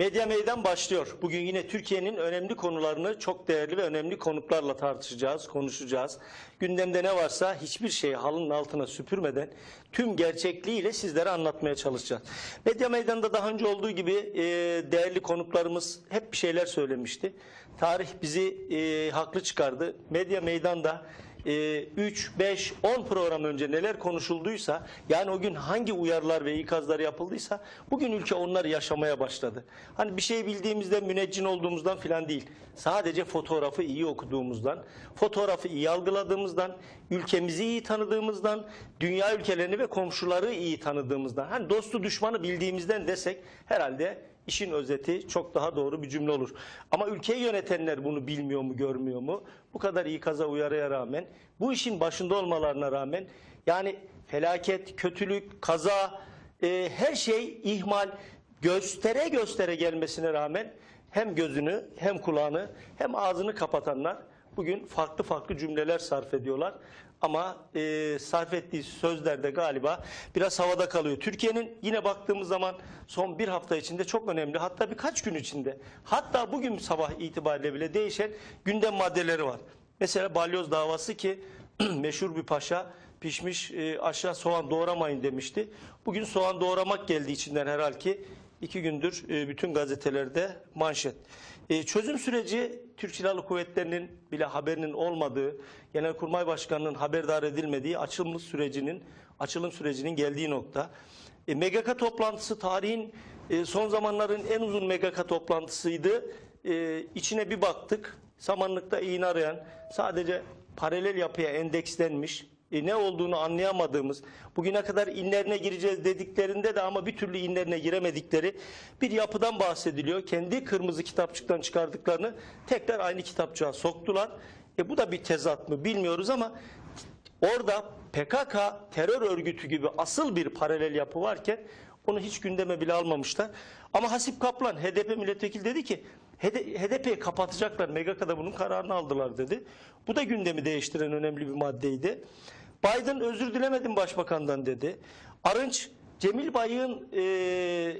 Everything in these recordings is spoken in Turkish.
Medya Meydan başlıyor. Bugün yine Türkiye'nin önemli konularını çok değerli ve önemli konuklarla tartışacağız, konuşacağız. Gündemde ne varsa hiçbir şeyi halının altına süpürmeden tüm gerçekliğiyle sizlere anlatmaya çalışacağız. Medya Meydan'da daha önce olduğu gibi e, değerli konuklarımız hep bir şeyler söylemişti. Tarih bizi e, haklı çıkardı. Medya Meydan'da 3, 5, 10 program önce neler konuşulduysa yani o gün hangi uyarılar ve ikazlar yapıldıysa bugün ülke onları yaşamaya başladı. Hani bir şey bildiğimizde müneccin olduğumuzdan filan değil. Sadece fotoğrafı iyi okuduğumuzdan, fotoğrafı iyi algıladığımızdan, ülkemizi iyi tanıdığımızdan, dünya ülkelerini ve komşuları iyi tanıdığımızdan. Hani dostu düşmanı bildiğimizden desek herhalde işin özeti çok daha doğru bir cümle olur. Ama ülkeyi yönetenler bunu bilmiyor mu, görmüyor mu? Bu kadar kaza uyarıya rağmen, bu işin başında olmalarına rağmen yani felaket, kötülük, kaza, e, her şey ihmal göstere göstere gelmesine rağmen hem gözünü hem kulağını hem ağzını kapatanlar bugün farklı farklı cümleler sarf ediyorlar. Ama e, sarf ettiği sözlerde galiba biraz havada kalıyor. Türkiye'nin yine baktığımız zaman son bir hafta içinde çok önemli hatta birkaç gün içinde hatta bugün sabah itibariyle bile değişen gündem maddeleri var. Mesela balyoz davası ki meşhur bir paşa pişmiş e, aşağı soğan doğramayın demişti. Bugün soğan doğramak geldi içinden herhal ki iki gündür e, bütün gazetelerde manşet. E, çözüm süreci Türk Silahlı Kuvvetleri'nin bile haberinin olmadığı, Genelkurmay Başkanı'nın haberdar edilmediği açılım sürecinin açılım sürecinin geldiği nokta. E, MGK toplantısı tarihin e, son zamanların en uzun MGK toplantısıydı. E, içine bir baktık. Samanlıkta iğne arayan, sadece paralel yapıya endekslenmiş, e, ne olduğunu anlayamadığımız, bugüne kadar inlerine gireceğiz dediklerinde de ama bir türlü inlerine giremedikleri bir yapıdan bahsediliyor. Kendi kırmızı kitapçıktan çıkardıklarını tekrar aynı kitapçığa soktular. E bu da bir tezat mı bilmiyoruz ama orada PKK terör örgütü gibi asıl bir paralel yapı varken onu hiç gündeme bile almamışlar. Ama Hasip Kaplan HDP milletvekili dedi ki HDP'yi kapatacaklar. MGK'da bunun kararını aldılar dedi. Bu da gündemi değiştiren önemli bir maddeydi. Biden özür dilemedim başbakandan dedi. Arınç Cemil Bayık'ın e,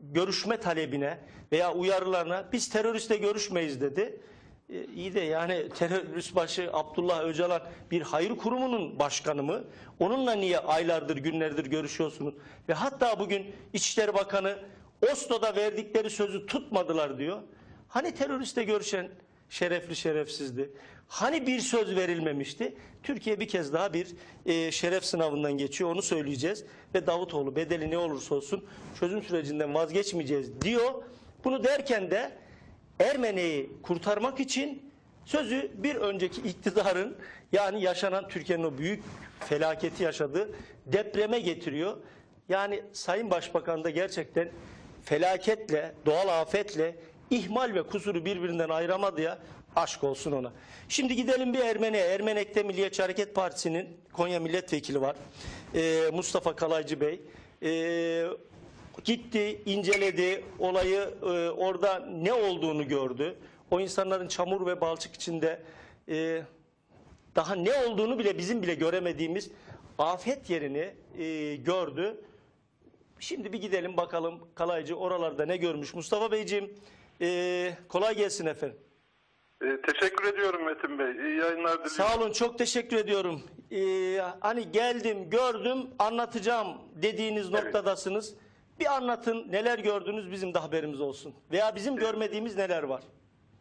görüşme talebine veya uyarılarına biz teröristle görüşmeyiz dedi. E, iyi de yani terörist başı Abdullah Öcalan bir hayır kurumunun başkanı mı? Onunla niye aylardır günlerdir görüşüyorsunuz? Ve hatta bugün İçişleri Bakanı Oslo'da verdikleri sözü tutmadılar diyor. Hani teröristle görüşen şerefli şerefsizdi? Hani bir söz verilmemişti? Türkiye bir kez daha bir e, şeref sınavından geçiyor onu söyleyeceğiz. Ve Davutoğlu bedeli ne olursa olsun çözüm sürecinden vazgeçmeyeceğiz diyor. Bunu derken de Ermeni'yi kurtarmak için sözü bir önceki iktidarın yani yaşanan Türkiye'nin o büyük felaketi yaşadığı depreme getiriyor. Yani Sayın Başbakan da gerçekten felaketle, doğal afetle ihmal ve kusuru birbirinden ayıramadı ya aşk olsun ona. Şimdi gidelim bir Ermeni'ye. Ermenek'te Milliyetçi Hareket Partisi'nin Konya milletvekili var. Ee, Mustafa Kalaycı Bey. Ee, gitti, inceledi olayı, e, orada ne olduğunu gördü. O insanların çamur ve balçık içinde e, daha ne olduğunu bile bizim bile göremediğimiz afet yerini e, gördü. Şimdi bir gidelim bakalım Kalaycı oralarda ne görmüş. Mustafa Beyciğim e, kolay gelsin efendim. Ee, teşekkür ediyorum Metin Bey. İyi yayınlar diliyorum. Sağ olun çok teşekkür ediyorum. Ee, hani geldim gördüm anlatacağım dediğiniz noktadasınız. Bir anlatın neler gördünüz bizim de haberimiz olsun. Veya bizim görmediğimiz neler var.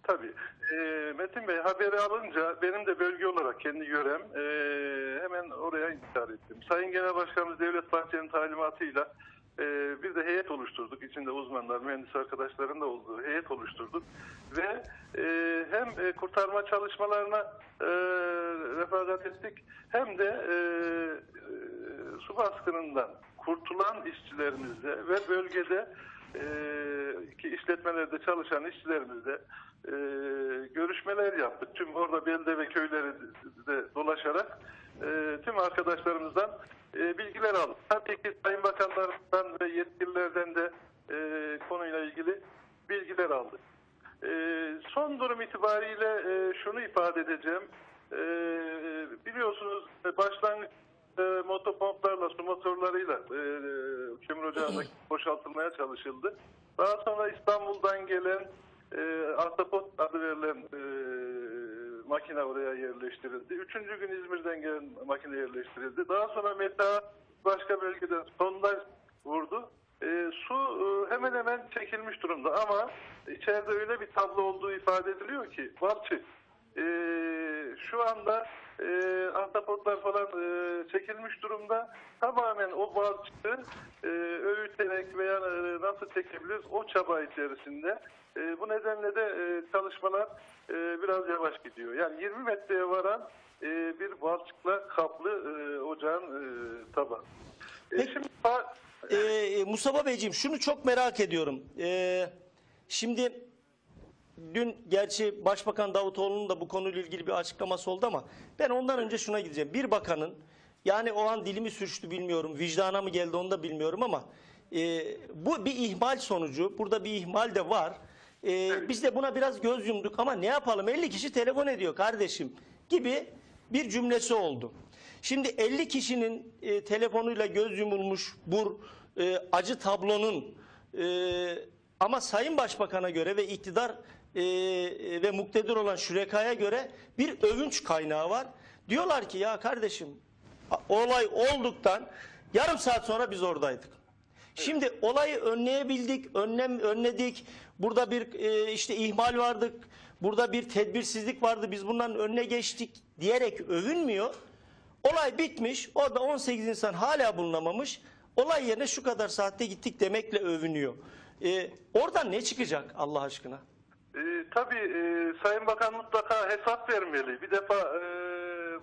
Tabii. Ee, Metin Bey haberi alınca benim de bölge olarak kendi görem ee, hemen oraya intihar ettim. Sayın Genel Başkanımız Devlet Bahçeli'nin talimatıyla ee, bir de heyet oluşturduk. İçinde uzmanlar, mühendis arkadaşların da olduğu heyet oluşturduk. Ve e, hem e, kurtarma çalışmalarına e, refakat ettik hem de e, e, su baskınından kurtulan işçilerimizle ve bölgede e, ki işletmelerde çalışan işçilerimizle e, görüşmeler yaptık. Tüm orada belde ve köyleri de dolaşarak e, tüm arkadaşlarımızdan e, bilgiler aldık. Tabii ki Sayın Bakanlarımızdan ve yetkililerden de e, konuyla ilgili bilgiler aldık. E, son durum itibariyle e, şunu ifade edeceğim. E, biliyorsunuz e, başlangıç e, motopomplarla, su motorlarıyla e, kömür ocağındaki boşaltılmaya çalışıldı. Daha sonra İstanbul'dan gelen e, Ahtapot adı verilen e, makine oraya yerleştirildi. Üçüncü gün İzmir'den gelen makine yerleştirildi. Daha sonra Meta başka bölgeden sondaj vurdu. E, su e, hemen hemen çekilmiş durumda ama içeride öyle bir tablo olduğu ifade ediliyor ki balçık. E, şu anda e, ahtapotlar falan e, çekilmiş durumda. Tamamen o balçığı e, öğüterek veya e, nasıl çekebiliriz o çaba içerisinde. E, bu nedenle de e, çalışmalar e, biraz yavaş gidiyor. Yani 20 metreye varan e, bir balçıkla kaplı e, ocağın e, tabanı. E, şimdi Ee, Mustafa Beyciğim şunu çok merak ediyorum. Ee, şimdi dün gerçi Başbakan Davutoğlu'nun da bu konuyla ilgili bir açıklaması oldu ama ben ondan önce şuna gideceğim. Bir bakanın yani o an dilimi sürçtü bilmiyorum, vicdana mı geldi onu da bilmiyorum ama e, bu bir ihmal sonucu. Burada bir ihmal de var. E, Biz de buna biraz göz yumduk ama ne yapalım 50 kişi telefon ediyor kardeşim gibi bir cümlesi oldu. Şimdi 50 kişinin e, telefonuyla göz yumulmuş bu e, acı tablonun e, ama Sayın Başbakan'a göre ve iktidar e, ve muktedir olan Şüreka'ya göre bir övünç kaynağı var. Diyorlar ki ya kardeşim olay olduktan yarım saat sonra biz oradaydık. Şimdi olayı önleyebildik, önlem önledik. Burada bir e, işte ihmal vardı, burada bir tedbirsizlik vardı. Biz bunların önüne geçtik diyerek övünmüyor. Olay bitmiş. Orada 18 insan hala bulunamamış. Olay yerine şu kadar saatte gittik demekle övünüyor. E, oradan ne çıkacak Allah aşkına? E, tabii e, Sayın Bakan mutlaka hesap vermeli. Bir defa e,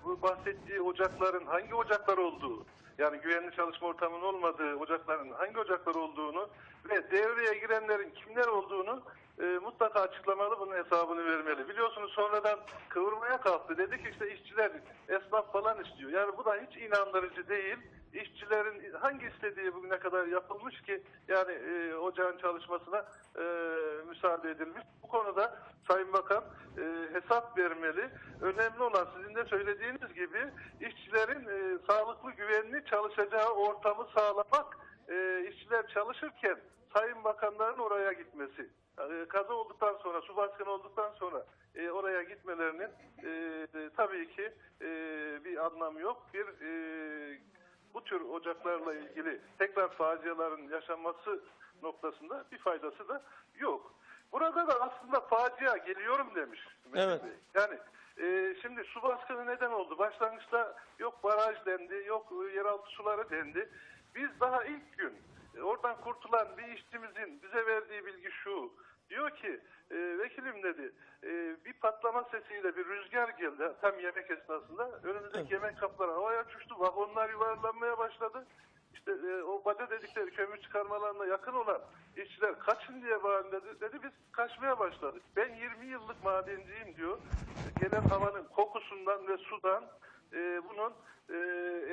bu bahsettiği ocakların hangi ocaklar olduğu, yani güvenli çalışma ortamının olmadığı ocakların hangi ocaklar olduğunu ve devreye girenlerin kimler olduğunu e, mutlaka açıklamalı, bunun hesabını vermeli. Biliyorsunuz sonradan kıvırmaya kalktı. Dedi ki işte işçiler, esnaf falan istiyor. Yani bu da hiç inandırıcı değil. İşçilerin hangi istediği bugüne kadar yapılmış ki yani e, ocağın çalışmasına e, müsaade edilmiş. Bu konuda Sayın Bakan e, hesap vermeli. Önemli olan sizin de söylediğiniz gibi işçilerin e, sağlıklı güvenli çalışacağı ortamı sağlamak e, işçiler çalışırken Sayın Bakanların oraya gitmesi. E, kaza olduktan sonra, su baskını olduktan sonra e, oraya gitmelerinin e, e, tabii ki e, bir anlamı yok. Bir e, bu tür ocaklarla ilgili tekrar faciaların yaşanması noktasında bir faydası da yok. Burada da aslında facia geliyorum demiş. Evet. Yani e, şimdi su baskını neden oldu? Başlangıçta yok baraj dendi, yok yeraltı suları dendi. Biz daha ilk gün e, oradan kurtulan bir işçimizin bize verdiği bilgi şu. Diyor ki e, vekilim dedi e, bir patlama sesiyle bir rüzgar geldi tam yemek esnasında. Önümüzdeki yemek kapları havaya uçuştu. Vagonlar yuvarlanmaya başladı. İşte e, o bade dedikleri kömür çıkarmalarına yakın olan işçiler kaçın diye bağırdı dedi. dedi. Biz kaçmaya başladık. Ben 20 yıllık madenciyim diyor. Gelen havanın kokusundan ve sudan e, bunun e,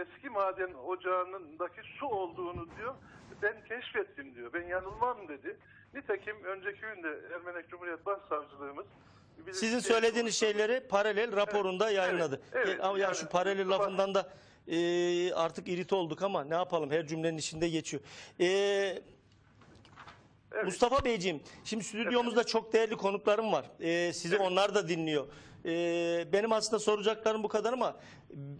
eski maden ocağındaki su olduğunu diyor. Ben keşfettim diyor. Ben yanılmam dedi. Nitekim önceki gün de Ermenek Cumhuriyet Başsavcılığımız Sizin söylediğiniz şeyleri paralel raporunda yayınladı. evet, E, ama ya yani- şu paralel lafından da e, artık irite olduk ama ne yapalım her cümlenin içinde geçiyor. E, Mustafa Beyciğim, şimdi stüdyomuzda çok değerli konuklarım var. Ee, sizi onlar da dinliyor. Ee, benim aslında soracaklarım bu kadar ama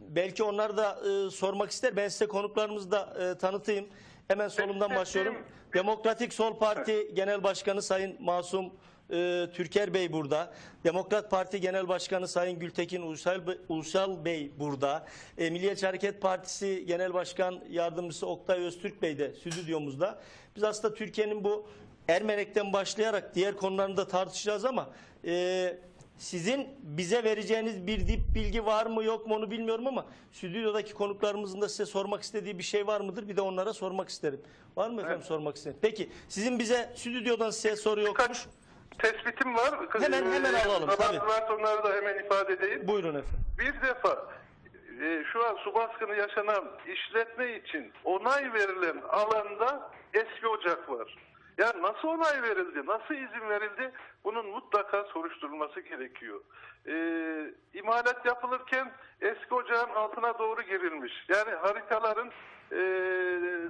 belki onlar da e, sormak ister. Ben size konuklarımızı da e, tanıtayım. Hemen solumdan başlıyorum. Demokratik Sol Parti Genel Başkanı Sayın Masum e, Türker Bey burada. Demokrat Parti Genel Başkanı Sayın Gültekin Uysal, Be- Uysal Bey burada. E, Milliyetçi Hareket Partisi Genel Başkan Yardımcısı Oktay Öztürk Bey de stüdyomuzda. Biz aslında Türkiye'nin bu Ermenek'ten başlayarak diğer konularını da tartışacağız ama e, sizin bize vereceğiniz bir dip bilgi var mı yok mu onu bilmiyorum ama stüdyodaki konuklarımızın da size sormak istediği bir şey var mıdır? Bir de onlara sormak isterim. Var mı efendim sormak istedim? Peki sizin bize stüdyodan size soru yokmuş. Tespitim var. Hemen- hemen Ee, alalım, tabii. varsa onları da hemen ifade edeyim. Buyurun efendim. Bir defa e, şu an su baskını yaşanan işletme için onay verilen alanda eski ocak var. Yani nasıl onay verildi, nasıl izin verildi bunun mutlaka soruşturulması gerekiyor. E, imalat yapılırken eski ocağın altına doğru girilmiş. Yani haritaların e,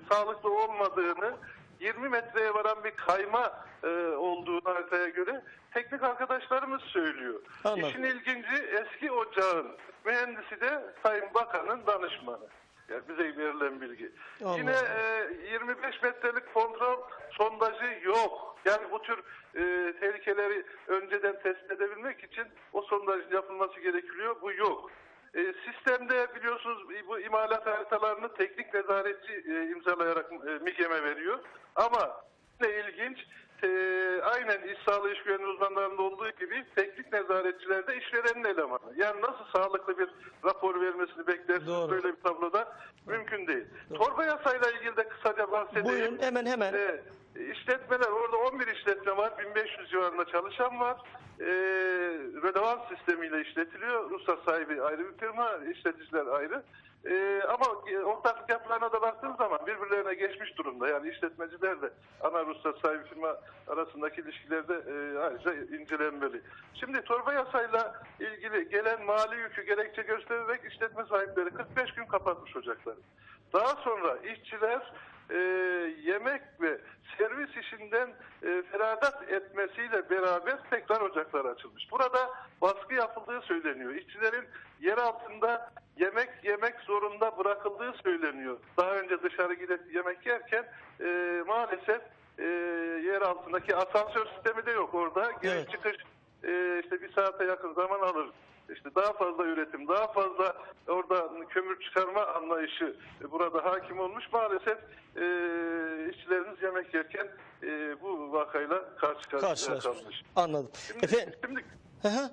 sağlıklı olmadığını 20 metreye varan bir kayma e, olduğunu haritaya göre teknik arkadaşlarımız söylüyor. Anladım. İşin ilginci eski ocağın mühendisi de Sayın Bakan'ın danışmanı. Yani bize verilen bilgi. Allah Yine e, 25 metrelik kontrol sondajı yok. Yani bu tür e, tehlikeleri önceden tespit edebilmek için o sondajın yapılması gerekiyor. Bu yok. E, sistemde biliyorsunuz bu imalat haritalarını teknik nezaretçi e, imzalayarak e, MİGEM'e veriyor. Ama ne ilginç e, aynen iş sağlığı iş güvenliği uzmanlarında olduğu gibi teknik nezaretçiler de işverenin elemanı. Yani nasıl sağlıklı bir rapor vermesini beklersiniz Doğru. böyle bir tabloda mümkün değil. Torba yasayla ilgili de kısaca bahsedeyim. Buyurun hemen hemen. Evet. İşletmeler orada 11 işletme var. 1500 civarında çalışan var. Ee, rödevans sistemiyle işletiliyor. Ruhsat sahibi ayrı bir firma, işleticiler ayrı. Ee, ama e, ortaklık yapılarına da baktığınız zaman birbirlerine geçmiş durumda. Yani işletmeciler de ana ruhsat sahibi firma arasındaki ilişkilerde e, ayrıca incelenmeli. Şimdi torba yasayla ilgili gelen mali yükü gerekçe göstererek işletme sahipleri 45 gün kapatmış ocakları. Daha sonra işçiler e, yemek ve servis işinden e, feragat etmesiyle beraber tekrar ocaklar açılmış. Burada baskı yapıldığı söyleniyor. İşçilerin yer altında yemek yemek zorunda bırakıldığı söyleniyor. Daha önce dışarı gidip yemek yerken e, maalesef e, yer altındaki asansör sistemi de yok orada. Giriş Evet. çıkış e, işte bir saate yakın zaman alır. İşte daha fazla üretim, daha fazla orada kömür çıkarma anlayışı burada hakim olmuş. Maalesef e, işçilerimiz yemek yerken e, bu vakayla karşı karşıya kalmış. Anladım. Şimdi, Efendim. şimdi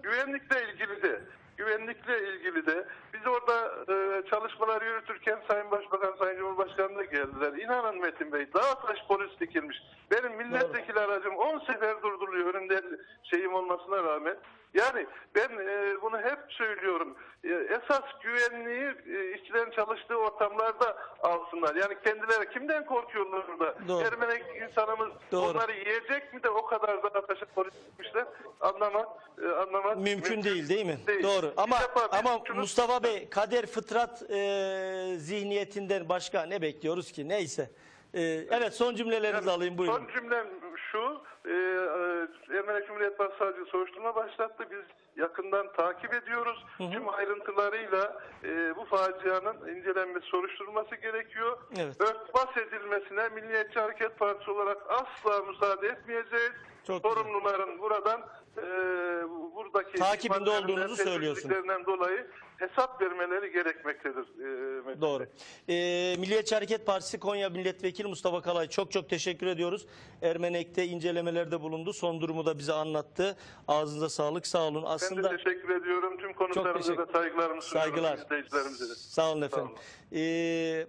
güvenlikle ilgili de güvenlikle ilgili de biz orada e, çalışmalar yürütürken Sayın Başbakan, Sayın Cumhurbaşkanı da geldiler. İnanın Metin Bey dağ taş polis dikilmiş. Benim milletvekili aracım 10 sefer durduruluyor önümde şeyim olmasına rağmen. Yani ben e, bunu hep söylüyorum. E, esas güvenliği e, işçilerin çalıştığı ortamlarda alsınlar. Yani kendileri kimden korkuyorlar burada? Doğru. Ermenek insanımız Doğru. onları yiyecek mi de o kadar da taşı polis dikmişler? Anlamak, e, anlamak Mümkün değil değil mi? değil. Doğru. Ama ama şunu- Mustafa Bey kader fıtrat e, zihniyetinden başka ne bekliyoruz ki? Neyse. E, evet son cümlelerinizi alayım buyurun. Son cümlem şu, e, e, Ermenek Cumhuriyet Başsavcılığı soruşturma başlattı. Biz yakından takip ediyoruz. Tüm ayrıntılarıyla e, bu facianın incelenmesi, soruşturulması gerekiyor. Evet. Örtbas edilmesine Milliyetçi Hareket Partisi olarak asla müsaade etmeyeceğiz. Çok güzel. Sorumluların buradan e, buradaki Takibinde olduğunuzu söylüyorsun. tespitliklerinden dolayı hesap vermeleri gerekmektedir. E, Doğru. Ee, Milliyetçi Hareket Partisi Konya Milletvekili Mustafa Kalay çok çok teşekkür ediyoruz. Ermenek'te incelemelerde bulundu. Son durumu da bize anlattı. Ağzınıza sağlık. Sağ olun. Ben Aslında de teşekkür ediyorum. Tüm konuklarımıza da saygılarımı sunuyorum. Saygılar. izleyicilerimize de. Sağ olun efendim. olun. Ee,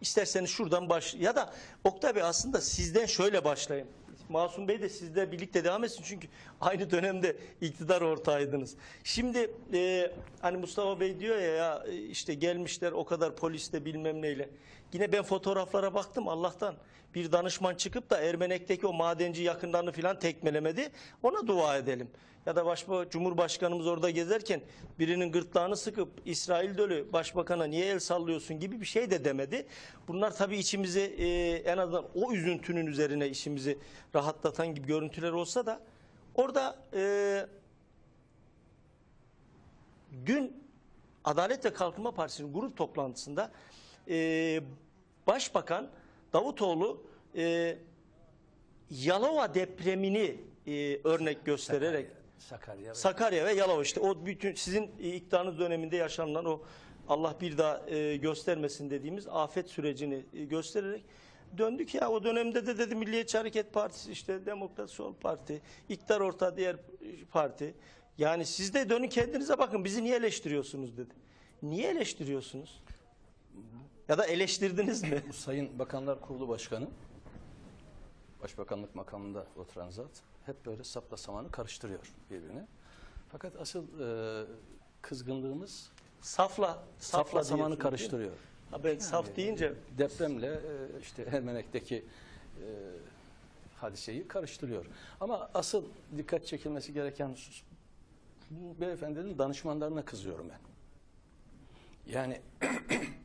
isterseniz şuradan baş ya da Oktay Bey aslında sizden şöyle başlayayım. Masum Bey de sizle birlikte devam etsin çünkü aynı dönemde iktidar ortağıydınız. Şimdi e, hani Mustafa Bey diyor ya, ya işte gelmişler o kadar polisle bilmem neyle. Yine ben fotoğraflara baktım Allah'tan bir danışman çıkıp da Ermenek'teki o madenci yakınlarını filan tekmelemedi. Ona dua edelim. Ya da başba, Cumhurbaşkanımız orada gezerken birinin gırtlağını sıkıp İsrail dölü başbakana niye el sallıyorsun gibi bir şey de demedi. Bunlar tabii içimizi e, en azından o üzüntünün üzerine işimizi rahatlatan gibi görüntüler olsa da orada e, dün Adalet ve Kalkınma Partisi'nin grup toplantısında e, Başbakan Davutoğlu e, Yalova depremini e, örnek göstererek Sakarya. Sakarya ve Yalova işte o bütün sizin iktidarınız döneminde yaşanılan o Allah bir daha e, göstermesin dediğimiz afet sürecini e, göstererek döndük ya o dönemde de dedi Milliyetçi Hareket Partisi işte Demokrat Sol Parti, iktidar ortağı diğer parti. Yani siz de dönün kendinize bakın bizi niye eleştiriyorsunuz dedi. Niye eleştiriyorsunuz? Ya da eleştirdiniz mi? Bu Sayın Bakanlar Kurulu Başkanı, Başbakanlık makamında oturan zat, hep böyle sapla samanı karıştırıyor birbirine. Fakat asıl e, kızgınlığımız Safla, samanı diyorsunuz, değil mi? karıştırıyor. Ha ben saf deyince Depremle e, işte Ermenek'teki e, hadiseyi karıştırıyor. Ama asıl dikkat çekilmesi gereken husus, bu beyefendinin danışmanlarına kızıyorum ben. Yani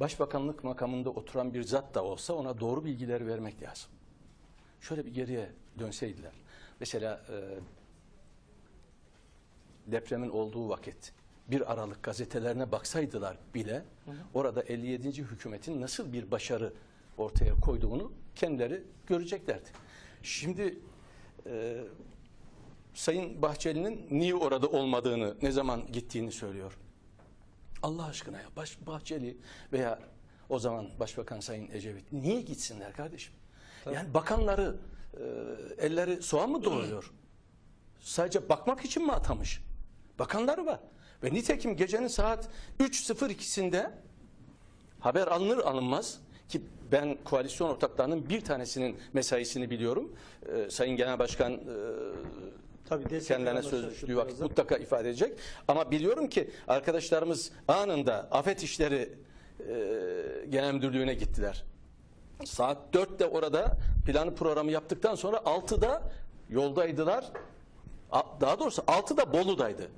başbakanlık makamında oturan bir zat da olsa ona doğru bilgileri vermek lazım. Şöyle bir geriye dönseydiler. Mesela e, depremin olduğu vakit bir Aralık gazetelerine baksaydılar bile orada 57. hükümetin nasıl bir başarı ortaya koyduğunu kendileri göreceklerdi. Şimdi e, Sayın Bahçeli'nin niye orada olmadığını, ne zaman gittiğini söylüyor. Allah aşkına ya Baş, Bahçeli veya o zaman Başbakan Sayın Ecevit niye gitsinler kardeşim? Yani bakanları e, elleri soğan mı doğuruyor? Sadece bakmak için mi atamış? Bakanları var. Ve nitekim gecenin saat 3.02'sinde haber alınır alınmaz ki ben koalisyon ortaklarının bir tanesinin mesaisini biliyorum. Ee, Sayın Genel Başkan e, Tabii kendilerine alanlar söz çalışıyor düştüğü vakit mutlaka ifade edecek. Ama biliyorum ki arkadaşlarımız anında Afet İşleri e, Genel Müdürlüğü'ne gittiler. Saat 4'te orada planı programı yaptıktan sonra 6'da yoldaydılar. Daha doğrusu 6'da Bolu'daydı.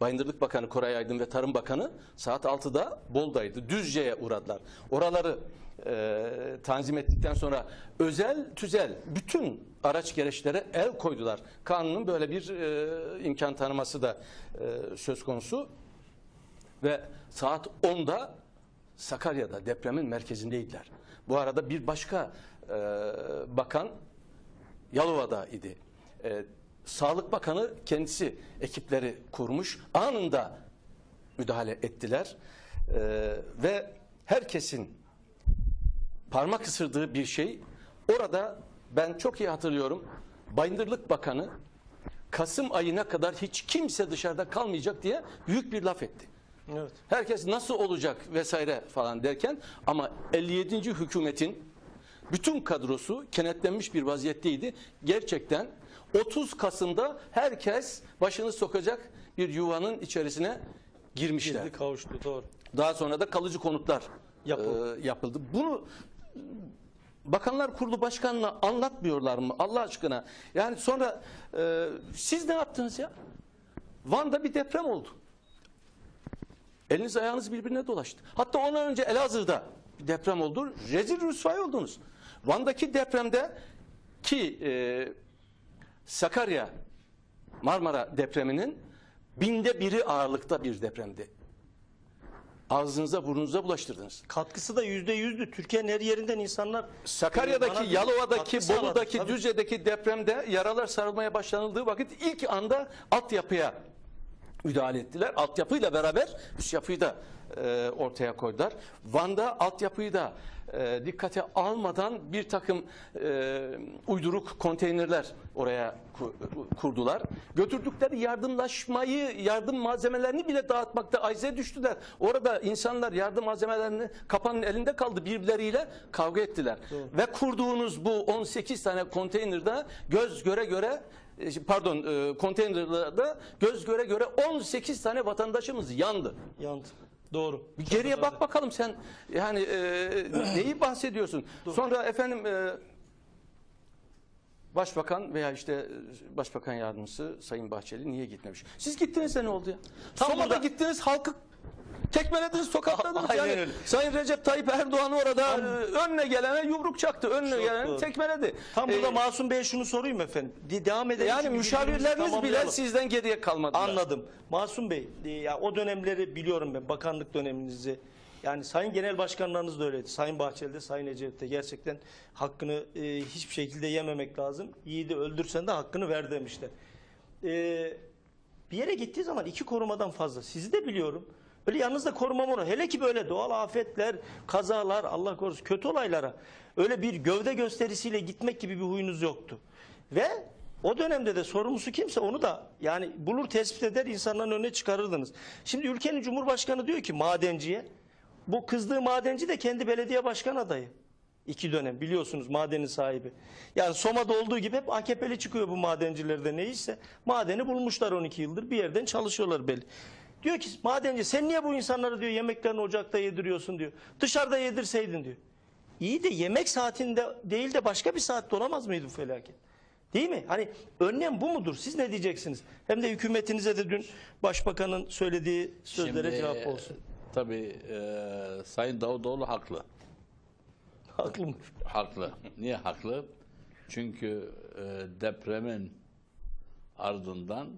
Bayındırlık Bakanı Koray Aydın ve Tarım Bakanı saat 6'da Bol'daydı. Düzce'ye uğradılar. Oraları e, tanzim ettikten sonra özel tüzel bütün araç gereçlere el koydular. Kanunun böyle bir e, imkan tanıması da e, söz konusu. Ve saat 10'da Sakarya'da depremin merkezindeydiler. Bu arada bir başka e, bakan Yalova'da idi. E, Sağlık Bakanı kendisi ekipleri kurmuş. Anında müdahale ettiler. E, ve herkesin parmak ısırdığı bir şey. Orada ben çok iyi hatırlıyorum. Bayındırlık Bakanı Kasım ayına kadar hiç kimse dışarıda kalmayacak diye büyük bir laf etti. Evet. Herkes nasıl olacak vesaire falan derken ama 57. hükümetin bütün kadrosu kenetlenmiş bir vaziyetteydi. Gerçekten 30 Kasım'da herkes başını sokacak bir yuvanın içerisine girmişler. Girdi kavuştu doğru. Daha sonra da kalıcı konutlar Yapıldı. e, yapıldı. Bunu Bakanlar Kurulu Başkanı'na anlatmıyorlar mı Allah aşkına? Yani sonra e, siz ne yaptınız ya? Van'da bir deprem oldu. Eliniz ayağınız birbirine dolaştı. Hatta ondan önce Elazığ'da bir deprem oldu. Rezil rüsvay oldunuz. Van'daki depremde ki e, Sakarya Marmara depreminin binde biri ağırlıkta bir depremdi. Ağzınıza burnunuza bulaştırdınız. Katkısı da yüzde yüzdü. Türkiye'nin her yerinden insanlar Sakarya'daki, Yalova'daki. Bolu'daki, Tabii. Düzce'deki depremde yaralar sarılmaya başlanıldığı vakit ilk anda altyapıya müdahale ettiler. Altyapıyla beraber üst yapıyı da e, ortaya koydular. Van'da altyapıyı da e, dikkate almadan bir takım e, uyduruk konteynerler oraya ku- kurdular. Götürdükleri yardımlaşmayı, yardım malzemelerini bile dağıtmakta acize düştüler. Orada insanlar yardım malzemelerini kapanın elinde kaldı birbirleriyle kavga ettiler. Ve kurduğunuz bu 18 tane konteynerde göz göre göre pardon konteynerlerde göz göre göre 18 tane vatandaşımız yandı. Yandı. Doğru. Bir geriye bak bakalım sen yani e, neyi bahsediyorsun? Sonra efendim e, Başbakan veya işte e, Başbakan Yardımcısı Sayın Bahçeli niye gitmemiş? Siz gittiniz de ne oldu ya? Tam Soma'da burada- gittiniz halkı tekmelediniz, tokatladınız. Aynen yani öyle. Sayın Recep Tayyip Erdoğan orada e, önüne gelene yumruk çaktı. Önüne gelene doğru. tekmeledi. Tam burada E, Masum Bey'e şunu sorayım efendim. De- devam edelim. yani müşavirleriniz bile sizden geriye kalmadılar. Anladım. Masum Bey, e, ya o dönemleri biliyorum ben, bakanlık döneminizi. Yani Sayın Genel Başkanlarınız da öyleydi. Sayın Bahçeli de, Sayın Ecevit de gerçekten hakkını e, hiçbir şekilde yememek lazım. Yiğidi öldürsen de hakkını ver demişler. E, bir yere gittiği zaman iki korumadan fazla. Sizi de biliyorum. Öyle yalnız da korumam. Hele ki böyle doğal afetler, kazalar, Allah korusun kötü olaylara öyle bir gövde gösterisiyle gitmek gibi bir huyunuz yoktu. Ve o dönemde de sorumlusu kimse onu da yani bulur tespit eder insanların önüne çıkarırdınız. Şimdi ülkenin cumhurbaşkanı diyor ki madenciye bu kızdığı madenci de kendi belediye başkan adayı. İki dönem biliyorsunuz madenin sahibi. Yani Soma'da olduğu gibi hep AKP'li çıkıyor bu madencilerde neyse. Madeni bulmuşlar 12 yıldır bir yerden çalışıyorlar belli. Diyor ki madenci sen niye bu insanları diyor yemeklerini ocakta yediriyorsun diyor. Dışarıda yedirseydin diyor. İyi de yemek saatinde değil de başka bir saatte olamaz mıydı bu felaket? Değil mi? Hani önlem bu mudur? Siz ne diyeceksiniz? Hem de hükümetinize de dün başbakanın söylediği sözlere Şimdi, cevap olsun. tabii e, Sayın Davutoğlu haklı. Haklı mı? Haklı. Niye haklı? Çünkü e, depremin ardından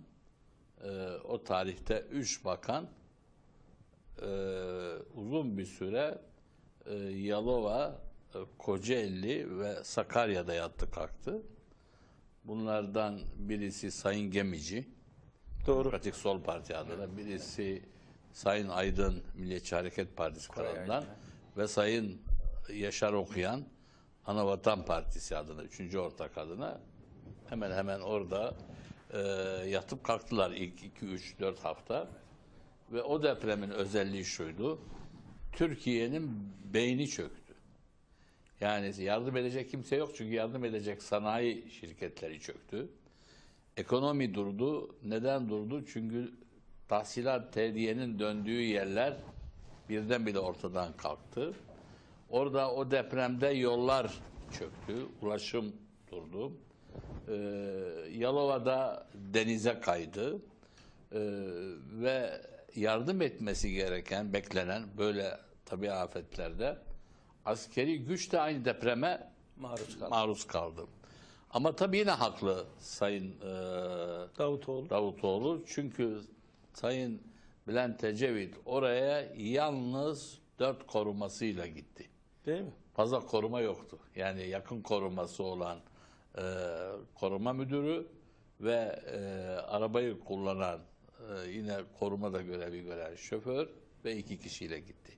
e, o tarihte üç bakan e, uzun bir süre e, Yalova, e, Kocaeli ve Sakarya'da yattı kalktı. Bunlardan birisi Sayın Gemici, Doğru. Demokratik Sol Parti adına, birisi Sayın Aydın Milliyetçi Hareket Partisi kanadından ve Sayın Yaşar Okuyan Anavatan Partisi adına, üçüncü ortak adına hemen hemen orada e, yatıp kalktılar ilk 2, 3, 4 hafta. Ve o depremin özelliği şuydu, Türkiye'nin beyni çöktü. Yani yardım edecek kimse yok çünkü yardım edecek sanayi şirketleri çöktü. Ekonomi durdu. Neden durdu? Çünkü tahsilat tediyenin döndüğü yerler birdenbire ortadan kalktı. Orada o depremde yollar çöktü. Ulaşım durdu. Ee, Yalova'da denize kaydı. Ee, ve yardım etmesi gereken, beklenen böyle tabii afetlerde askeri güç de aynı depreme Maruz kaldı. maruz kaldı. Ama tabii yine haklı Sayın e, Davutoğlu. Davutoğlu. Çünkü Sayın Bülent Ecevit oraya yalnız dört korumasıyla gitti. Değil mi? Fazla koruma yoktu. Yani yakın koruması olan e, koruma müdürü ve e, arabayı kullanan e, yine korumada görevi gören şoför ve iki kişiyle gitti.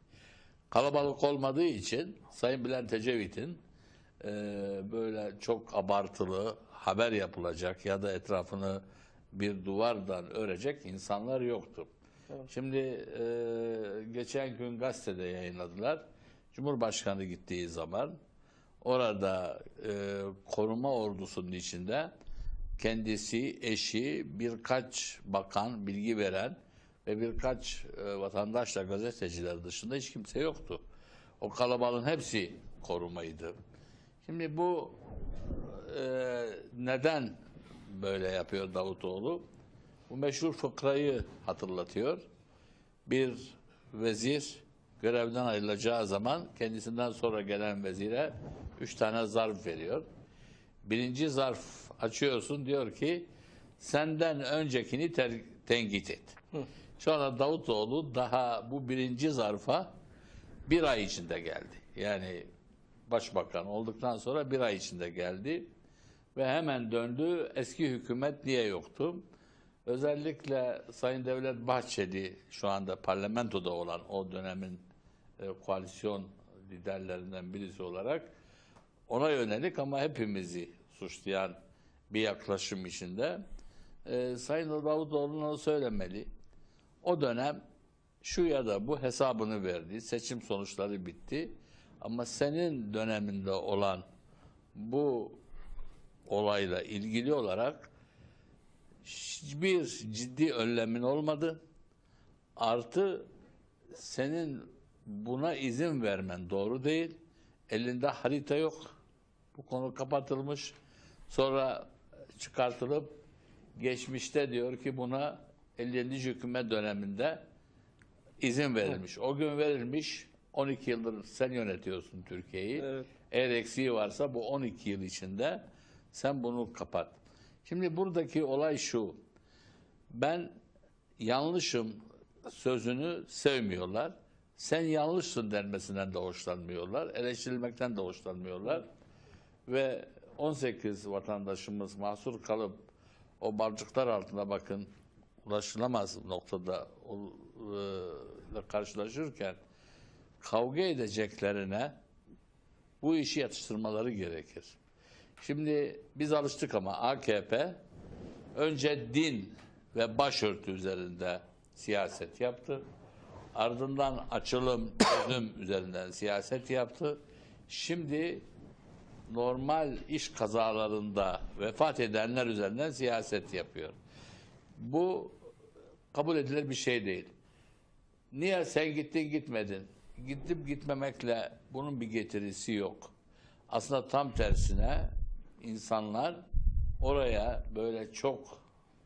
Kalabalık olmadığı için Sayın Bülent Ecevit'in e, böyle çok abartılı haber yapılacak ya da etrafını bir duvardan örecek insanlar yoktu. Şimdi e, geçen gün gazetede yayınladılar. Cumhurbaşkanı gittiği zaman orada e, koruma ordusunun içinde kendisi, eşi, birkaç bakan, bilgi veren ve birkaç e, vatandaşla gazeteciler dışında hiç kimse yoktu. O kalabalığın hepsi korumaydı. Şimdi bu e, neden böyle yapıyor Davutoğlu? Bu meşhur fıkrayı hatırlatıyor. Bir vezir görevden ayrılacağı zaman kendisinden sonra gelen vezire üç tane zarf veriyor. Birinci zarf açıyorsun diyor ki senden öncekini ter- tenkit et. Sonra Davutoğlu daha bu birinci zarfa bir ay içinde geldi. Yani başbakan olduktan sonra bir ay içinde geldi ve hemen döndü. Eski hükümet niye yoktu? Özellikle Sayın Devlet Bahçeli şu anda parlamentoda olan o dönemin koalisyon liderlerinden birisi olarak ona yönelik ama hepimizi suçlayan bir yaklaşım içinde e, Sayın Davutoğlu'na söylemeli. O dönem şu ya da bu hesabını verdi. Seçim sonuçları bitti. Ama senin döneminde olan bu olayla ilgili olarak hiçbir ciddi önlemin olmadı. Artı senin buna izin vermen doğru değil. Elinde harita yok. Bu konu kapatılmış. Sonra çıkartılıp geçmişte diyor ki buna 50. hükümet döneminde izin verilmiş. O gün verilmiş. 12 yıldır sen yönetiyorsun Türkiye'yi. Evet. Eğer eksiği varsa bu 12 yıl içinde sen bunu kapat. Şimdi buradaki olay şu. Ben yanlışım sözünü sevmiyorlar. Sen yanlışsın denmesinden de hoşlanmıyorlar. Eleştirilmekten de hoşlanmıyorlar. Ve 18 vatandaşımız mahsur kalıp o barcıklar altında bakın ulaşılamaz noktada o, e, karşılaşırken kavga edeceklerine bu işi yatıştırmaları gerekir. Şimdi biz alıştık ama AKP önce din ve başörtü üzerinde siyaset yaptı. Ardından açılım, çözüm üzerinden siyaset yaptı. Şimdi normal iş kazalarında vefat edenler üzerinden siyaset yapıyor. Bu kabul edilir bir şey değil. Niye sen gittin gitmedin? Gidip gitmemekle bunun bir getirisi yok. Aslında tam tersine insanlar oraya böyle çok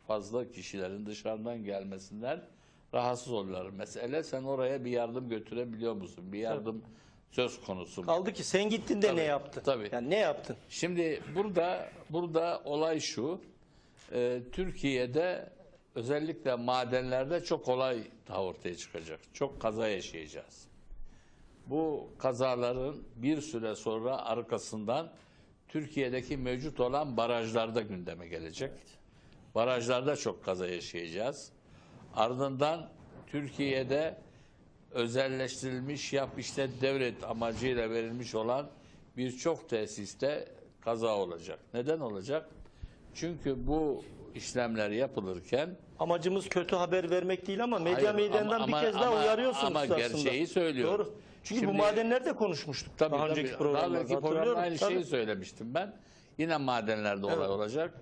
fazla kişilerin dışarıdan gelmesinden rahatsız oluyorlar. Mesele sen oraya bir yardım götürebiliyor musun? Bir yardım söz konusu mu? Kaldı ki sen gittin de Tabii, ne yaptın? tabii. Yani ne yaptın? Şimdi burada burada olay şu. e, Türkiye'de özellikle madenlerde çok olay daha ortaya çıkacak. Çok kaza yaşayacağız. Bu kazaların bir süre sonra arkasından Türkiye'deki mevcut olan barajlarda gündeme gelecek. Barajlarda çok kaza yaşayacağız. Ardından Türkiye'de özelleştirilmiş yap işte devlet amacıyla verilmiş olan birçok tesiste kaza olacak. Neden olacak? Çünkü bu işlemler yapılırken Amacımız kötü haber vermek değil ama medya Hayır, meydanından ama- bir ama- kez daha ama- uyarıyorsunuz ama aslında. gerçeği söylüyorum. Doğru. Çünkü bu Şimdi- madenlerde konuşmuştuk Tabii, daha tabii. önceki Daha programlarda. önceki programda aynı Tabii. şeyi söylemiştim ben. Yine madenlerde olay Evet. olacak.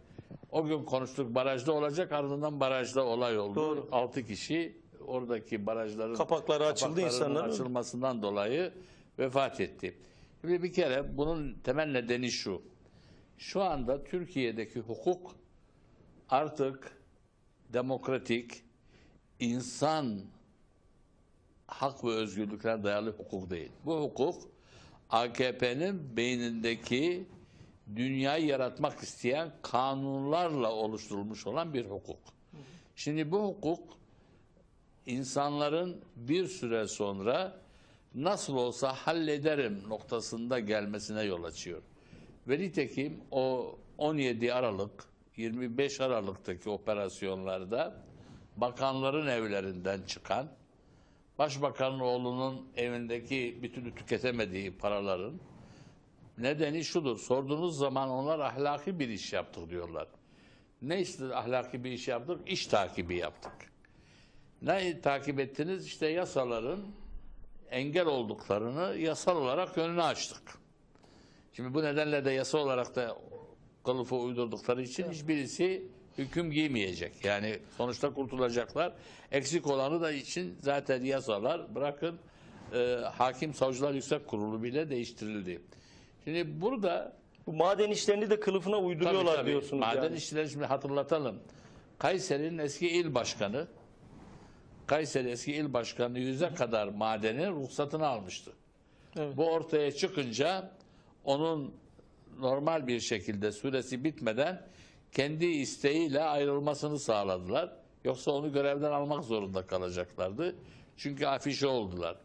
O gün konuştuk barajda olacak ardından barajda olay oldu. Doğru. 6 kişi oradaki barajların Kapakları açıldı insanların. açılmasından dolayı vefat etti. Şimdi bir kere bunun temel nedeni şu. Şu anda Türkiye'deki hukuk artık demokratik, insan hak ve özgürlüklerine dayalı hukuk değil. Bu hukuk AKP'nin beynindeki dünyayı yaratmak isteyen kanunlarla oluşturulmuş olan bir hukuk. Şimdi bu hukuk insanların bir süre sonra nasıl olsa hallederim noktasında gelmesine yol açıyor. Ve nitekim o 17 Aralık, 25 Aralık'taki operasyonlarda bakanların evlerinden çıkan, Başbakanın oğlunun evindeki bir tüketemediği paraların nedeni şudur. Sorduğunuz zaman onlar ahlaki bir iş yaptık diyorlar. Ne işte ahlaki bir iş yaptık? İş takibi yaptık. Ne takip ettiniz? İşte yasaların engel olduklarını yasal olarak önünü açtık. Şimdi bu nedenle de yasa olarak da kılıfı uydurdukları için hiçbirisi hüküm giymeyecek. Yani sonuçta kurtulacaklar. Eksik olanı da için zaten yasalar bırakın e, hakim savcılar yüksek kurulu bile değiştirildi. Şimdi burada Bu maden işlerini de kılıfına uyduruyorlar Tabii, tabii. diyorsunuz Maden yani. işçileri şimdi hatırlatalım. Kayseri'nin eski il başkanı Kayseri eski il başkanı yüze kadar madenin ruhsatını almıştı. Evet. Bu ortaya çıkınca onun normal bir şekilde süresi bitmeden kendi isteğiyle ayrılmasını sağladılar. Yoksa onu görevden almak zorunda kalacaklardı. Çünkü afişe oldular.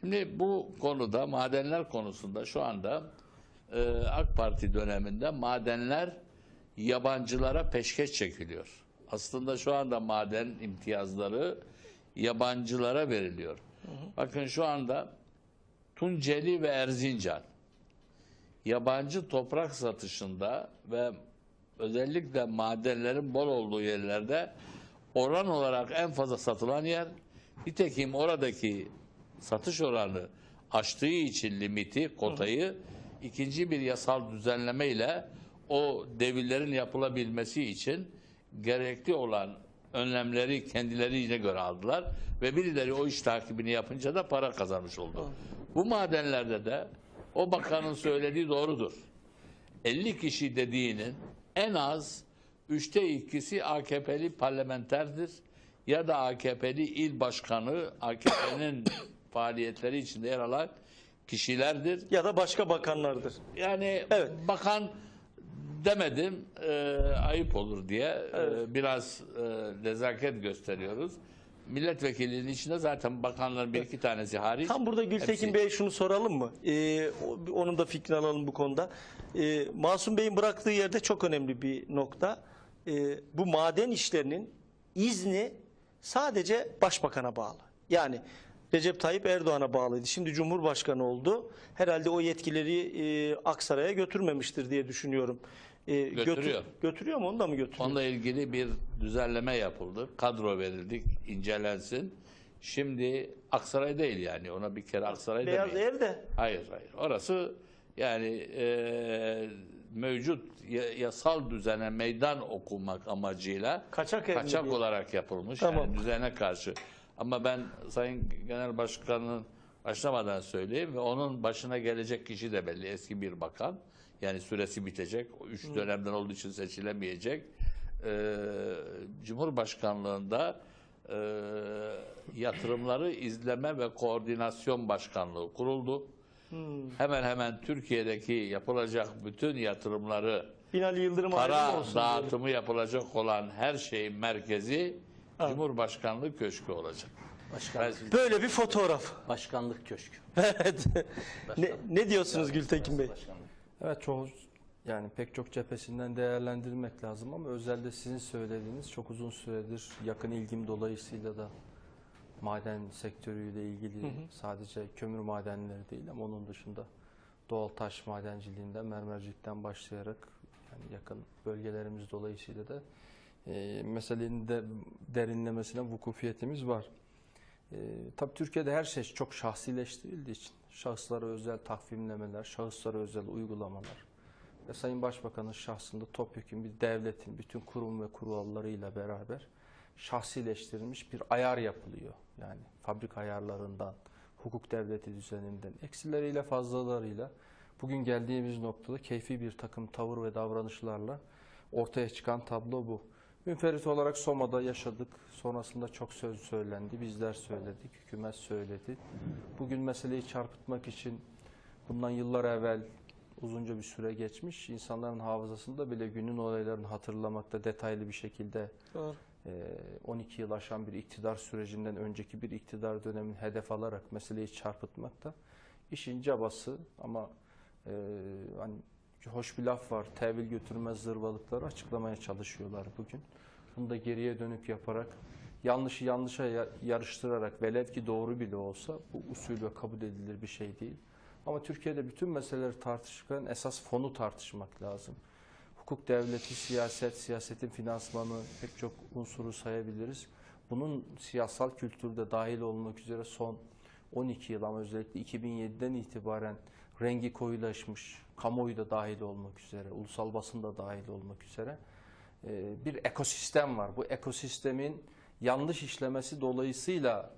Şimdi bu konuda madenler konusunda şu anda e, AK Parti döneminde madenler yabancılara peşkeş çekiliyor. Aslında şu anda maden imtiyazları yabancılara veriliyor. Bakın şu anda Tunceli ve Erzincan yabancı toprak satışında ve özellikle madenlerin bol olduğu yerlerde oran olarak en fazla satılan yer. Nitekim oradaki satış oranı aştığı için limiti, kotayı ikinci bir yasal düzenleme ile o devirlerin yapılabilmesi için gerekli olan önlemleri kendilerine göre aldılar ve birileri o iş takibini yapınca da para kazanmış oldu. Bu madenlerde de o bakanın söylediği doğrudur. 50 kişi dediğinin en az üçte ikisi AKP'li parlamenterdir ya da AKP'li il başkanı AKP'nin faaliyetleri içinde yer alan kişilerdir. Ya da başka bakanlardır. Yani Evet. bakan demedim e, ayıp olur diye e, biraz e, nezaket gösteriyoruz. Milletvekilinin içinde zaten bakanların bir iki tanesi hariç. Tam burada Gültekin Bey'e şunu soralım mı? Ee, onun da fikrini alalım bu konuda. Ee, Masum Bey'in bıraktığı yerde çok önemli bir nokta. Ee, bu maden işlerinin izni sadece başbakana bağlı. Yani Recep Tayyip Erdoğan'a bağlıydı. Şimdi Cumhurbaşkanı oldu. Herhalde o yetkileri e, Aksaray'a götürmemiştir diye düşünüyorum. Ee, götür- Götürüyor. götürüyor mu? Onu da mı götürüyor? Onunla ilgili bir düzenleme yapıldı. Kadro verildik, incelensin. Şimdi Aksaray değil yani. Ona bir kere Aksaray Beyaz demeyin. Ev'de. Hayır hayır. Orası yani e, mevcut ya- yasal düzene meydan okumak amacıyla Kaçak kaçak olarak yapılmış. Tamam. Yani düzene karşı. Ama ben Sayın Genel Başkan'ın başlamadan söyleyeyim ve onun başına gelecek kişi de belli. Eski bir bakan. Yani süresi bitecek. Üç dönemden olduğu için seçilemeyecek. Ee, Cumhurbaşkanlığında e, yatırımları izleme ve koordinasyon başkanlığı kuruldu. Hemen hemen Türkiye'deki yapılacak bütün yatırımları Binali Yıldırım para dağıtımı yapılacak olan her şeyin merkezi Cumhurbaşkanlığı Köşkü olacak. Başkan, Ben- Böyle bir fotoğraf. başkanlık köşkü. Evet. ne, ne diyorsunuz Gültekin Bey? Başkanlık. Evet çoğu yani pek çok cephesinden değerlendirmek lazım ama özelde sizin söylediğiniz çok uzun süredir yakın ilgim dolayısıyla da maden sektörüyle ilgili sadece kömür madenleri değil ama onun dışında doğal taş madenciliğinden, mermercilikten başlayarak yani yakın bölgelerimiz dolayısıyla da e, meselenin de derinlemesine vukufiyetimiz var. E, tabii Türkiye'de her şey çok şahsileştirildiği için şahıslara özel takvimlemeler, şahıslara özel uygulamalar ve Sayın Başbakan'ın şahsında topyekun bir devletin bütün kurum ve kurallarıyla beraber şahsileştirilmiş bir ayar yapılıyor. Yani fabrik ayarlarından, hukuk devleti düzeninden, eksileriyle fazlalarıyla bugün geldiğimiz noktada keyfi bir takım tavır ve davranışlarla ortaya çıkan tablo bu. Münferit olarak Soma'da yaşadık. Sonrasında çok söz söylendi. Bizler söyledik, hükümet söyledi. Bugün meseleyi çarpıtmak için bundan yıllar evvel uzunca bir süre geçmiş. İnsanların hafızasında bile günün olaylarını hatırlamakta detaylı bir şekilde Doğru. e, 12 yıl aşan bir iktidar sürecinden önceki bir iktidar dönemini hedef alarak meseleyi çarpıtmakta işin cabası ama e, hani hoş bir laf var tevil götürmez zırvalıkları açıklamaya çalışıyorlar bugün. Bunu da geriye dönük yaparak yanlışı yanlışa ya- yarıştırarak velev ki doğru bile olsa bu usul ve kabul edilir bir şey değil. Ama Türkiye'de bütün meseleleri tartışırken esas fonu tartışmak lazım. Hukuk devleti, siyaset, siyasetin finansmanı pek çok unsuru sayabiliriz. Bunun siyasal kültürde dahil olmak üzere son 12 yıl ama özellikle 2007'den itibaren rengi koyulaşmış, kamuoyu da dahil olmak üzere, ulusal basın da dahil olmak üzere e, bir ekosistem var. Bu ekosistemin yanlış işlemesi dolayısıyla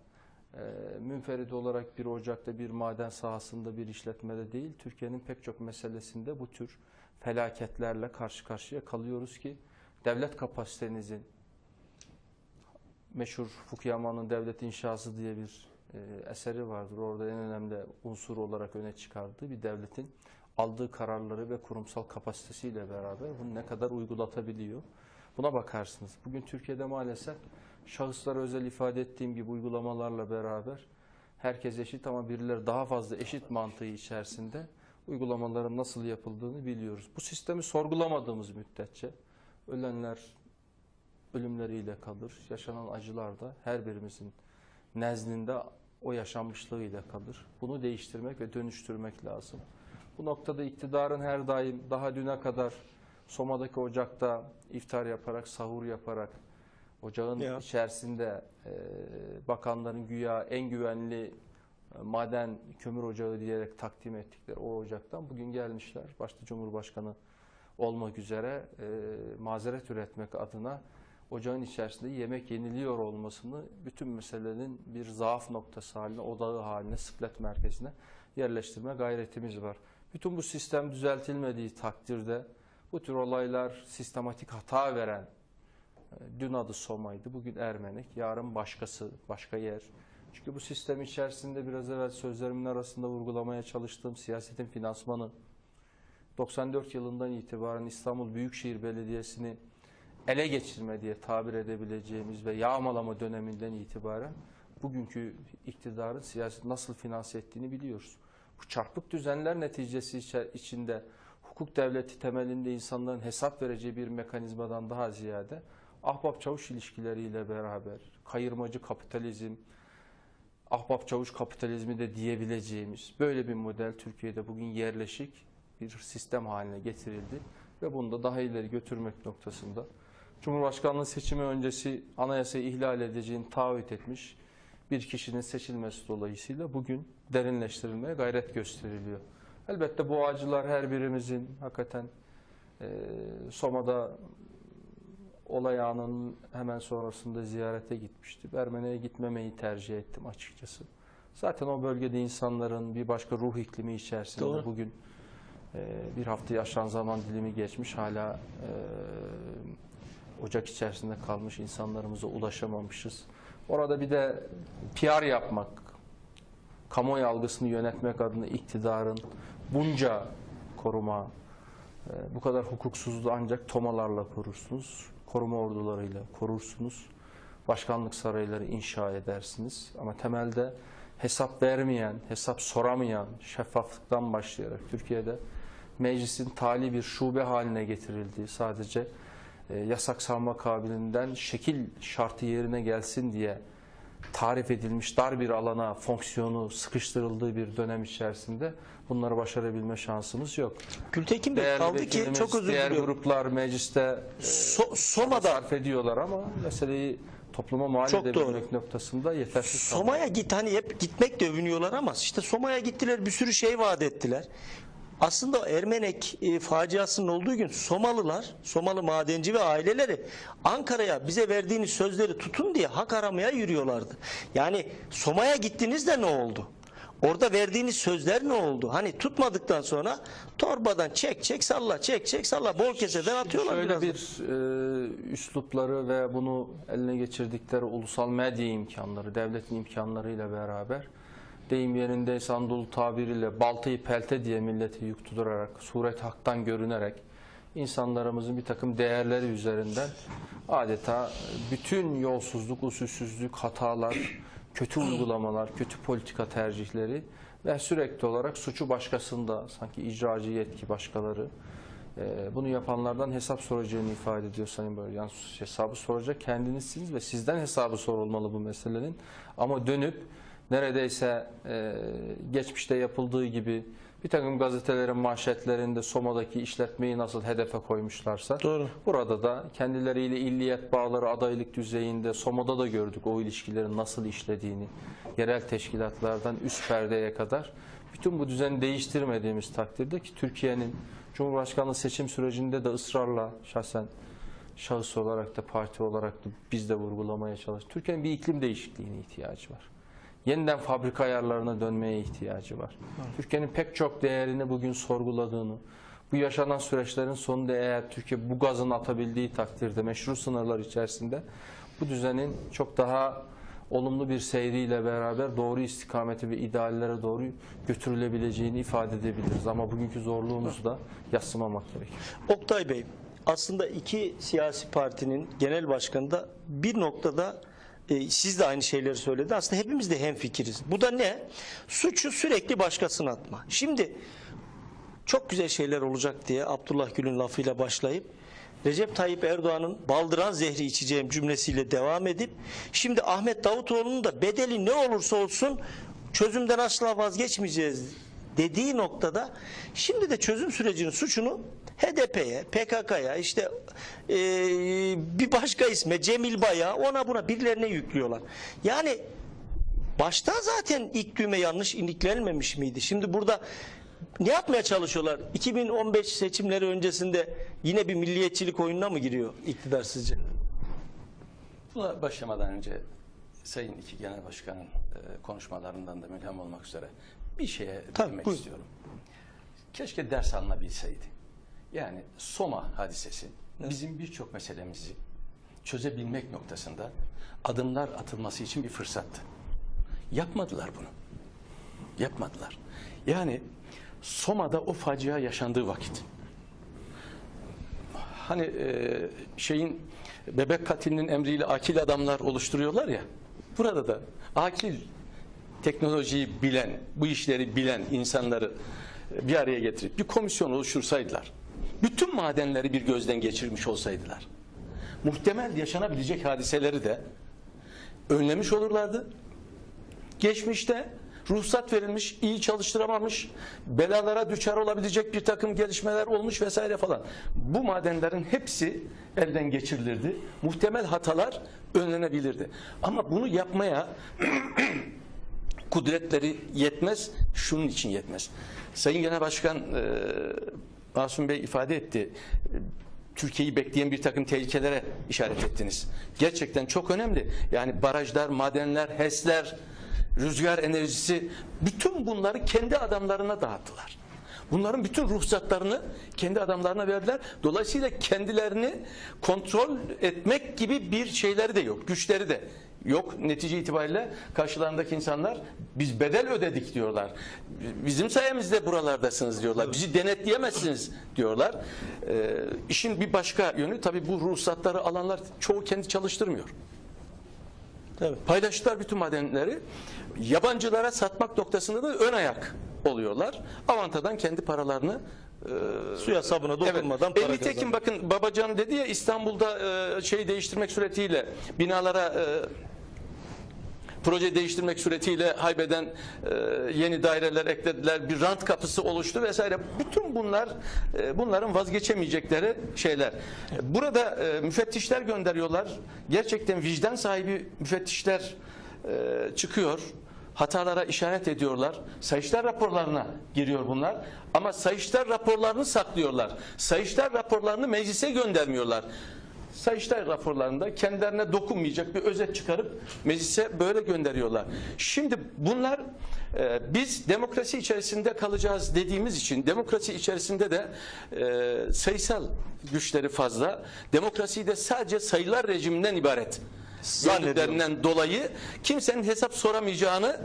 e, münferit olarak bir ocakta, bir maden sahasında, bir işletmede değil, Türkiye'nin pek çok meselesinde bu tür felaketlerle karşı karşıya kalıyoruz ki devlet kapasitenizin meşhur Fukuyama'nın Devlet İnşası diye bir e, eseri vardır. Orada en önemli unsur olarak öne çıkardığı bir devletin aldığı kararları ve kurumsal kapasitesiyle beraber bunu ne kadar uygulatabiliyor. Buna bakarsınız. Bugün Türkiye'de maalesef şahıslara özel ifade ettiğim gibi uygulamalarla beraber herkes eşit ama birileri daha fazla eşit mantığı içerisinde uygulamaların nasıl yapıldığını biliyoruz. Bu sistemi sorgulamadığımız müddetçe ölenler ölümleriyle kalır, yaşanan acılar da her birimizin nezdinde o yaşanmışlığıyla kalır. Bunu değiştirmek ve dönüştürmek lazım. Bu noktada iktidarın her daim daha düne kadar Soma'daki ocakta iftar yaparak, sahur yaparak ocağın Ya. içerisinde e, bakanların güya en güvenli e, maden kömür ocağı diyerek takdim ettikleri o ocaktan bugün gelmişler. Başta Cumhurbaşkanı olmak üzere e, mazeret üretmek adına ocağın içerisinde yemek yeniliyor olmasını bütün meselenin bir zaaf noktası haline, odağı haline, sıklet merkezine yerleştirme gayretimiz var. Bütün bu sistem düzeltilmediği takdirde bu tür olaylar sistematik hata veren, e, dün adı Soma'ydı, bugün Ermenek, yarın başkası, başka yer. Çünkü bu sistem içerisinde biraz evvel sözlerimin arasında vurgulamaya çalıştığım siyasetin finansmanı, 94 yılından itibaren İstanbul Büyükşehir Belediyesi'ni ele geçirme diye tabir edebileceğimiz ve yağmalama döneminden itibaren bugünkü iktidarın siyaset nasıl finanse ettiğini biliyoruz. Bu çarpık düzenler neticesi içinde hukuk devleti temelinde insanların hesap vereceği bir mekanizmadan daha ziyade ahbap çavuş ilişkileriyle beraber kayırmacı kapitalizm, ahbap çavuş kapitalizmi de diyebileceğimiz böyle bir model Türkiye'de bugün yerleşik bir sistem haline getirildi ve bunu da daha ileri götürmek noktasında Cumhurbaşkanlığı seçimi öncesi anayasayı ihlal edeceğini taahhüt etmiş bir kişinin seçilmesi dolayısıyla bugün derinleştirilmeye gayret gösteriliyor. Elbette bu acılar her birimizin hakikaten e, Soma'da olay anının hemen sonrasında ziyarete gitmişti. Ermeni'ye gitmemeyi tercih ettim açıkçası. Zaten o bölgede insanların bir başka ruh iklimi içerisinde Doğru. bugün e, bir hafta yaşan zaman dilimi geçmiş hala e, ocak içerisinde kalmış insanlarımıza ulaşamamışız. Orada bir de PR yapmak, kamuoyu algısını yönetmek adına iktidarın bunca koruma, e, bu kadar hukuksuzluğu ancak tomalarla korursunuz, koruma ordularıyla korursunuz, başkanlık sarayları inşa edersiniz. Ama temelde hesap vermeyen, hesap soramayan, şeffaflıktan başlayarak Türkiye'de meclisin tali bir şube haline getirildiği, sadece yasak savma kabiliğinden şekil şartı yerine gelsin diye tarif edilmiş dar bir alana fonksiyonu sıkıştırıldığı bir dönem içerisinde bunları başarabilme şansımız yok. Gültekin Bey Değerli kaldı ki çok özür diğer diliyorum. gruplar mecliste e, So- Soma'da sarf ediyorlar ama meseleyi topluma mal Çok edebilmek noktasında yetersiz. Soma'ya git hani hep gitmek de övünüyorlar ama işte Soma'ya gittiler bir sürü şey vaat ettiler. Aslında Ermenek e, faciasının olduğu gün Somalılar, Somalı madenci ve aileleri Ankara'ya bize verdiğiniz sözleri tutun diye hak aramaya yürüyorlardı. Yani Soma'ya gittiniz de ne oldu? Orada verdiğiniz sözler ne oldu? Hani tutmadıktan sonra torbadan çek çek salla çek çek salla bol keseden atıyorlar Şöyle biraz. bir e, üslupları ve bunu eline geçirdikleri ulusal medya imkanları, devletin imkanlarıyla beraber deyim yerindeyse Anadolu tabiriyle baltayı pelte diye milleti yük tuturarak, suret haktan görünerek insanlarımızın bir takım değerleri üzerinden adeta bütün yolsuzluk, usulsüzlük, hatalar, kötü uygulamalar, kötü politika tercihleri ve sürekli olarak suçu başkasında sanki icracı yetki başkaları ee, bunu yapanlardan hesap soracağını ifade ediyor Sayın Böyle. Yani hesabı soracak kendinizsiniz ve sizden hesabı sorulmalı bu meselenin. Ama dönüp neredeyse e, geçmişte yapıldığı gibi bir takım gazetelerin manşetlerinde Soma'daki işletmeyi nasıl hedefe koymuşlarsa Doğru. burada da kendileriyle illiyet bağları adaylık düzeyinde Soma'da da gördük o ilişkilerin nasıl işlediğini yerel teşkilatlardan üst perdeye kadar bütün bu düzeni değiştirmediğimiz takdirde ki Türkiye'nin Cumhurbaşkanlığı seçim sürecinde de ısrarla şahsen şahıs olarak da parti olarak da biz de vurgulamaya çalıştık. Türkiye'nin bir iklim değişikliğine ihtiyacı var. Yeniden fabrika ayarlarına dönmeye ihtiyacı var. Türkiye'nin pek çok değerini bugün sorguladığını, bu yaşanan süreçlerin sonunda eğer Türkiye bu gazını atabildiği takdirde meşru sınırlar içerisinde bu düzenin çok daha olumlu bir seyriyle beraber doğru istikamete ve ideallere doğru götürülebileceğini ifade edebiliriz. Ama bugünkü zorluğumuzu da yassımamak gerekiyor. Oktay Bey, aslında iki siyasi partinin genel başkanı da bir noktada e, siz de aynı şeyleri söyledi. Aslında hepimiz de hemfikiriz. Bu da ne? Suçu sürekli başkasına atma. Şimdi çok güzel şeyler olacak diye Abdullah Gül'ün lafıyla başlayıp Recep Tayyip Erdoğan'ın baldıran zehri içeceğim cümlesiyle devam edip şimdi Ahmet Davutoğlu'nun da bedeli ne olursa olsun çözümden asla vazgeçmeyeceğiz dediği noktada şimdi de çözüm sürecinin suçunu HDP'ye, PKK'ya işte e, bir başka isme Cemil Bay'a ona buna birilerine yüklüyorlar. Yani başta zaten ilk düğme yanlış indiklenmemiş miydi? Şimdi burada ne yapmaya çalışıyorlar? 2015 seçimleri öncesinde yine bir milliyetçilik oyununa mı giriyor iktidar sizce? Buna başlamadan önce Sayın iki Genel Başkan'ın e, konuşmalarından da mülhem olmak üzere bir şeye Tabii, değinmek buyurun. istiyorum. Keşke ders alınabilseydi. Yani Soma hadisesi bizim birçok meselemizi çözebilmek noktasında adımlar atılması için bir fırsattı. Yapmadılar bunu. Yapmadılar. Yani Soma'da o facia yaşandığı vakit hani e, şeyin bebek katilinin emriyle akil adamlar oluşturuyorlar ya. Burada da akil teknolojiyi bilen, bu işleri bilen insanları bir araya getirip bir komisyon oluştursaydılar. Bütün madenleri bir gözden geçirmiş olsaydılar. Muhtemel yaşanabilecek hadiseleri de önlemiş olurlardı. Geçmişte ruhsat verilmiş, iyi çalıştıramamış, belalara düçar olabilecek bir takım gelişmeler olmuş vesaire falan. Bu madenlerin hepsi elden geçirilirdi. Muhtemel hatalar önlenebilirdi. Ama bunu yapmaya kudretleri yetmez, şunun için yetmez. Sayın Genel Başkan e, Masum Bey ifade etti. Türkiye'yi bekleyen bir takım tehlikelere işaret ettiniz. Gerçekten çok önemli. Yani barajlar, madenler, HES'ler, rüzgar enerjisi bütün bunları kendi adamlarına dağıttılar. Bunların bütün ruhsatlarını kendi adamlarına verdiler. Dolayısıyla kendilerini kontrol etmek gibi bir şeyleri de yok, güçleri de Yok netice itibariyle karşılarındaki insanlar biz bedel ödedik diyorlar. Bizim sayemizde buralardasınız diyorlar. Bizi denetleyemezsiniz diyorlar. Ee, işin bir başka yönü tabii bu ruhsatları alanlar çoğu kendi çalıştırmıyor. Tabii. Paylaştılar bütün madenleri. Yabancılara satmak noktasında da ön ayak oluyorlar. Avantadan kendi paralarını Suya sabuna dokunmadan Evet. para E, nitekim bakın Babacan dedi ya İstanbul'da e, şey değiştirmek suretiyle binalara e, proje değiştirmek suretiyle haybeden e, yeni daireler eklediler. Bir rant kapısı oluştu vesaire. Bütün bunlar e, bunların vazgeçemeyecekleri şeyler. Burada e, müfettişler gönderiyorlar. Gerçekten vicdan sahibi müfettişler çıkıyor. Hatalara işaret ediyorlar. Sayıştay raporlarına giriyor bunlar. Ama Sayıştay raporlarını saklıyorlar. Sayıştay raporlarını meclise göndermiyorlar. Sayıştay raporlarında kendilerine dokunmayacak bir özet çıkarıp meclise böyle gönderiyorlar. Şimdi bunlar e, biz demokrasi içerisinde kalacağız dediğimiz için demokrasi içerisinde de e, sayısal güçleri fazla. Demokrasiyi de sadece sayılar rejiminden ibaret gördüklerinden dolayı kimsenin hesap soramayacağını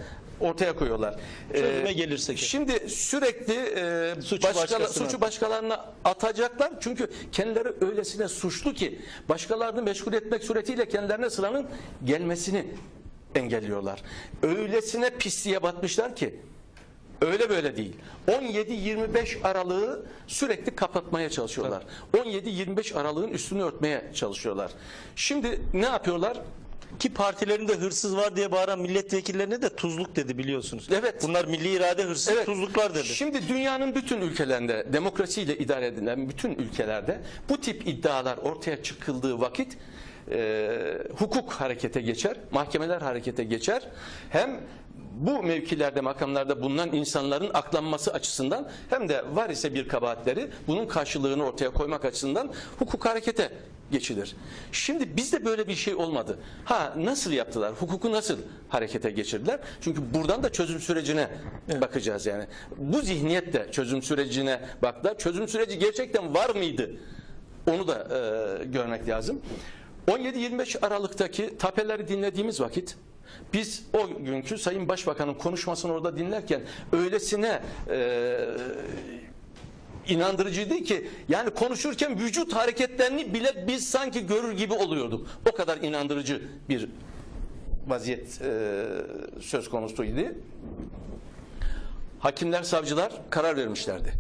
ortaya koyuyorlar. Çözüme Ee, gelirsek. Şimdi sürekli e, Suçu başkasına. suçu başkalarına atacaklar. Çünkü kendileri öylesine suçlu ki başkalarını meşgul etmek suretiyle kendilerine sıranın gelmesini engelliyorlar. Öylesine pisliğe batmışlar ki öyle böyle değil. 17-25 aralığı sürekli kapatmaya çalışıyorlar. 17-25 aralığın üstünü örtmeye çalışıyorlar. Şimdi ne yapıyorlar? Ki partilerinde hırsız var diye bağıran milletvekillerine de tuzluk dedi biliyorsunuz. Evet. Bunlar milli irade hırsız tuzluklar dedi. Şimdi dünyanın bütün ülkelerinde demokrasiyle idare edilen bütün ülkelerde bu tip iddialar ortaya çıkıldığı vakit e, hukuk harekete geçer, mahkemeler harekete geçer. Hem bu mevkilerde, makamlarda bulunan insanların aklanması açısından hem de var ise bir kabahatleri bunun karşılığını ortaya koymak açısından hukuk harekete geçilir. Şimdi bizde böyle bir şey olmadı. Ha nasıl yaptılar? Hukuku nasıl harekete geçirdiler? Çünkü buradan da çözüm sürecine bakacağız yani. Bu zihniyetle çözüm sürecine baktılar. Çözüm süreci gerçekten var mıydı? Onu da e, görmek lazım. 17-25 Aralık'taki tapeleri dinlediğimiz vakit biz o günkü Sayın Başbakan'ın konuşmasını orada dinlerken öylesine e, inandırıcıydı ki yani konuşurken vücut hareketlerini bile biz sanki görür gibi oluyorduk. O kadar inandırıcı bir vaziyet e, söz konusuydu. Hakimler, savcılar karar vermişlerdi.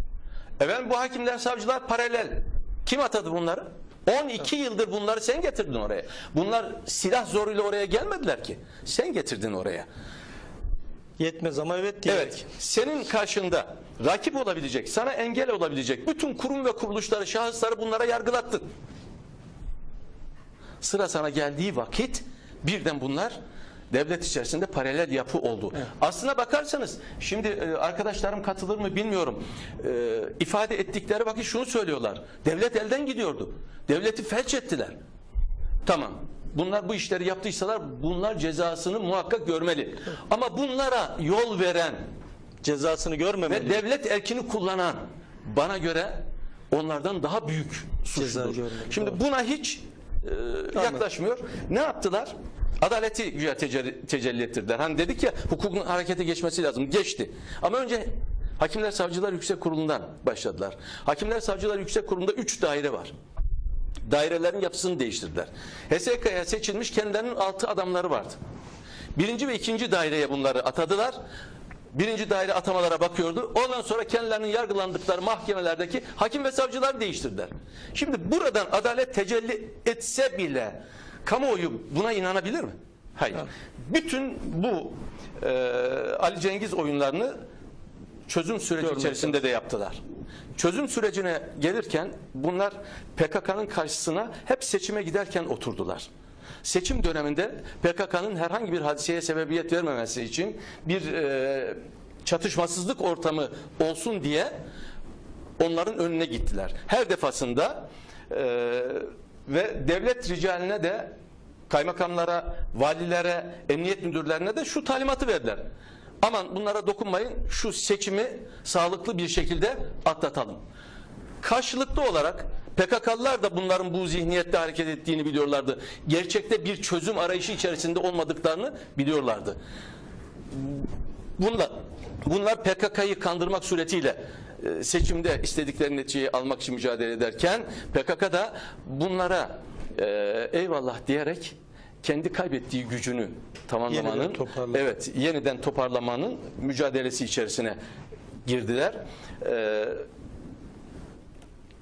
Efendim bu hakimler, savcılar paralel. Kim atadı bunları? 12 yıldır bunları sen getirdin oraya. Bunlar silah zoruyla oraya gelmediler ki. Sen getirdin oraya. Yetmez ama evet diyerek. Evet. Senin karşında rakip olabilecek, sana engel olabilecek bütün kurum ve kuruluşları, şahısları bunlara yargılattın. Sıra sana geldiği vakit birden bunlar devlet içerisinde paralel yapı oldu. Aslına bakarsanız şimdi e, arkadaşlarım katılır mı bilmiyorum. E, ifade ettikleri vakit şunu söylüyorlar. Devlet elden gidiyordu. Devleti felç ettiler. Tamam. Bunlar bu işleri yaptıysalar bunlar cezasını muhakkak görmeli. Ama bunlara yol veren Cezasını ve görmemeli. devlet erkini kullanan bana göre onlardan daha büyük suçludur. Şimdi doğru. buna hiç e, yaklaşmıyor. Ne yaptılar? Adaleti güya tecelli, tecelli ettirdiler. Hani dedik ya hukukun harekete geçmesi lazım. Geçti. Ama önce Hakimler Savcılar Yüksek Kurulu'ndan başladılar. Hakimler Savcılar Yüksek Kurulu'nda 3 daire var. Dairelerin yapısını değiştirdiler. HSK'ya seçilmiş kendilerinin altı adamları vardı. Birinci ve ikinci daireye bunları atadılar. Birinci daire atamalara bakıyordu. Ondan sonra kendilerinin yargılandıkları mahkemelerdeki hakim ve savcıları değiştirdiler. Şimdi buradan adalet tecelli etse bile kamuoyu buna inanabilir mi? Hayır. Bütün bu e, Ali Cengiz oyunlarını çözüm süreci Görmek içerisinde de yaptılar. Çözüm sürecine gelirken bunlar PKK'nın karşısına hep seçime giderken oturdular. Seçim döneminde PKK'nın herhangi bir hadiseye sebebiyet vermemesi için bir e, çatışmasızlık ortamı olsun diye onların önüne gittiler. Her defasında e, ve devlet ricaline de kaymakamlara, valilere, emniyet müdürlerine de şu talimatı verdiler. Aman bunlara dokunmayın, şu seçimi sağlıklı bir şekilde atlatalım. Karşılıklı olarak PKK'lılar da bunların bu zihniyette hareket ettiğini biliyorlardı. Gerçekte bir çözüm arayışı içerisinde olmadıklarını biliyorlardı. Bunlar, bunlar PKK'yı kandırmak suretiyle e, seçimde istedikleri neticeyi almak için mücadele ederken PKK da bunlara e, eyvallah diyerek kendi kaybettiği gücünü tamamlamanın evet yeniden toparlamanın mücadelesi içerisine girdiler. E,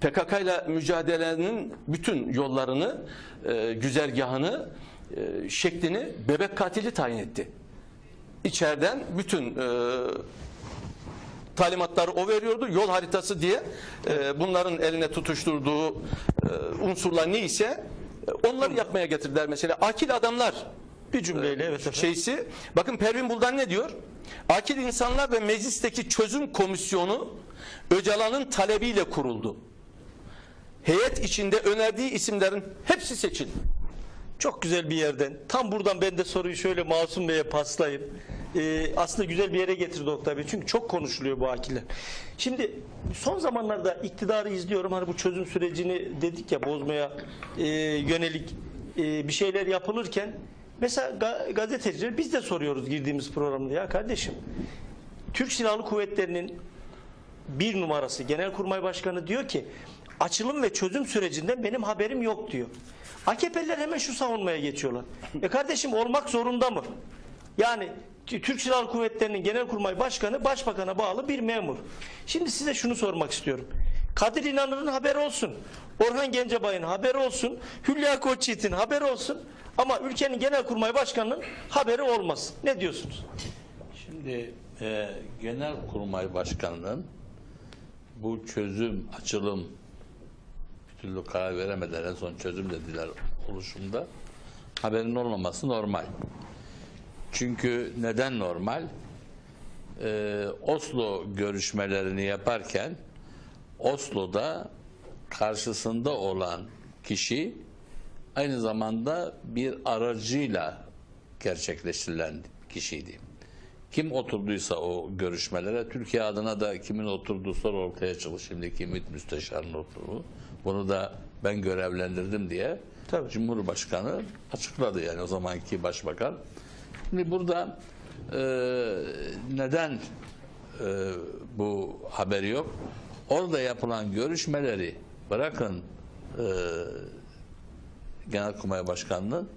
PKK ile mücadelenin bütün yollarını, e, güzergahını, e, şeklini bebek katili tayin etti. İçeriden bütün e, talimatları o veriyordu. Yol haritası diye e, bunların eline tutuşturduğu e, unsurlar neyse onları yapmaya getirdiler mesela. Akil adamlar Bir cümleyle evet efendim. şeysi. Bakın Pervin Buldan ne diyor? Akil insanlar ve meclisteki çözüm komisyonu Öcalan'ın talebiyle kuruldu. Heyet içinde önerdiği isimlerin hepsi seçildi. Çok güzel bir yerden. Tam buradan ben de soruyu şöyle Masum Bey'e paslayayım. Ee, aslında güzel bir yere getirdi Oktay Bey. Çünkü çok konuşuluyor bu akiller. Şimdi son zamanlarda iktidarı izliyorum. Hani bu çözüm sürecini dedik ya bozmaya e, yönelik e, bir şeyler yapılırken mesela ga- gazeteciler biz de soruyoruz girdiğimiz programda ya kardeşim Türk Silahlı Kuvvetleri'nin bir numarası Genelkurmay Başkanı diyor ki açılım ve çözüm sürecinden benim haberim yok diyor. AKP'liler hemen şu savunmaya geçiyorlar. E kardeşim olmak zorunda mı? Yani Türk Silahlı Kuvvetleri'nin Genelkurmay Başkanı Başbakan'a bağlı bir memur. Şimdi size şunu sormak istiyorum. Kadir İnanır'ın haberi olsun. Orhan Gencebay'ın haberi olsun. Hülya Koçyiğit'in haberi olsun. Ama ülkenin Genelkurmay Başkanı'nın haberi olmasın. Ne diyorsunuz? Şimdi e, Genelkurmay Başkanı'nın bu çözüm, açılım türlü karar veremeden en son çözüm dediler oluşumda haberin olmaması normal. Çünkü neden normal? Ee, Oslo görüşmelerini yaparken Oslo'da karşısında olan kişi aynı zamanda bir aracıyla gerçekleştirilen kişiydi. Kim oturduysa o görüşmelere, Türkiye adına da kimin oturduğu soru ortaya çıktı. Şimdiki MİT Müsteşarı'nın oturduğu. Bunu da ben görevlendirdim diye Tabii. Cumhurbaşkanı açıkladı yani o zamanki başbakan. Şimdi burada e, neden e, bu haberi yok? Orada yapılan görüşmeleri bırakın e, Genelkurmay Başkanı'nın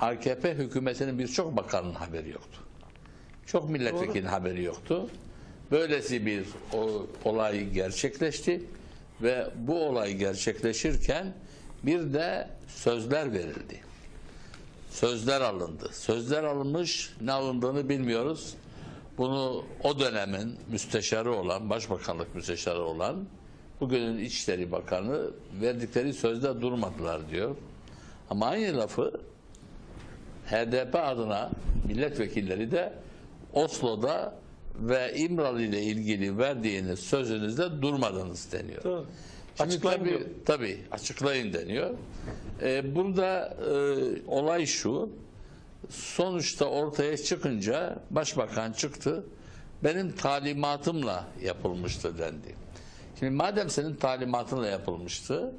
AKP hükümetinin birçok bakanın haberi yoktu. Çok milletvekilinin haberi yoktu. Böylesi bir o, olay gerçekleşti ve bu olay gerçekleşirken bir de sözler verildi. Sözler alındı. Sözler alınmış, ne alındığını bilmiyoruz. Bunu o dönemin müsteşarı olan, başbakanlık müsteşarı olan, bugünün İçişleri Bakanı verdikleri sözde durmadılar diyor. Ama aynı lafı HDP adına milletvekilleri de Oslo'da ve İmralı ile ilgili verdiğiniz sözünüzde durmadınız deniyor. Doğru. Şimdi Açıklayın tabii, diyor. tabii açıklayın deniyor. Ee, burada e, olay şu. Sonuçta ortaya çıkınca başbakan çıktı. Benim talimatımla yapılmıştı dendi. Şimdi madem senin talimatınla yapılmıştı,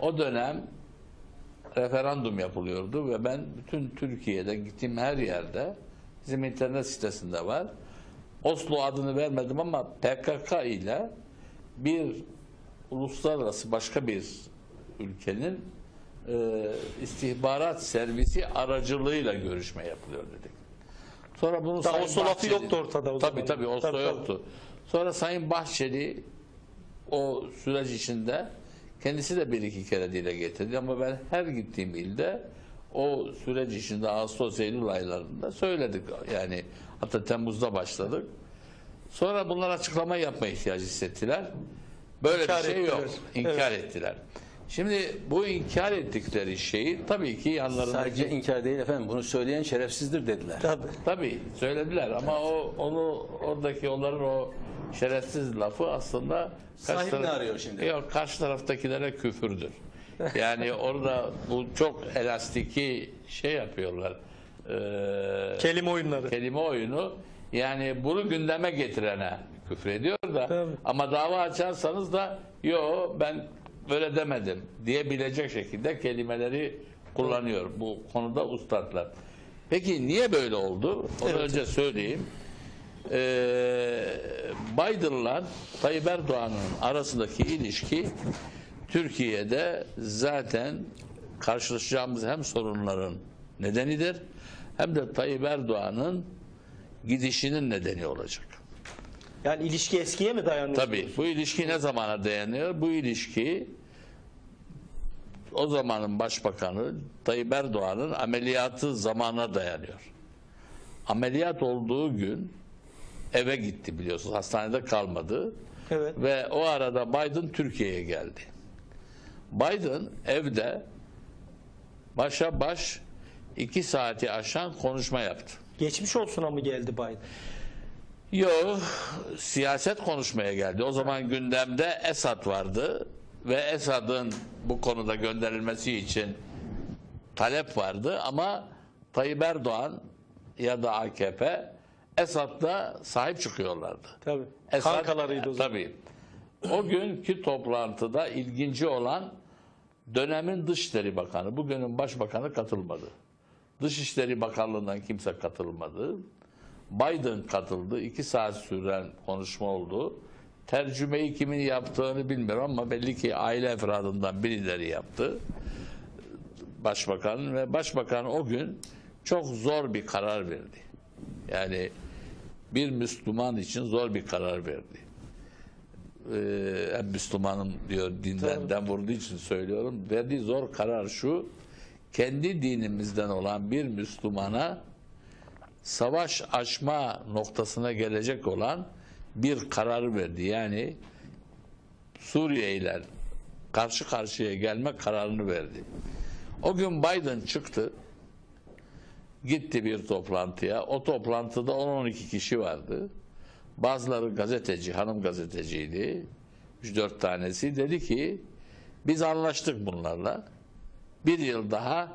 o dönem referandum yapılıyordu ve ben bütün Türkiye'de gittiğim her yerde bizim internet sitesinde var. Oslo adını vermedim ama PKK ile bir uluslararası başka bir ülkenin e, istihbarat servisi aracılığıyla görüşme yapılıyor dedik. Sonra bunu Daha Oslo lafı yoktu ortada o Tabii zaman. tabii Oslo Tabii, tabii. yoktu. Sonra Sayın Bahçeli o süreç içinde kendisi de bir iki kere dile getirdi ama ben her gittiğim ilde o süreç içinde Ağustos Eylül aylarında söyledik yani hatta Temmuz'da başladık. Sonra bunlar açıklama yapma ihtiyacı hissettiler. Böyle İnkar bir şey ettiler. yok. İnkar ettiler. Şimdi bu inkar ettikleri şeyi tabii ki yanlarındaki Sadece inkar değil efendim bunu söyleyen şerefsizdir dediler. Tabii. Tabii söylediler ama o onu oradaki onların o şerefsiz lafı aslında Sahibini taraf- arıyor şimdi. Yok karşı taraftakilere küfürdür. Yani orada bu çok elastiki şey yapıyorlar. Ee, Kelime oyunları. kelime oyunu yani bunu gündeme getirene küfür ediyor da Tabii. ama dava açarsanız da yo ben böyle demedim diyebilecek şekilde kelimeleri kullanıyor bu konuda ustadlar. Peki niye böyle oldu? Onu önce söyleyeyim. Ee, Biden'la Tayyip Erdoğan'ın arasındaki ilişki Türkiye'de zaten karşılaşacağımız hem sorunların nedenidir hem de Tayyip Erdoğan'ın gidişinin nedeni olacak. Yani ilişki eskiye mi dayanıyor? Tabii bu ilişki ne zamana dayanıyor? Bu ilişki o zamanın başbakanı Tayyip Erdoğan'ın ameliyatı zamana dayanıyor. Ameliyat olduğu gün eve gitti biliyorsunuz. Hastanede kalmadı. Evet. Ve o arada Biden Türkiye'ye geldi. Biden evde başa baş iki saati aşan konuşma yaptı. Geçmiş olsuna mı geldi Biden? Yok, siyaset konuşmaya geldi. O zaman gündemde Esad vardı ve Esad'ın bu konuda gönderilmesi için talep vardı ama Tayyip Erdoğan ya da AKP Esad'da sahip çıkıyorlardı. Tabii. Esad- Kankalarıydı o zaman. Tabii. O günkü toplantıda ilginci olan dönemin Dışişleri Bakanı, bugünün Başbakanı katılmadı. Dışişleri Bakanlığı'ndan kimse katılmadı. Biden katıldı. İki saat süren konuşma oldu. Tercümeyi kimin yaptığını bilmiyorum ama belli ki aile efradından birileri yaptı. Başbakan ve başbakan o gün çok zor bir karar verdi. Yani bir Müslüman için zor bir karar verdi. Ee, Müslümanım diyor dinden vurduğu için söylüyorum. Verdiği zor karar şu. Kendi dinimizden olan bir Müslümana savaş açma noktasına gelecek olan bir karar verdi. Yani Suriye ile karşı karşıya gelme kararını verdi. O gün Biden çıktı. Gitti bir toplantıya. O toplantıda 10-12 kişi vardı. Bazıları gazeteci, hanım gazeteciydi. 3-4 tanesi dedi ki biz anlaştık bunlarla. Bir yıl daha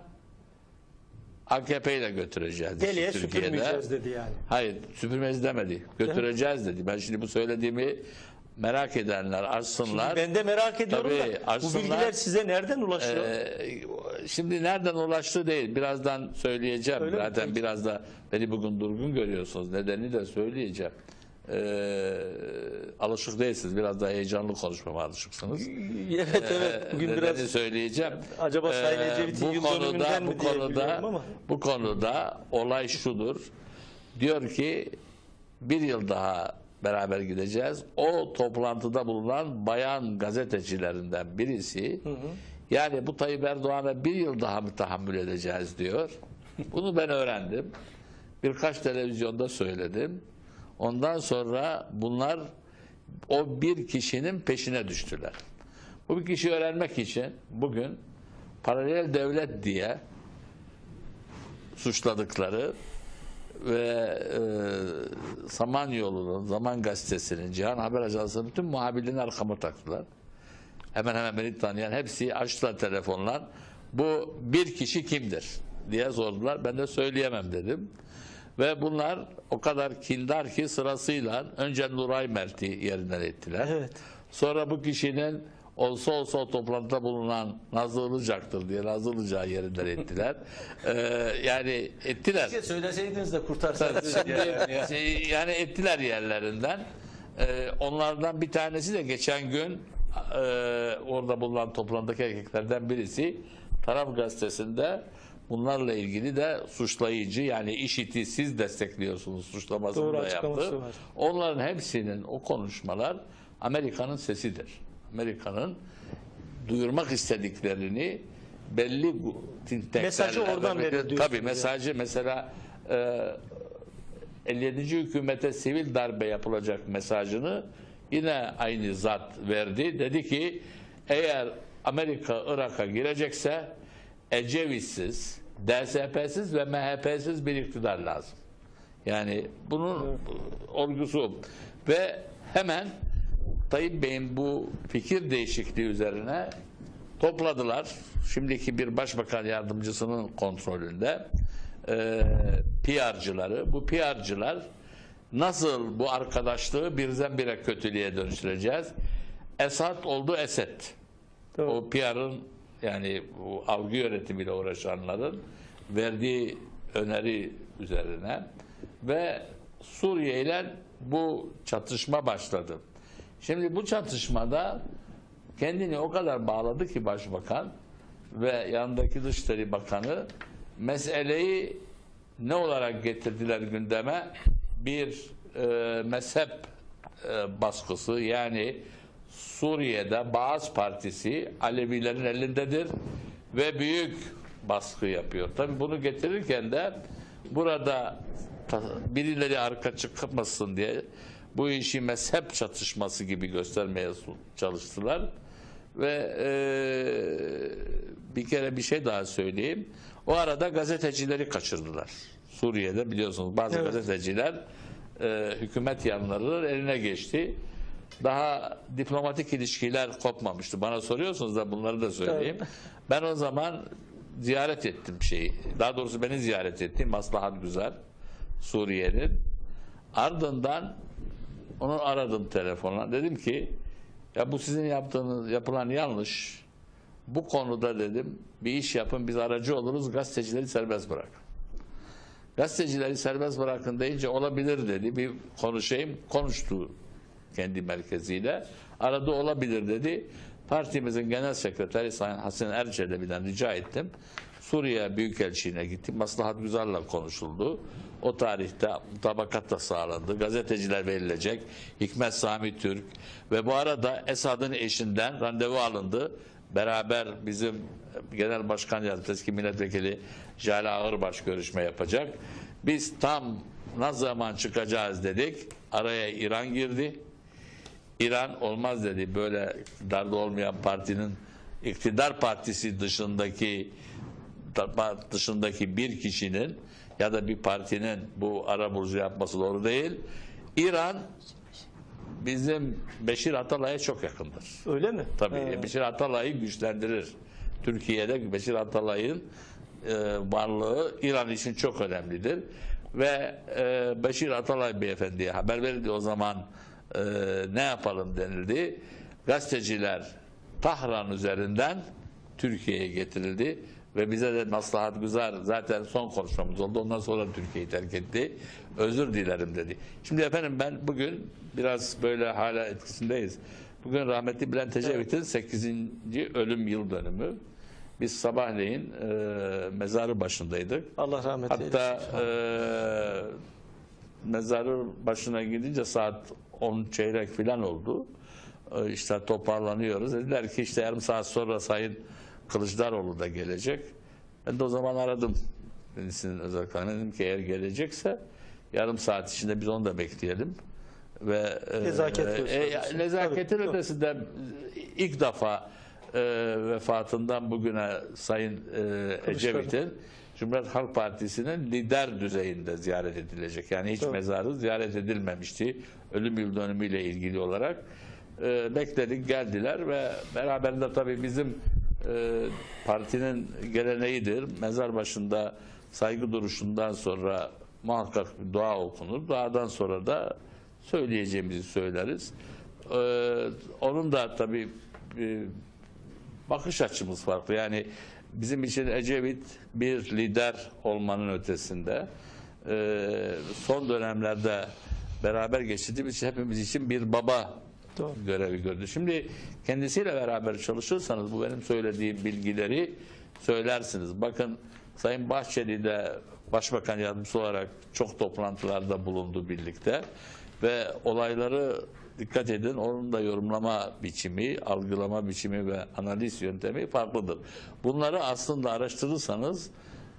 AKP ile götüreceğiz. Deliye süpürmeyeceğiz dedi yani. Hayır süpürmez demedi. Götüreceğiz dedi. Ben şimdi bu söylediğimi merak edenler açsınlar. Ben de merak ediyorum Tabii, da bu açsınlar. bilgiler size nereden ulaşıyor? Ee, şimdi nereden ulaştı değil. Birazdan söyleyeceğim. Öyle? Zaten biraz da beni bugün durgun görüyorsunuz. Nedenini de söyleyeceğim. Ee, alışık değilsiniz. Biraz daha heyecanlı konuşmama alışıksınız. evet evet. Bugün Ee, biraz söyleyeceğim. acaba Sayın Ee, Ecevit'in bu yıl konuda bu konuda ama. bu konuda olay şudur. Diyor ki bir yıl daha beraber gideceğiz. O toplantıda bulunan bayan gazetecilerinden birisi yani bu Tayyip Erdoğan'a bir yıl daha mı tahammül edeceğiz diyor. Bunu ben öğrendim. Birkaç televizyonda söyledim. Ondan sonra bunlar o bir kişinin peşine düştüler. Bu bir kişi öğrenmek için bugün paralel devlet diye suçladıkları ve e, Samanyolu'nun, Zaman Gazetesi'nin, Cihan Haber Ajansı'nın bütün muhabirlerini arkama taktılar. Hemen hemen beni tanıyan hepsi açtılar telefonlar. Bu bir kişi kimdir diye sordular. Ben de söyleyemem dedim. Ve bunlar o kadar kindar ki sırasıyla önce Nuray Mert'i yerinden ettiler. Evet. Sonra bu kişinin olsa olsa o toplantıda bulunan Nazlı Ilıcak'tır diye Nazlı Ilıcak'ı yerinden ettiler. Ee, yani ettiler. Söyleseydiniz de kurtarsaydınız. Şimdi, şey, yani ettiler yerlerinden. Ee, onlardan bir tanesi de geçen gün e, orada bulunan toplantıdaki erkeklerden birisi Taraf Gazetesi'nde bunlarla ilgili de suçlayıcı yani işiti siz destekliyorsunuz suçlamasını Doğru da yaptı. var. Onların hepsinin o konuşmalar Amerika'nın sesidir. Amerika'nın duyurmak istediklerini belli think tanklerle- Mesajı oradan veriyor Tabii yani. mesajı mesela e, 57. hükümete sivil darbe yapılacak mesajını yine aynı zat verdi. Dedi ki eğer Amerika Irak'a girecekse Ecevit'siz, DSP'siz ve MHP'siz bir iktidar lazım. Yani bunun olgusu ve hemen Tayyip Bey'in bu fikir değişikliği üzerine topladılar. Şimdiki bir başbakan yardımcısının kontrolünde e, PR'cıları. Bu PR'cılar nasıl bu arkadaşlığı birdenbire kötülüğe dönüştüreceğiz? Esat oldu Esed. Doğru. O PR'ın yani bu algı yönetimiyle uğraşanların verdiği öneri üzerine ve Suriye ile bu çatışma başladı. Şimdi bu çatışmada kendini o kadar bağladı ki başbakan ve yanındaki Dışişleri Bakanı meseleyi ne olarak getirdiler gündeme? Bir e, mezhep e, baskısı yani Suriye'de Baas Partisi Alevilerin elindedir ve büyük baskı yapıyor. Tabi bunu getirirken de burada birileri arka çıkmasın diye bu işi mezhep çatışması gibi göstermeye çalıştılar. Ve eee, bir kere bir şey daha söyleyeyim. O arada gazetecileri kaçırdılar. Suriye'de biliyorsunuz bazı Evet. gazeteciler eee, hükümet yanlarının eline geçti. Daha diplomatik ilişkiler kopmamıştı. Bana soruyorsunuz da bunları da söyleyeyim. Ben o zaman ziyaret ettim şeyi. Daha doğrusu beni ziyaret etti. Maslahat Güzel. Suriye'nin. Ardından onu aradım telefonla. Dedim ki ya bu sizin yaptığınız yapılan yanlış. Bu konuda dedim bir iş yapın biz aracı oluruz gazetecileri serbest bırakın. Gazetecileri serbest bırakın deyince olabilir dedi. Bir konuşayım. Konuştu kendi merkeziyle. Arada olabilir dedi. Partimizin genel sekreteri Sayın Hasan Erçelebi'den rica ettim. Suriye Büyükelçiliğine gittim. Maslahat Güzel'le konuşuldu. O tarihte tabakat da sağlandı. Gazeteciler verilecek. Hikmet Sami Türk ve bu arada Esad'ın eşinden randevu alındı. Beraber bizim Genel Başkan Yardımcısı milletvekili Jale Ağırbaş görüşme yapacak. Biz tam ne zaman çıkacağız dedik. Araya İran girdi. İran olmaz dedi. Böyle darda olmayan partinin iktidar partisi dışındaki dışındaki bir kişinin ya da bir partinin bu ara burcu yapması doğru değil. İran bizim Beşir Atalay'a çok yakındır. Öyle mi? Tabii He. Beşir Atalay'ı güçlendirir. Türkiye'de Beşir Atalay'ın e, varlığı İran için çok önemlidir. Ve e, Beşir Atalay beyefendiye haber verildi o zaman e, ne yapalım denildi. Gazeteciler Tahran üzerinden Türkiye'ye getirildi ve bize de maslahat güzel zaten son konuşmamız oldu. Ondan sonra Türkiye'yi terk etti. Özür dilerim dedi. Şimdi efendim ben bugün biraz böyle hala etkisindeyiz. Bugün rahmetli Bülent Ecevit'in 8. ölüm yıl dönümü. Biz sabahleyin e, mezarı başındaydık. Allah rahmet eylesin. Hatta e, mezarı başına gidince saat 10 çeyrek falan oldu. E, işte toparlanıyoruz. Dediler ki işte yarım saat sonra Sayın Kılıçdaroğlu da gelecek. Ben de o zaman aradım. Kendisinin özel kanalına dedim ki eğer gelecekse yarım saat içinde biz onu da bekleyelim. Ve e, Nezaket e, e, nezaketin Tabii, ötesinde ilk defa e, vefatından bugüne Sayın e, Ecevit'in Cumhuriyet Halk Partisi'nin lider düzeyinde ziyaret edilecek. Yani hiç Tabii. mezarı ziyaret edilmemişti. Ölüm yıl dönümüyle ilgili olarak. E, bekledik geldiler ve beraberinde tabii bizim e, partinin geleneğidir. Mezar başında saygı duruşundan sonra muhakkak dua okunur. Duadan sonra da söyleyeceğimizi söyleriz. E, onun da tabii e, bakış açımız farklı. Yani bizim için Ecevit bir lider olmanın ötesinde e, son dönemlerde beraber geçirdiğimiz hepimiz için bir baba Doğru. görevi gördü. Şimdi kendisiyle beraber çalışırsanız bu benim söylediğim bilgileri söylersiniz. Bakın Sayın Bahçeli de Başbakan Yardımcısı olarak çok toplantılarda bulundu birlikte ve olayları dikkat edin onun da yorumlama biçimi, algılama biçimi ve analiz yöntemi farklıdır. Bunları aslında araştırırsanız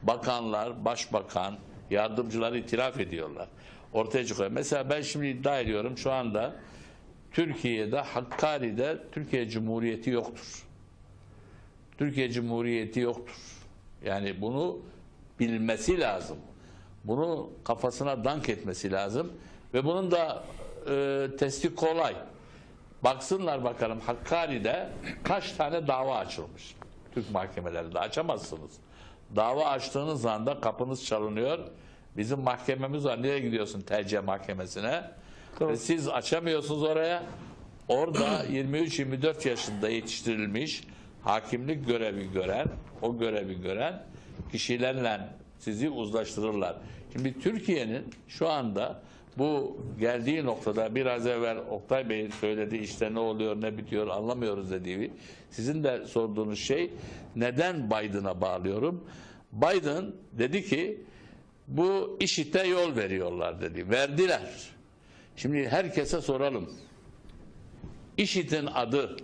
bakanlar, başbakan, yardımcılar itiraf ediyorlar. Ortaya çıkıyor. Mesela ben şimdi iddia ediyorum şu anda Türkiye'de Hakkari'de Türkiye Cumhuriyeti yoktur. Türkiye Cumhuriyeti yoktur. Yani bunu bilmesi lazım. Bunu kafasına dank etmesi lazım. Ve bunun da e, testi kolay. Baksınlar bakalım Hakkari'de kaç tane dava açılmış. Türk mahkemelerinde açamazsınız. Dava açtığınız anda kapınız çalınıyor Bizim mahkememiz var. Nereye gidiyorsun TC mahkemesine? Tamam. Ve siz açamıyorsunuz oraya. Orada 23-24 yaşında yetiştirilmiş hakimlik görevi gören, o görevi gören kişilerle sizi uzlaştırırlar. Şimdi Türkiye'nin şu anda bu geldiği noktada biraz evvel Oktay Bey'in söylediği işte ne oluyor ne bitiyor anlamıyoruz dediği sizin de sorduğunuz şey neden Biden'a bağlıyorum? Biden dedi ki bu işite yol veriyorlar dedi. Verdiler. Şimdi herkese soralım. İşit'in adı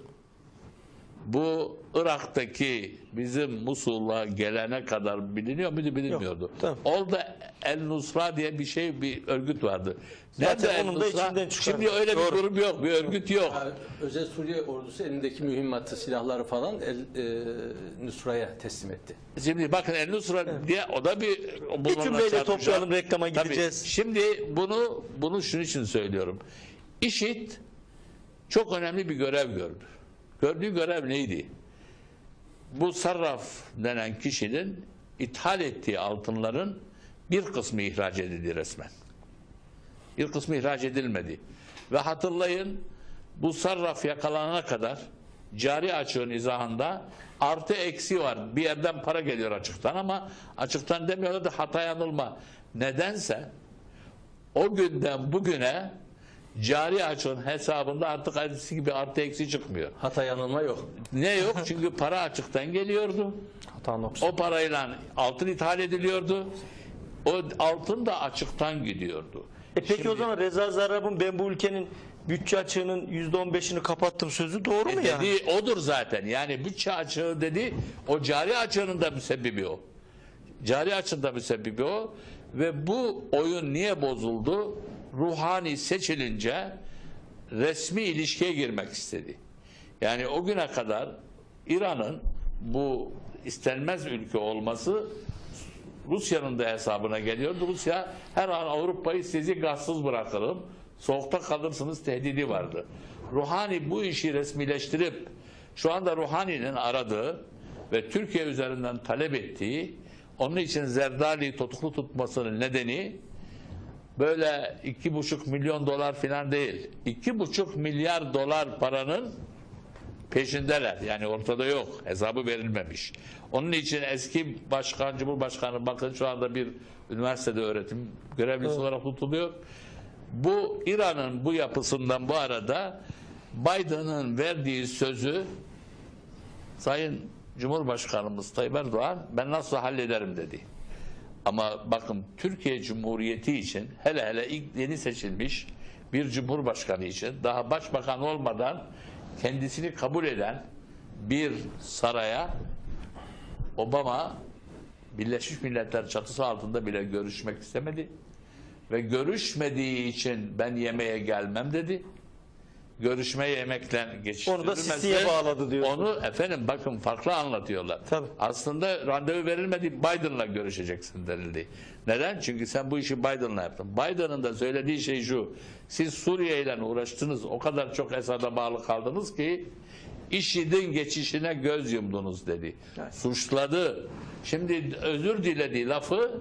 bu Irak'taki bizim Musul'a gelene kadar biliniyor muydu bilinmiyordu. Yok, tamam. Orada El Nusra diye bir şey bir örgüt vardı. Zaten El onun da Nusra? Şimdi öyle bir Doğru. grup yok, bir örgüt yok. Yani Özel Suriye ordusu elindeki mühimmatı, silahları falan El, e, Nusra'ya teslim etti. Şimdi bakın El Nusra diye o da bir bunlarla cümleyle toplayalım, reklama Tabii. gideceğiz. Şimdi bunu bunu şunun için söylüyorum. İşit çok önemli bir görev gördü. Gördüğü görev neydi? Bu sarraf denen kişinin ithal ettiği altınların bir kısmı ihraç edildi resmen. Bir kısmı ihraç edilmedi. Ve hatırlayın bu sarraf yakalanana kadar cari açığın izahında artı eksi var. Bir yerden para geliyor açıktan ama açıktan demiyorlar da hata yanılma. Nedense o günden bugüne cari açığın hesabında artık eskisi gibi artı eksi çıkmıyor. Hata yanılma yok. Ne yok? Çünkü para açıktan geliyordu. Hata noksan. O parayla altın ithal ediliyordu. O altın da açıktan gidiyordu. E peki o zaman Reza Zarrab'ın ben bu ülkenin bütçe açığının %15'ini kapattım sözü doğru mu E yani? dediği odur zaten. Yani bütçe açığı dedi. O cari açığının da müsebbibi o. Cari açığın da müsebbibi o. Ve bu oyun niye bozuldu? Ruhani seçilince resmi ilişkiye girmek istedi. Yani o güne kadar İran'ın bu istenmez ülke olması Rusya'nın da hesabına geliyordu. Rusya her an Avrupa'yı sizi gazsız bırakırım, soğukta kalırsınız tehdidi vardı. Ruhani bu işi resmileştirip şu anda Ruhani'nin aradığı ve Türkiye üzerinden talep ettiği onun için Zerdali'yi tutuklu tutmasının nedeni böyle iki buçuk milyon dolar falan değil. iki buçuk milyar dolar paranın peşindeler. Yani ortada yok. Hesabı verilmemiş. Onun için eski başkan, cumhurbaşkanı bakın şu anda bir üniversitede öğretim görevlisi olarak tutuluyor. Bu İran'ın bu yapısından bu arada Biden'ın verdiği sözü Sayın Cumhurbaşkanımız Tayyip Erdoğan ben nasıl hallederim dedi. Ama bakın Türkiye Cumhuriyeti için hele hele ilk yeni seçilmiş bir cumhurbaşkanı için daha başbakan olmadan kendisini kabul eden bir saraya Obama Birleşmiş Milletler çatısı altında bile görüşmek istemedi. Ve görüşmediği için ben yemeğe gelmem dedi. Görüşme yemekle geçiştirilmezse Onu da Sisi'ye bağladı diyorsun. Onu efendim bakın farklı anlatıyorlar. Tabii. Aslında randevu verilmedi Biden'la görüşeceksin denildi. Neden? Çünkü sen bu işi Biden'la yaptın. Biden'ın da söylediği şey şu. Siz Suriye ile uğraştınız. O kadar çok Esad'a bağlı kaldınız ki IŞİD'in geçişine göz yumdunuz dedi. Suçladı. Şimdi özür dilediği lafı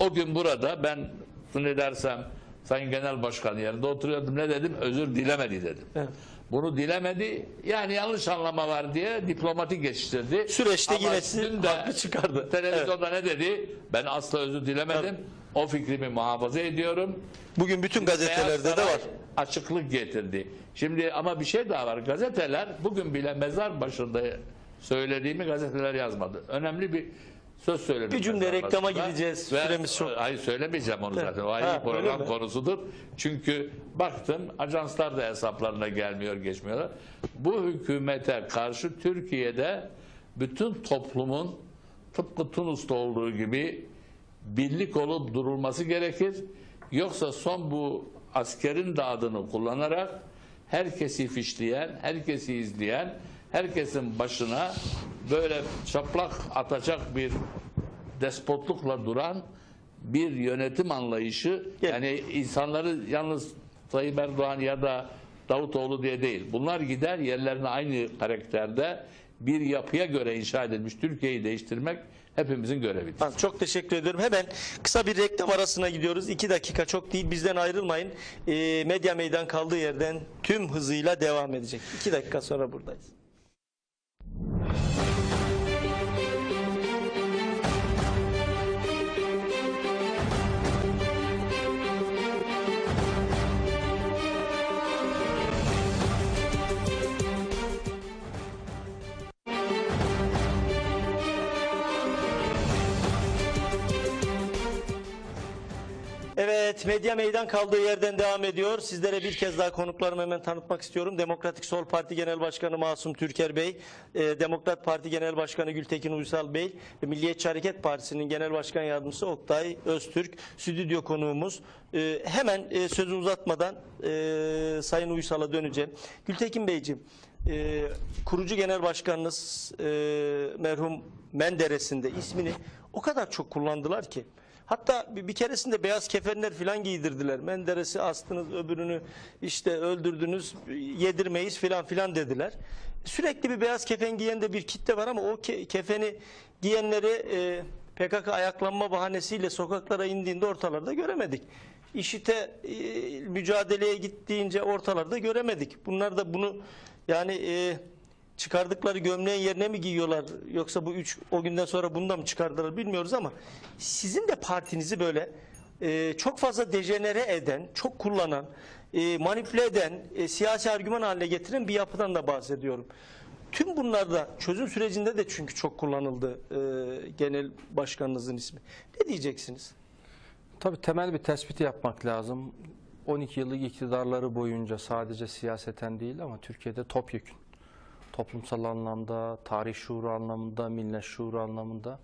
o gün burada ben ne dersem Sayın Genel Başkan yerinde oturuyordum. Ne dedim? Özür dilemedi dedim. Evet. Bunu dilemedi. Yani yanlış anlama var diye diplomatik geçiştirdi. Süreçte Ama yine dün de haklı çıkardı. Televizyonda ne dedi? Ben asla özür dilemedim. O fikrimi muhafaza ediyorum. Bugün bütün gazetelerde de var. Açıklık getirdi. Şimdi ama bir şey daha var. Gazeteler bugün bile mezar başında söylediğimi gazeteler yazmadı. Önemli bir söz söyledim. Bir cümle reklama gideceğiz. Ve- Süremiz çok. Hayır söylemeyeceğim onu zaten. O ayrı Ha, program konusudur. Çünkü baktım ajanslar da hesaplarına gelmiyor geçmiyorlar. Bu hükümete karşı Türkiye'de bütün toplumun tıpkı Tunus'ta olduğu gibi birlik olup durulması gerekir. Yoksa son bu askerin de adını kullanarak herkesi fişleyen, herkesi izleyen, herkesin başına böyle çaplak atacak bir despotlukla duran bir yönetim anlayışı Gel. yani insanları yalnız Tayyip Erdoğan ya da Davutoğlu diye değil. Bunlar gider yerlerine aynı karakterde bir yapıya göre inşa edilmiş Türkiye'yi değiştirmek hepimizin görevidir. Çok teşekkür ediyorum. Hemen kısa bir reklam arasına gidiyoruz. İki dakika çok değil. Bizden ayrılmayın. Ee, Medya Meydan kaldığı yerden tüm hızıyla devam edecek. İki dakika sonra buradayız. Thank you. Evet, Medya Meydan kaldığı yerden devam ediyor. Sizlere bir kez daha konuklarımı hemen tanıtmak istiyorum. Demokratik Sol Parti Genel Başkanı Masum Türker Bey, e, Demokrat Parti Genel Başkanı Gültekin Uysal Bey Milliyetçi Hareket Partisi'nin Genel Başkan Yardımcısı Oktay Öztürk, stüdyo konuğumuz. E, hemen e, sözü uzatmadan Sayın Uysal'a döneceğim. Gültekin Beyciğim, kurucu genel başkanınız e, merhum Menderes'in de ismini o kadar çok kullandılar ki. Hatta bir, bir keresinde beyaz kefenler filan giydirdiler. Menderes'i astınız, öbürünü işte öldürdünüz, yedirmeyiz filan filan dediler. Sürekli bir beyaz kefen giyen de bir kitle var ama o ke- kefeni giyenleri e, PKK ayaklanma bahanesiyle sokaklara indiğinde ortalarda göremedik. İşite e, mücadeleye gittiğince ortalarda göremedik. Bunlar da bunu yani e, çıkardıkları gömleğin yerine mi giyiyorlar yoksa bu üç o günden sonra bunu da mı çıkardılar bilmiyoruz ama sizin de partinizi böyle e, çok fazla dejenere eden, çok kullanan, e, manipüle eden, e, siyasi argüman haline getiren bir yapıdan da bahsediyorum. Tüm bunlarda çözüm sürecinde de çünkü çok kullanıldı e, genel başkanınızın ismi. Ne diyeceksiniz? Tabii temel bir tespiti yapmak lazım. 12 yıllık iktidarları boyunca sadece siyaseten değil ama Türkiye'de topyekün. Toplumsal anlamda, tarih şuuru anlamında, millet şuuru anlamında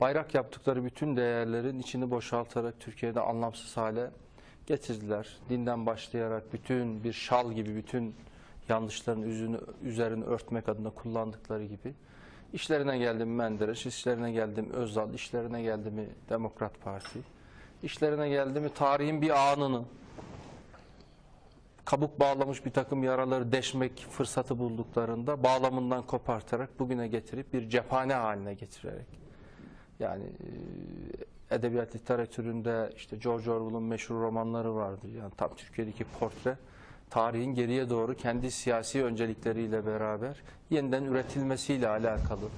bayrak yaptıkları bütün değerlerin içini boşaltarak Türkiye'de anlamsız hale getirdiler. Dinden başlayarak bütün bir şal gibi bütün yanlışların yüzünü, üzerini örtmek adına kullandıkları gibi işlerine geldi mi Menderes, işlerine geldi mi Özal, işlerine geldi mi Demokrat Parti, işlerine geldi mi tarihin bir anını kabuk bağlamış bir takım yaraları deşmek fırsatı bulduklarında bağlamından kopartarak bugüne getirip bir cephane haline getirerek yani e, edebiyat literatüründe işte George Orwell'ın meşhur romanları vardı. Yani tam Türkiye'deki portre tarihin geriye doğru kendi siyasi öncelikleriyle beraber yeniden üretilmesiyle alakalı.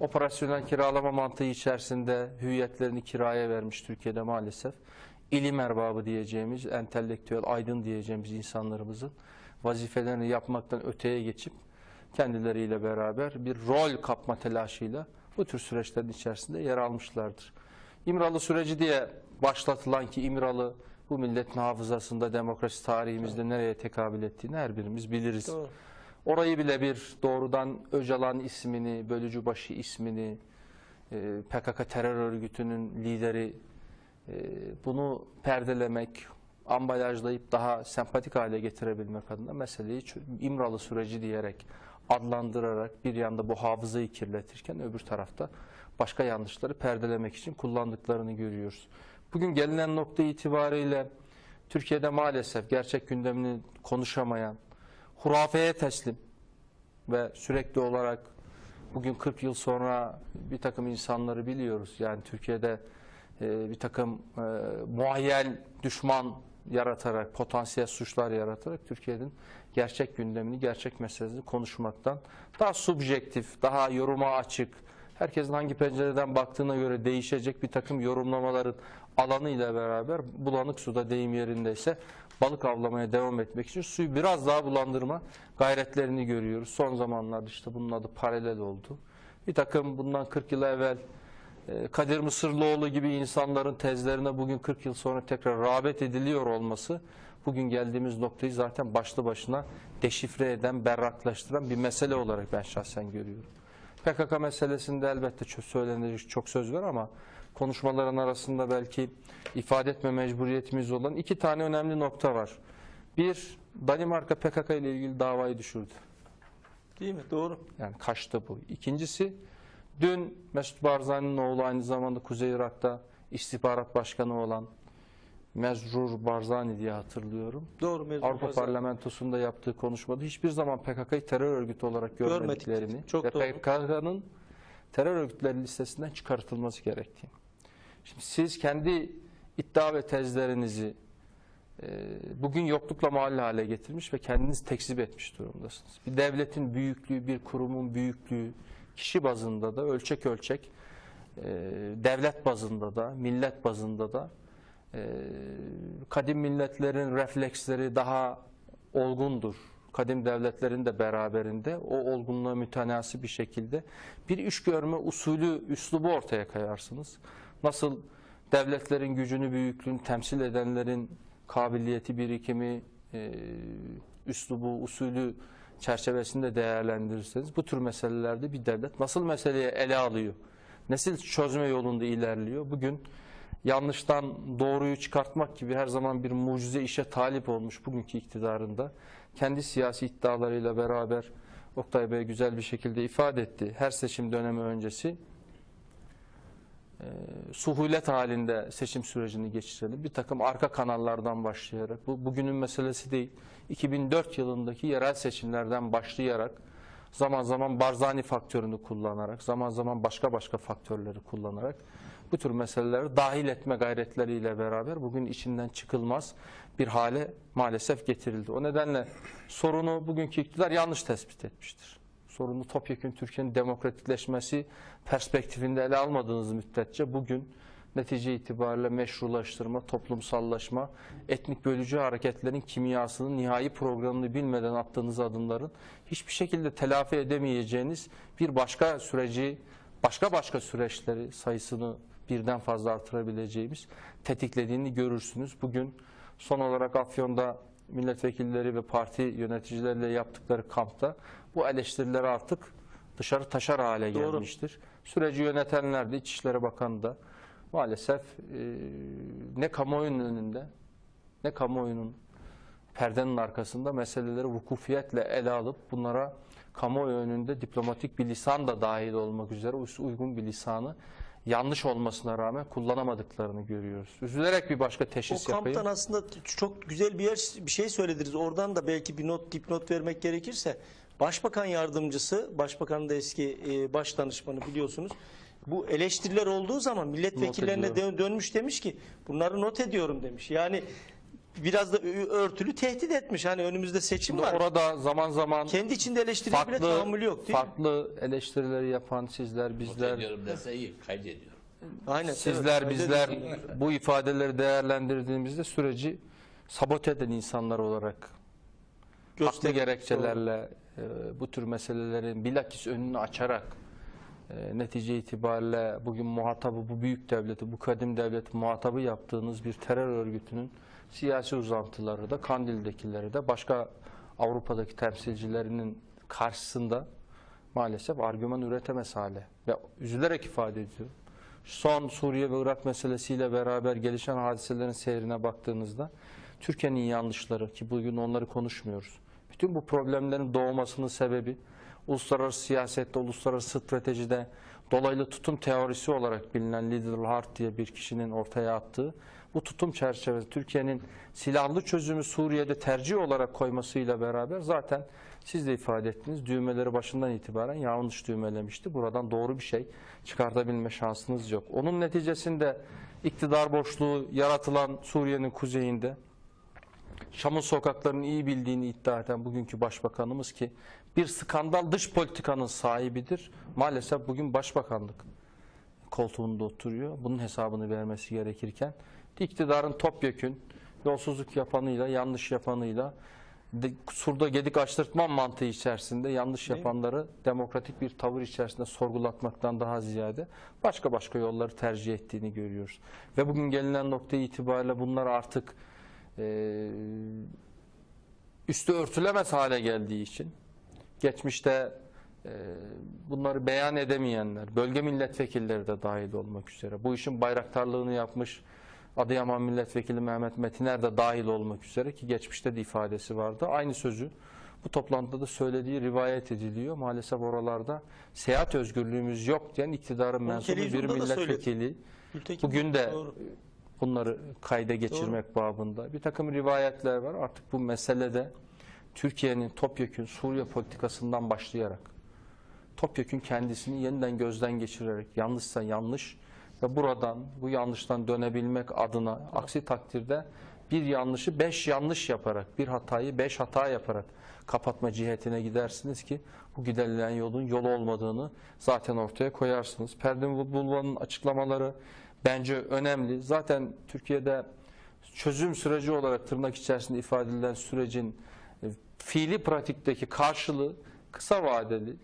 Operasyonel kiralama mantığı içerisinde hüviyetlerini kiraya vermiş Türkiye'de maalesef. İlim erbabı diyeceğimiz, entelektüel, aydın diyeceğimiz insanlarımızın vazifelerini yapmaktan öteye geçip kendileriyle beraber bir rol kapma telaşıyla bu tür süreçlerin içerisinde yer almışlardır. İmralı süreci diye başlatılan ki İmralı bu milletin hafızasında demokrasi tarihimizde nereye tekabül ettiğini her birimiz biliriz. Doğru. Orayı bile bir doğrudan Öcalan ismini, Bölücübaşı ismini, e, PKK terör örgütünün lideri bunu perdelemek, ambalajlayıp daha sempatik hale getirebilmek adına meseleyi İmralı süreci diyerek adlandırarak bir yanda bu hafızayı kirletirken öbür tarafta başka yanlışları perdelemek için kullandıklarını görüyoruz. Bugün gelinen nokta itibariyle Türkiye'de maalesef gerçek gündemini konuşamayan, hurafeye teslim ve sürekli olarak bugün 40 yıl sonra bir takım insanları biliyoruz. Yani Türkiye'de e, bir takım e, muayyel düşman yaratarak, potansiyel suçlar yaratarak Türkiye'nin gerçek gündemini, gerçek meselesini konuşmaktan daha subjektif, daha yoruma açık, herkesin hangi pencereden baktığına göre değişecek bir takım yorumlamaların alanıyla beraber bulanık suda deyim yerindeyse balık avlamaya devam etmek için suyu biraz daha bulandırma gayretlerini görüyoruz. Son zamanlarda işte bunun adı paralel oldu. Bir takım bundan 40 yıl evvel Kadir Mısırlıoğlu gibi insanların tezlerine bugün 40 yıl sonra tekrar rağbet ediliyor olması bugün geldiğimiz noktayı zaten başlı başına deşifre eden, berraklaştıran bir mesele olarak ben şahsen görüyorum. PKK meselesinde elbette çok söylenecek çok söz var ama konuşmaların arasında belki ifade etme mecburiyetimiz olan iki tane önemli nokta var. Bir, Danimarka PKK ile ilgili davayı düşürdü. Değil mi? Doğru. Yani kaçtı bu. İkincisi, dün Mesut Barzani'nin oğlu aynı zamanda Kuzey Irak'ta istihbarat başkanı olan Mezrur Barzani diye hatırlıyorum. Doğru mevzu. Avrupa Fazla. Parlamentosu'nda yaptığı konuşmada hiçbir zaman PKK'yı terör örgütü olarak Görmedik. görmediklerini Çok ve. PKK'nın terör örgütleri listesinden çıkartılması gerektiğini. Şimdi siz kendi iddia ve tezlerinizi e, bugün yoklukla mahalle hale getirmiş ve kendiniz tekzip etmiş durumdasınız. Bir devletin büyüklüğü, bir kurumun büyüklüğü kişi bazında da ölçek ölçek e, devlet bazında da, millet bazında da e, kadim milletlerin refleksleri daha olgundur. Kadim devletlerin de beraberinde o olgunluğa mütenasip bir şekilde bir iş görme usulü, üslubu ortaya koyarsınız. Nasıl devletlerin gücünü, büyüklüğünü temsil edenlerin kabiliyeti, birikimi, e, üslubu, usulü çerçevesinde değerlendirirseniz bu tür meselelerde bir devlet nasıl meseleyi ele alıyor, nasıl çözme yolunda ilerliyor. Bugün yanlıştan doğruyu çıkartmak gibi her zaman bir mucize işe talip olmuş bugünkü iktidarında kendi siyasi iddialarıyla beraber Oktay Bey güzel bir şekilde ifade etti. Her seçim dönemi öncesi e, suhulet halinde seçim sürecini geçirelim. Bir takım arka kanallardan başlayarak, bu bugünün meselesi değil, 2004 yılındaki yerel seçimlerden başlayarak, zaman zaman Barzani faktörünü kullanarak, zaman zaman başka başka faktörleri kullanarak bu tür meseleleri dahil etme gayretleriyle beraber bugün içinden çıkılmaz bir hale maalesef getirildi. O nedenle sorunu bugünkü iktidar yanlış tespit etmiştir. Sorunu topyekun Türkiye'nin demokratikleşmesi perspektifinde ele almadığınız müddetçe bugün netice itibariyle meşrulaştırma, toplumsallaşma, etnik bölücü hareketlerin kimyasını, nihai programını bilmeden attığınız adımların hiçbir şekilde telafi edemeyeceğiniz bir başka süreci, başka başka süreçleri sayısını birden fazla artırabileceğimiz tetiklediğini görürsünüz. Bugün son olarak Afyon'da milletvekilleri ve parti yöneticileriyle yaptıkları kampta bu eleştirileri artık dışarı taşar hale Doğru. gelmiştir. Süreci yönetenler de İçişleri Bakanı da maalesef e, ne kamuoyunun önünde ne kamuoyunun perdenin arkasında meseleleri vukufiyetle ele alıp bunlara kamuoyu önünde diplomatik bir lisan da dahil olmak üzere uygun bir lisanı yanlış olmasına rağmen kullanamadıklarını görüyoruz. Üzülerek bir başka O teşhis kamptan yapayım. aslında çok güzel bir yer bir şey söylediniz. Oradan da belki bir not dipnot vermek gerekirse Başbakan yardımcısı, Başbakanın da eski e, baş danışmanı biliyorsunuz. Bu eleştiriler olduğu zaman milletvekillerine dön- dönmüş demiş ki bunları not ediyorum demiş. Yani biraz da örtülü tehdit etmiş. Hani önümüzde seçim Şimdi var. orada zaman zaman Kendi içinde eleştiriye bile farklı, tahammülü yok değil mi? farklı eleştirileri yapan sizler, bizler, Ediyorum dese iyi kaydediyorum. Aynen. sizler, evet. bizler bu ifadeleri değerlendirdiğimizde süreci sabote eden insanlar olarak haklı Gösterin. gerekçelerle e, bu tür meselelerin bilakis önünü açarak e, netice itibariyle bugün muhatabı bu büyük devleti, bu kadim devleti muhatabı yaptığınız bir terör örgütünün siyasi uzantıları da Kandil'dekileri de başka Avrupa'daki temsilcilerinin karşısında maalesef argüman üretemez hale ve üzülerek ifade ediyorum. Son Suriye ve Irak meselesiyle beraber gelişen hadiselerin seyrine baktığınızda Türkiye'nin yanlışları ki bugün onları konuşmuyoruz. Bütün bu problemlerin doğmasının sebebi uluslararası siyasette, uluslararası stratejide dolaylı tutum teorisi olarak bilinen Liddell Hart diye bir kişinin ortaya attığı bu tutum çerçevesi Türkiye'nin silahlı çözümü Suriye'de tercih olarak koymasıyla beraber zaten siz de ifade ettiniz düğmeleri başından itibaren yanlış düğmelemişti. Buradan doğru bir şey çıkartabilme şansınız yok. Onun neticesinde iktidar boşluğu yaratılan Suriye'nin kuzeyinde Şam'ın sokaklarını iyi bildiğini iddia eden bugünkü başbakanımız ki bir skandal dış politikanın sahibidir. Maalesef bugün başbakanlık koltuğunda oturuyor. Bunun hesabını vermesi gerekirken iktidarın topyekün yolsuzluk yapanıyla, yanlış yapanıyla de, surda gedik açtırtma mantığı içerisinde yanlış yapanları demokratik bir tavır içerisinde sorgulatmaktan daha ziyade başka başka yolları tercih ettiğini görüyoruz. Ve bugün gelinen nokta itibariyle bunlar artık üstü örtülemez hale geldiği için geçmişte e, bunları beyan edemeyenler, bölge milletvekilleri de dahil olmak üzere bu işin bayraktarlığını yapmış Adıyaman Milletvekili Mehmet Metiner de dahil olmak üzere ki geçmişte de ifadesi vardı. Aynı sözü bu toplantıda da söylediği rivayet ediliyor. Maalesef oralarda seyahat özgürlüğümüz yok diyen iktidarın mensubu bir milletvekili bugün de Doğru. Bunları kayda geçirmek babında. Bir takım rivayetler var. Artık bu meselede Türkiye'nin topyekün Suriye politikasından başlayarak topyekün kendisini yeniden gözden geçirerek yanlışsa yanlış ve buradan bu yanlıştan dönebilmek adına aksi takdirde bir yanlışı beş yanlış yaparak bir hatayı beş hata yaparak kapatma cihetine gidersiniz ki bu giderilen yolun yol olmadığını zaten ortaya koyarsınız. Perdin Bulvan'ın açıklamaları bence önemli. Zaten Türkiye'de çözüm süreci olarak tırnak içerisinde ifade edilen sürecin e, fiili pratikteki karşılığı kısa vadeli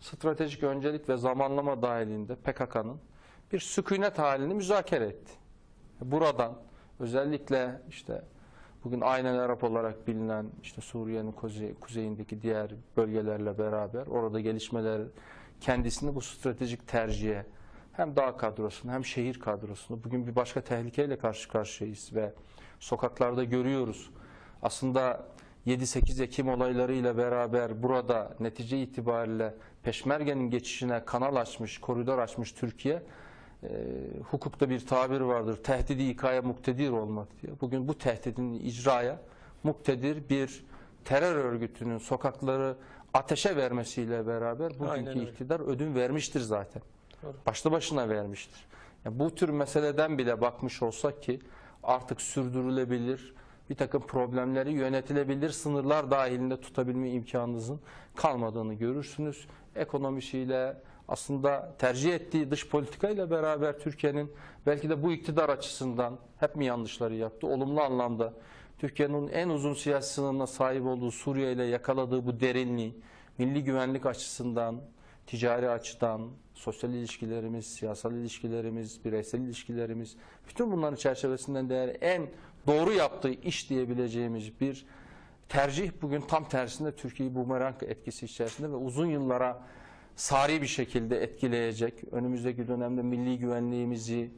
stratejik öncelik ve zamanlama dahilinde PKK'nın bir sükunet halini müzakere etti. Buradan özellikle işte bugün aynen Arap olarak bilinen işte Suriye'nin kuzey, kuzeyindeki diğer bölgelerle beraber orada gelişmeler kendisini bu stratejik tercihe hem dağ kadrosunu hem şehir kadrosunu bugün bir başka tehlikeyle karşı karşıyayız ve sokaklarda görüyoruz. Aslında 7-8 Ekim olaylarıyla beraber burada netice itibariyle Peşmerge'nin geçişine kanal açmış, koridor açmış Türkiye e, hukukta bir tabir vardır. Tehdidi ikaya muktedir olmak diye. Bugün bu tehdidin icraya muktedir bir terör örgütünün sokakları ateşe vermesiyle beraber bugünkü iktidar ödün vermiştir zaten. Başlı başına vermiştir. Yani bu tür meseleden bile bakmış olsak ki artık sürdürülebilir, bir takım problemleri yönetilebilir sınırlar dahilinde tutabilme imkanınızın kalmadığını görürsünüz. Ekonomisiyle aslında tercih ettiği dış politikayla beraber Türkiye'nin belki de bu iktidar açısından hep mi yanlışları yaptı? Olumlu anlamda Türkiye'nin en uzun siyasi sınırına sahip olduğu Suriye ile yakaladığı bu derinliği milli güvenlik açısından, ticari açıdan, sosyal ilişkilerimiz, siyasal ilişkilerimiz, bireysel ilişkilerimiz, bütün bunların çerçevesinden değer en doğru yaptığı iş diyebileceğimiz bir tercih bugün tam tersinde Türkiye'yi bumerang etkisi içerisinde ve uzun yıllara sari bir şekilde etkileyecek. Önümüzdeki dönemde milli güvenliğimizi,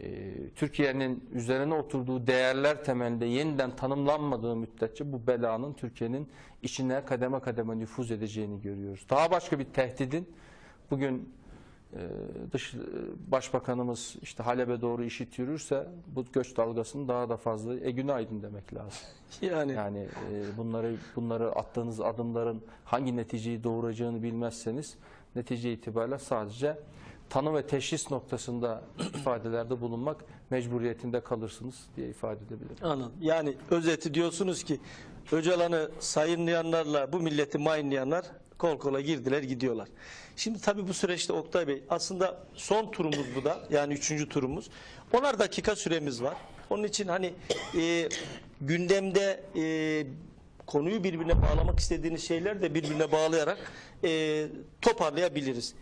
e, Türkiye'nin üzerine oturduğu değerler temelinde yeniden tanımlanmadığı müddetçe bu belanın Türkiye'nin içine kademe kademe nüfuz edeceğini görüyoruz. Daha başka bir tehdidin bugün e, dış e, başbakanımız işte Halep'e doğru işit yürürse bu göç dalgasının daha da fazla e günaydın demek lazım. Yani, Yani e, bunları bunları attığınız adımların hangi neticeyi doğuracağını bilmezseniz netice itibariyle sadece tanı ve teşhis noktasında ifadelerde bulunmak mecburiyetinde kalırsınız diye ifade edebilirim. anladım. Yani özeti diyorsunuz ki Öcalan'ı sayınlayanlarla bu milleti mayınlayanlar kol kola girdiler gidiyorlar. Şimdi tabii bu süreçte Oktay Bey aslında son turumuz bu da yani üçüncü turumuz. Onar dakika süremiz var. Onun için hani e, gündemde e, konuyu birbirine bağlamak istediğiniz şeyler de birbirine bağlayarak e, toparlayabiliriz.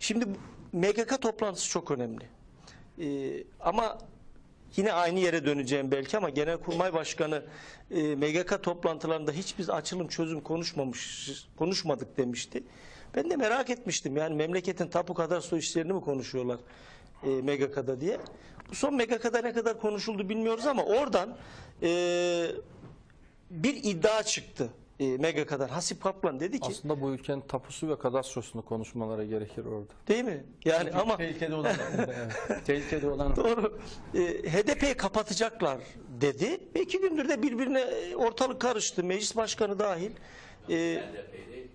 Şimdi MGK toplantısı çok önemli. E, ama yine aynı yere döneceğim belki ama Genelkurmay Başkanı e, MGK toplantılarında hiç biz açılım çözüm konuşmamış konuşmadık demişti. Ben de merak etmiştim yani memleketin tapu kadar su işlerini mi konuşuyorlar e, MGK'da diye. Bu son MGK'da ne kadar konuşuldu bilmiyoruz ama oradan e, bir iddia çıktı e, MGK'dan. Hasip Kaplan dedi ki Aslında bu ülkenin tapusu ve kadastrosunu konuşmalara gerekir orada. değil mi? Yani ama tehlikede olan tehlikede olan Doğru. E, HDP'yi kapatacaklar dedi. Ve iki gündür de birbirine e, ortalık karıştı. Meclis başkanı dahil. E, HDP değil.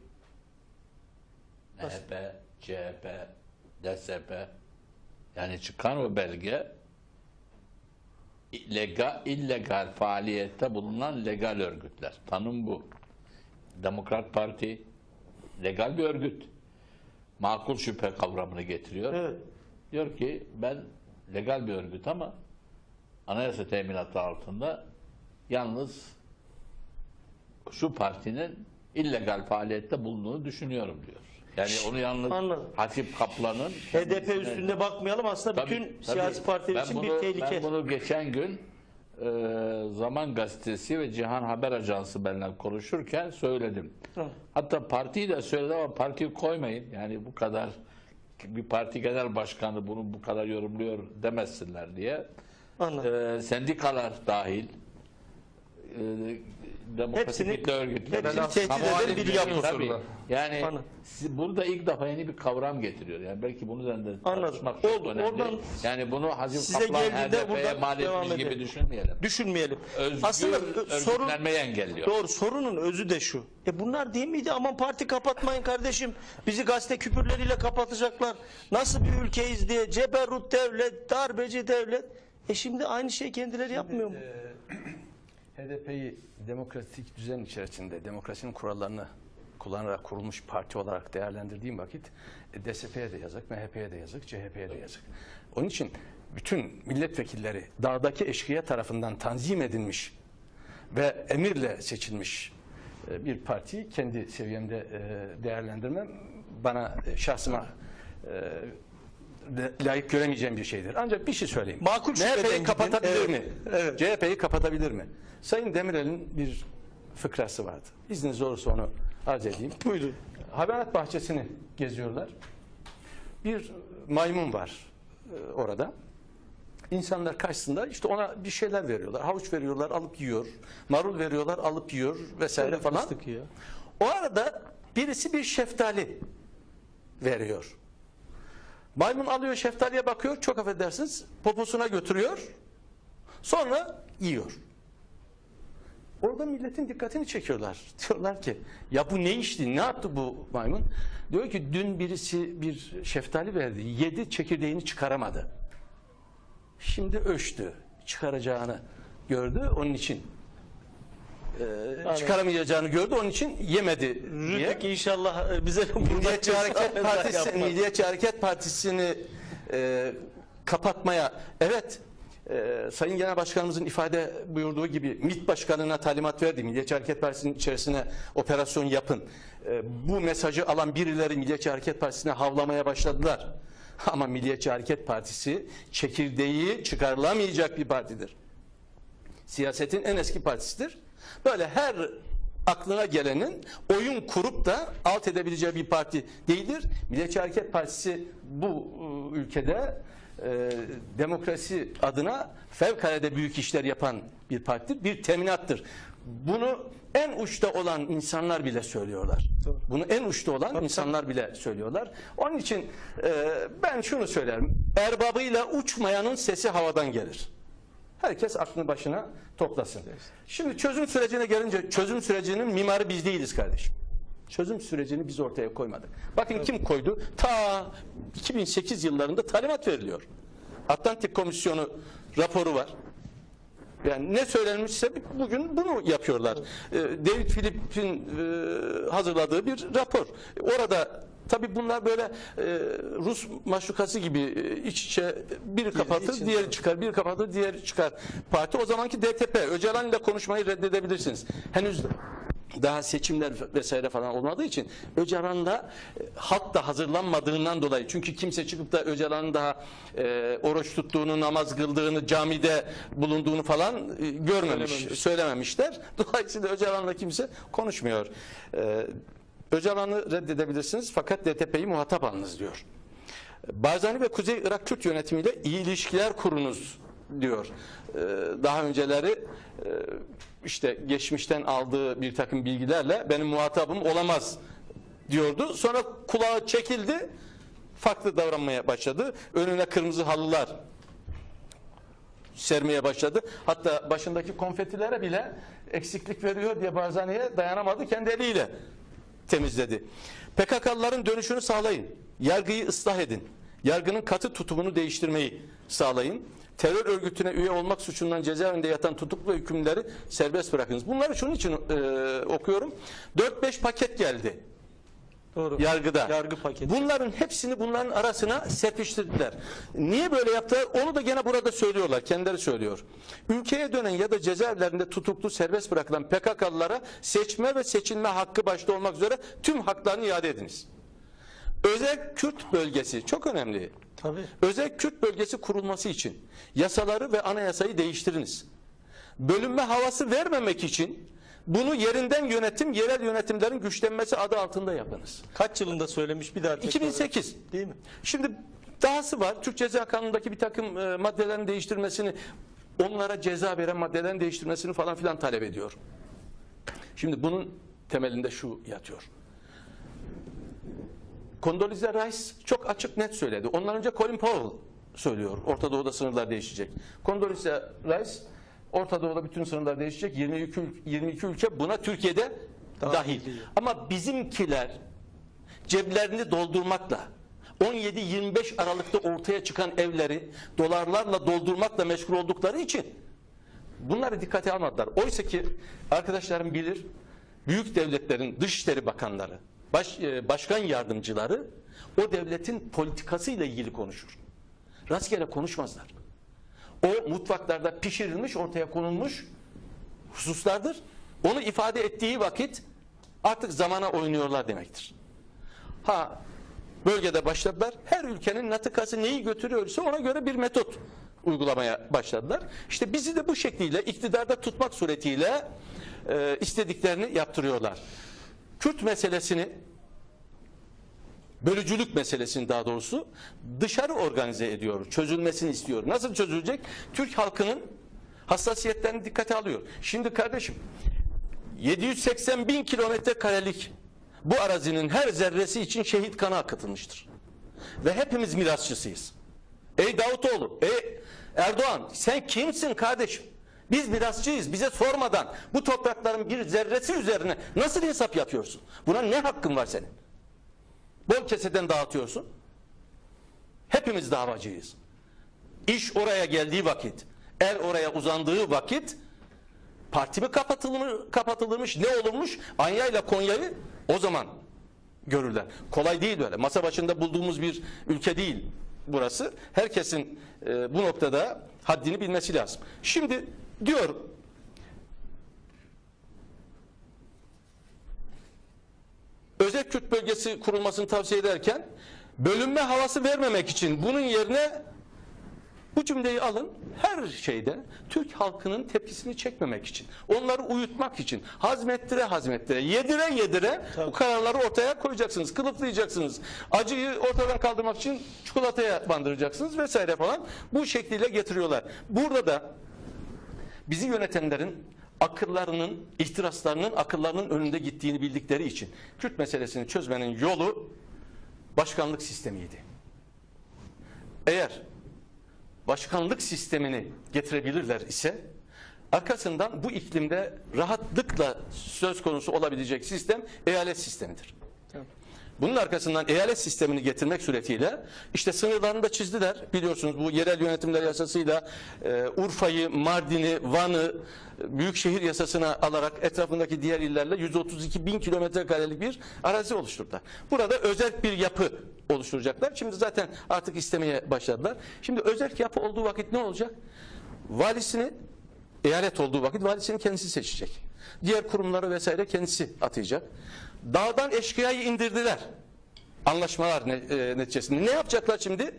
MHP, CHP, DSP yani çıkan o belge illegal, illegal faaliyette bulunan legal örgütler. Tanım bu. Demokrat Parti legal bir örgüt. Makul şüphe kavramını getiriyor. evet. Diyor ki ben legal bir örgüt ama anayasa teminatı altında yalnız şu partinin illegal faaliyette bulunduğunu düşünüyorum diyor. Yani onu yalnız Anladım. Hatip Kaplan'ın HDP üstünde bakmayalım aslında Tabii, bütün tabii. siyasi partiler Ben için bunu- bir tehlike. Ben bunu geçen gün e, Zaman Gazetesi ve Cihan Haber Ajansı benimle konuşurken söyledim. Hı. Hatta partiyi de söyledim ama partiyi koymayın. Yani bu kadar bir parti genel başkanı bunu bu kadar yorumluyor demezsinler diye. Anladım. E, sendikalar dahil e, demokratik Hepsini- kitle örgütleri. hepsini tehdit eden biliyor yapıyor. tabii. Yani siz- burada ilk defa yeni bir kavram getiriyor. Yani belki bunu üzerinde Anladım. tartışmak çok Oldu. önemli. Oradan yani bunu Hacım size Kaplan geldiğinde HDP'ye buradan mal devam etmiş gibi edelim. düşünmeyelim. Düşünmeyelim. Özgür Aslında ö- sorun örgütlenmeyi engelliyor. Doğru sorunun özü de şu. E bunlar değil miydi? Aman parti kapatmayın kardeşim. Bizi gazete küpürleriyle kapatacaklar. Nasıl bir ülkeyiz diye. Ceberrut devlet, darbeci devlet. E şimdi aynı şey kendileri yapmıyor mu? HDP'yi demokratik düzen içerisinde demokrasinin kurallarını kullanarak kurulmuş parti olarak değerlendirdiğim vakit e, DSP'ye de yazık, MHP'ye de yazık, CHP'ye de yazık. Onun için bütün milletvekilleri dağdaki eşkıya tarafından tanzim edilmiş ve emirle seçilmiş e, bir partiyi kendi seviyemde e, değerlendirmem bana şahsıma layık göremeyeceğim bir şeydir. Ancak bir şey söyleyeyim. Makul gidin. kapatabilir Evet. mi? Evet. CHP'yi kapatabilir mi? Sayın Demirel'in bir fıkrası vardı. İzniniz olursa onu arz edeyim. Buyurun. Hayvanat bahçesini geziyorlar. Bir maymun var e, orada. İnsanlar karşısında işte ona bir şeyler veriyorlar. Havuç veriyorlar, alıp yiyor. Marul veriyorlar, alıp yiyor vesaire falan. Fıstık ya. O arada birisi bir şeftali veriyor. Maymun alıyor şeftaliye bakıyor, çok affedersiniz, poposuna götürüyor. Sonra yiyor. Orada milletin dikkatini çekiyorlar. Diyorlar ki ya bu ne işti, ne yaptı bu maymun? Diyor ki dün birisi bir şeftali verdi, yedi çekirdeğini çıkaramadı. Şimdi ölçtü, çıkaracağını gördü, onun için e, çıkaramayacağını gördü, onun için yemedi diye. Rütük inşallah e, bize Milliyetçi Hareket Partisi, yapmaz. Milliyetçi Hareket Partisi'ni e, kapatmaya evet e, Sayın Genel Başkanımızın ifade buyurduğu gibi MİT Başkanı'na talimat verdi. Milliyetçi Hareket Partisi'nin içerisine operasyon yapın. E, bu mesajı alan birileri Milliyetçi Hareket Partisi'ne havlamaya başladılar. Ama Milliyetçi Hareket Partisi çekirdeği çıkarılamayacak bir partidir siyasetin en eski partisidir. Böyle her aklına gelenin oyun kurup da alt edebileceği bir parti değildir. Milliyetçi Hareket Partisi bu e, ülkede e, demokrasi adına fevkalade büyük işler yapan bir partidir. Bir teminattır. Bunu en uçta olan insanlar bile söylüyorlar. Bunu en uçta olan insanlar bile söylüyorlar. Onun için e, ben şunu söylerim. Erbabıyla uçmayanın sesi havadan gelir. Herkes aklını başına toplasın. Şimdi çözüm sürecine gelince çözüm sürecinin mimarı biz değiliz kardeşim. Çözüm sürecini biz ortaya koymadık. Bakın kim koydu? Ta 2008 yıllarında talimat veriliyor. Atlantik Komisyonu raporu var. Yani ne söylenmişse bugün bunu yapıyorlar. Ee, David Philips'in e, hazırladığı bir rapor. Orada tabi bunlar böyle e, Rus maşrukası gibi e, iç içe biri kapatır, için, diğeri çıkar, biri kapatır, diğeri çıkar. Parti o zamanki DTP. Öcalan ile konuşmayı reddedebilirsiniz. Henüz daha seçimler vesaire falan olmadığı için Öcalan'la e, halk da hazırlanmadığından dolayı çünkü kimse çıkıp da Öcalan'ın daha e, oruç tuttuğunu, namaz kıldığını, camide bulunduğunu falan e, görmemiş, Söylememiş. söylememişler. Dolayısıyla Öcalan'la kimse konuşmuyor. E, Öcalan'ı reddedebilirsiniz fakat DTP'yi muhatap alınız diyor. Barzani ve Kuzey Irak Kürt yönetimiyle iyi ilişkiler kurunuz diyor. Ee, Daha önceleri e, işte geçmişten aldığı bir takım bilgilerle benim muhatabım olamaz diyordu. Sonra kulağı çekildi, farklı davranmaya başladı. Önüne kırmızı halılar sermeye başladı. Hatta başındaki konfetilere bile eksiklik veriyor diye Barzani'ye dayanamadı kendi eliyle temizledi. PKK'lıların dönüşünü sağlayın. Yargıyı ıslah edin. Yargının katı tutumunu değiştirmeyi sağlayın. Terör örgütüne üye olmak suçundan cezaevinde yatan tutuklu hükümleri serbest bırakınız. Bunları şunun için e, okuyorum. 4-5 paket geldi Doğru. yargıda. Yargı paketi. Bunların hepsini bunların arasına serpiştirdiler. Niye böyle yaptılar? Onu da gene burada söylüyorlar. Kendileri söylüyor. Ülkeye dönen ya da cezaevlerinde tutuklu serbest bırakılan PKK'lılara seçme ve seçilme hakkı başta olmak üzere tüm haklarını iade ediniz. Özel Kürt bölgesi çok önemli. Tabii. Özel Kürt bölgesi kurulması için yasaları ve anayasayı değiştiriniz. Bölünme havası vermemek için bunu yerinden yönetim, yerel yönetimlerin güçlenmesi adı altında yapınız. Kaç yılında söylemiş bir daha tekrar- 2008. Değil mi? Şimdi dahası var. Türk Ceza Kanunu'ndaki bir takım e, maddelerin değiştirmesini, onlara ceza veren maddelerin değiştirmesini falan filan talep ediyor. Şimdi bunun temelinde şu yatıyor. Condoleezza Rice çok açık net söyledi. Ondan önce Colin Powell söylüyor. Orta Doğu'da sınırlar değişecek. Condoleezza Rice Orta Doğu'da bütün sınırlar değişecek. 22, ül- 22 ülke buna Türkiye'de dahil. diyor. Ama bizimkiler ceplerini doldurmakla 17-25 Aralık'ta ortaya çıkan evleri dolarlarla doldurmakla meşgul oldukları için bunları dikkate almadılar. Oysa ki arkadaşlarım bilir büyük devletlerin dışişleri bakanları, baş, e, başkan yardımcıları o devletin politikasıyla ilgili konuşur. Rastgele konuşmazlar. O mutfaklarda pişirilmiş, ortaya konulmuş hususlardır. Onu ifade ettiği vakit artık zamana oynuyorlar demektir. Ha bölgede başladılar. Her ülkenin natıkası neyi götürüyorsa ona göre bir metot uygulamaya başladılar. İşte bizi de bu şekliyle iktidarda tutmak suretiyle e, istediklerini yaptırıyorlar. Kürt meselesini bölücülük meselesini daha doğrusu dışarı organize ediyor. Çözülmesini istiyor. Nasıl çözülecek? Türk halkının hassasiyetlerini dikkate alıyor. Şimdi kardeşim 780 bin kilometre karelik bu arazinin her zerresi için şehit kanı akıtılmıştır. Ve hepimiz mirasçısıyız. Ey Davutoğlu, ey Erdoğan sen kimsin kardeşim? Biz mirasçıyız. Bize sormadan bu toprakların bir zerresi üzerine nasıl hesap yapıyorsun? Buna ne hakkın var senin? Bol keseden dağıtıyorsun. Hepimiz davacıyız. İş oraya geldiği vakit, el oraya uzandığı vakit parti mi kapatılmış, kapatılmış ne olurmuş? Anya ile Konya'yı o zaman görürler. Kolay değil böyle. Masa başında bulduğumuz bir ülke değil burası. Herkesin e, bu noktada haddini bilmesi lazım. Şimdi diyor özel Kürt bölgesi kurulmasını tavsiye ederken bölünme havası vermemek için bunun yerine bu cümleyi alın her şeyde Türk halkının tepkisini çekmemek için, onları uyutmak için, hazmettire hazmettire, yedire yedire bu kararları ortaya koyacaksınız, kılıflayacaksınız. Acıyı ortadan kaldırmak için çikolataya bandıracaksınız vesaire falan. Bu şekliyle getiriyorlar. Burada da bizi yönetenlerin akıllarının, ihtiraslarının akıllarının önünde gittiğini bildikleri için Kürt meselesini çözmenin yolu başkanlık sistemiydi. Eğer başkanlık sistemini getirebilirler ise arkasından bu iklimde rahatlıkla söz konusu olabilecek sistem eyalet sistemidir. Bunun arkasından eyalet sistemini getirmek suretiyle işte sınırlarını da çizdiler. Biliyorsunuz bu yerel yönetimler yasasıyla e, Urfa'yı, Mardin'i, Van'ı e, büyükşehir yasasına alarak etrafındaki diğer illerle 132 bin kilometre karelik bir arazi oluşturdular. Burada özel bir yapı oluşturacaklar. Şimdi zaten artık istemeye başladılar. Şimdi özel yapı olduğu vakit ne olacak? Valisini eyalet olduğu vakit valisini kendisi seçecek. Diğer kurumları vesaire kendisi atayacak. Dağdan eşkıyayı indirdiler. Anlaşmalar e, neticesinde. Ne yapacaklar şimdi?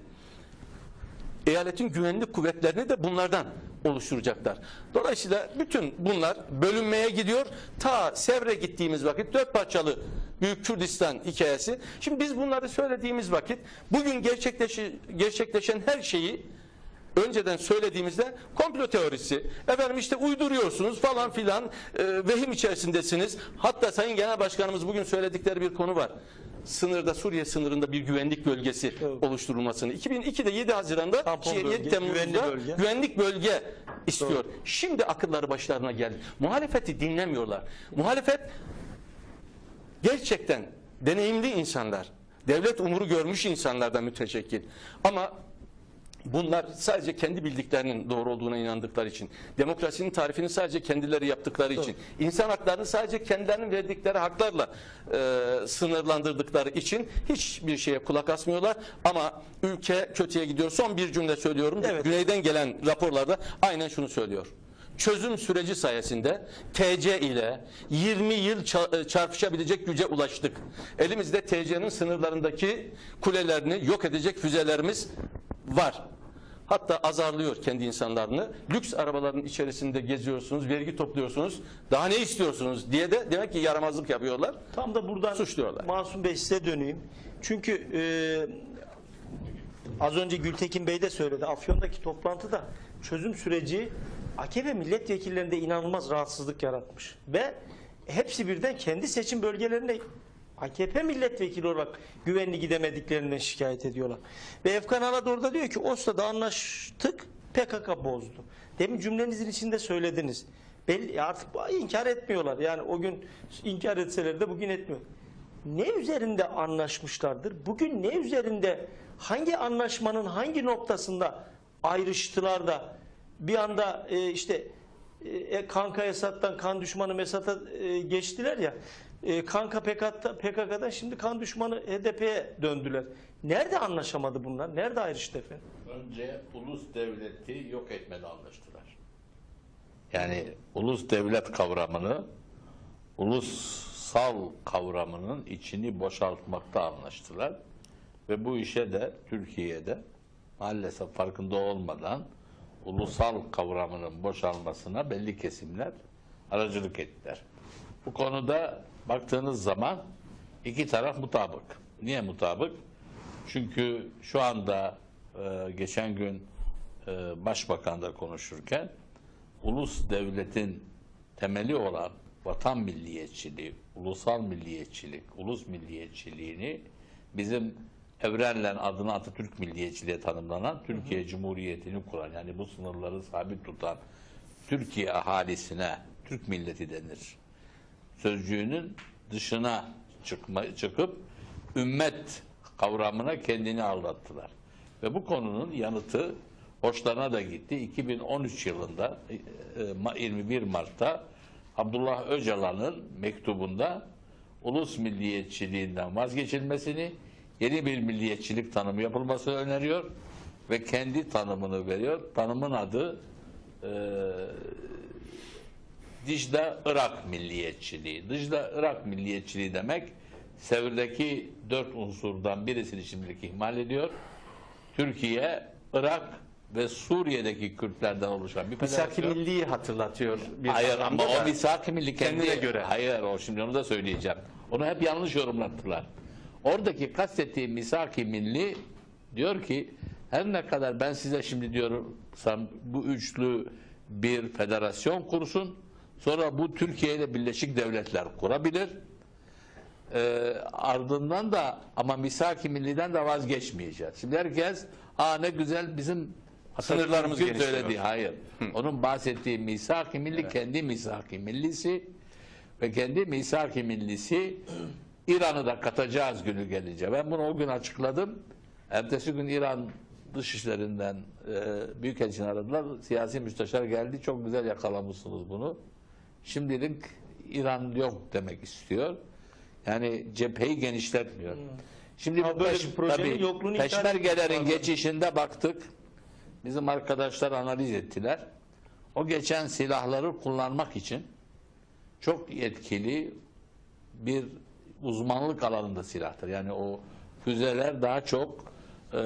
Eyaletin güvenlik kuvvetlerini de bunlardan oluşturacaklar. Dolayısıyla bütün bunlar bölünmeye gidiyor. Ta Sevr'e gittiğimiz vakit dört parçalı Büyük Kürdistan hikayesi. Şimdi biz bunları söylediğimiz vakit bugün gerçekleşen her şeyi önceden söylediğimizde komplo teorisi, efendim işte uyduruyorsunuz falan filan, e, vehim içerisindesiniz. Hatta Sayın Genel Başkanımız bugün söyledikleri bir konu var. Sınırda, Suriye sınırında bir güvenlik bölgesi oluşturulmasını. 2002'de 7 Haziran'da, Tampon şey, 7 bölge, Temmuz'da güvenli bölge. güvenlik bölge istiyor. Şimdi akılları başlarına geldi. Muhalefeti dinlemiyorlar. Muhalefet gerçekten deneyimli insanlar, devlet umuru görmüş insanlardan müteşekkil. Ama bunlar sadece kendi bildiklerinin doğru olduğuna inandıkları için, demokrasinin tarifini sadece kendileri yaptıkları için, insan haklarını sadece kendilerinin verdikleri haklarla e, sınırlandırdıkları için hiçbir şeye kulak asmıyorlar. Ama ülke kötüye gidiyor. Son bir cümle söylüyorum. Evet. Güneyden gelen raporlarda aynen şunu söylüyor. Çözüm süreci sayesinde TC ile 20 yıl e, çarpışabilecek güce ulaştık. Elimizde TC'nin sınırlarındaki kulelerini yok edecek füzelerimiz var. Hatta azarlıyor kendi insanlarını. Lüks arabaların içerisinde geziyorsunuz, vergi topluyorsunuz. Daha ne istiyorsunuz diye de demek ki yaramazlık yapıyorlar. Tam da buradan Suçluyorlar. Masum Bey size döneyim. Çünkü e, az önce Gültekin Bey de söyledi. Afyon'daki toplantıda çözüm süreci AKP milletvekillerinde inanılmaz rahatsızlık yaratmış. Ve hepsi birden kendi seçim bölgelerinde AKP milletvekili olarak güvenli gidemediklerinden şikayet ediyorlar. Ve Efkan Alador da diyor ki Oslo'da anlaştık PKK bozdu. Demin cümlenizin içinde söylediniz. Belli, artık inkar etmiyorlar. Yani o gün inkar etseler de bugün etmiyor. Ne üzerinde anlaşmışlardır? Bugün ne üzerinde hangi anlaşmanın hangi noktasında ayrıştılar da bir anda e, işte e, kanka Esad'dan kan düşmanı Mesat'a e, geçtiler ya. E, kanka PKK'da, PKK'dan şimdi kan düşmanı HDP'ye döndüler. Nerede anlaşamadı bunlar? Nerede ayrıştı efendim? Önce ulus devleti yok etmede anlaştılar. Yani ulus devlet kavramını ulusal kavramının içini boşaltmakta anlaştılar. Ve bu işe de Türkiye'de maalesef farkında olmadan ulusal kavramının boşalmasına belli kesimler aracılık ettiler. Bu konuda baktığınız zaman iki taraf mutabık. Niye mutabık? Çünkü şu anda e, geçen gün e, Başbakan'da konuşurken ulus devletin temeli olan vatan milliyetçiliği, ulusal milliyetçilik, ulus milliyetçiliğini bizim evrenle adına Atatürk milliyetçiliğe tanımlanan Türkiye Cumhuriyeti'ni kuran yani bu sınırları sabit tutan Türkiye ahalisine Türk milleti denir sözcüğünün dışına çıkma, çıkıp ümmet kavramına kendini aldattılar. Ve bu konunun yanıtı hoşlarına da gitti. 2013 yılında e, e, ma- 21 Mart'ta Abdullah Öcalan'ın mektubunda ulus milliyetçiliğinden vazgeçilmesini, yeni bir milliyetçilik tanımı yapılmasını öneriyor ve kendi tanımını veriyor. Tanımın adı e, Dicle Irak milliyetçiliği. Dicle Irak milliyetçiliği demek Sevr'deki dört unsurdan birisini şimdilik ihmal ediyor. Türkiye, Irak ve Suriye'deki Kürtlerden oluşan bir Misak-ı. Milli'yi hatırlatıyor. Bir Hayır ama da. o misak-ı milli kendi, Kendine göre. Hayır o şimdi onu da söyleyeceğim. Onu hep yanlış yorumlattılar. Oradaki kastettiği misak-ı milli diyor ki her ne kadar ben size şimdi diyorum bu üçlü bir federasyon kursun. Sonra bu Türkiye ile Birleşik Devletler kurabilir. Ee, ardından da ama misak-ı milliden de vazgeçmeyeceğiz. Şimdi herkes aa ne güzel bizim Sınırlarımız genişliyor. söylediği hayır. Onun bahsettiği misak-ı milli kendi misak-ı millisi ve kendi misak-ı millisi İran'ı da katacağız günü gelince. Ben bunu o gün açıkladım. Ertesi gün İran dışişlerinden e, Büyükelçini aradılar. Siyasi müsteşar geldi. Çok güzel yakalamışsınız bunu. Şimdilik İran yok demek istiyor. Yani cepheyi genişletmiyor. Şimdi Ama böyle peş- bir projenin yokluğunu peşmergelerin geçişinde baktık. Bizim arkadaşlar analiz ettiler. O geçen silahları kullanmak için çok yetkili bir uzmanlık alanında silahtır. Yani o füzeler daha çok e,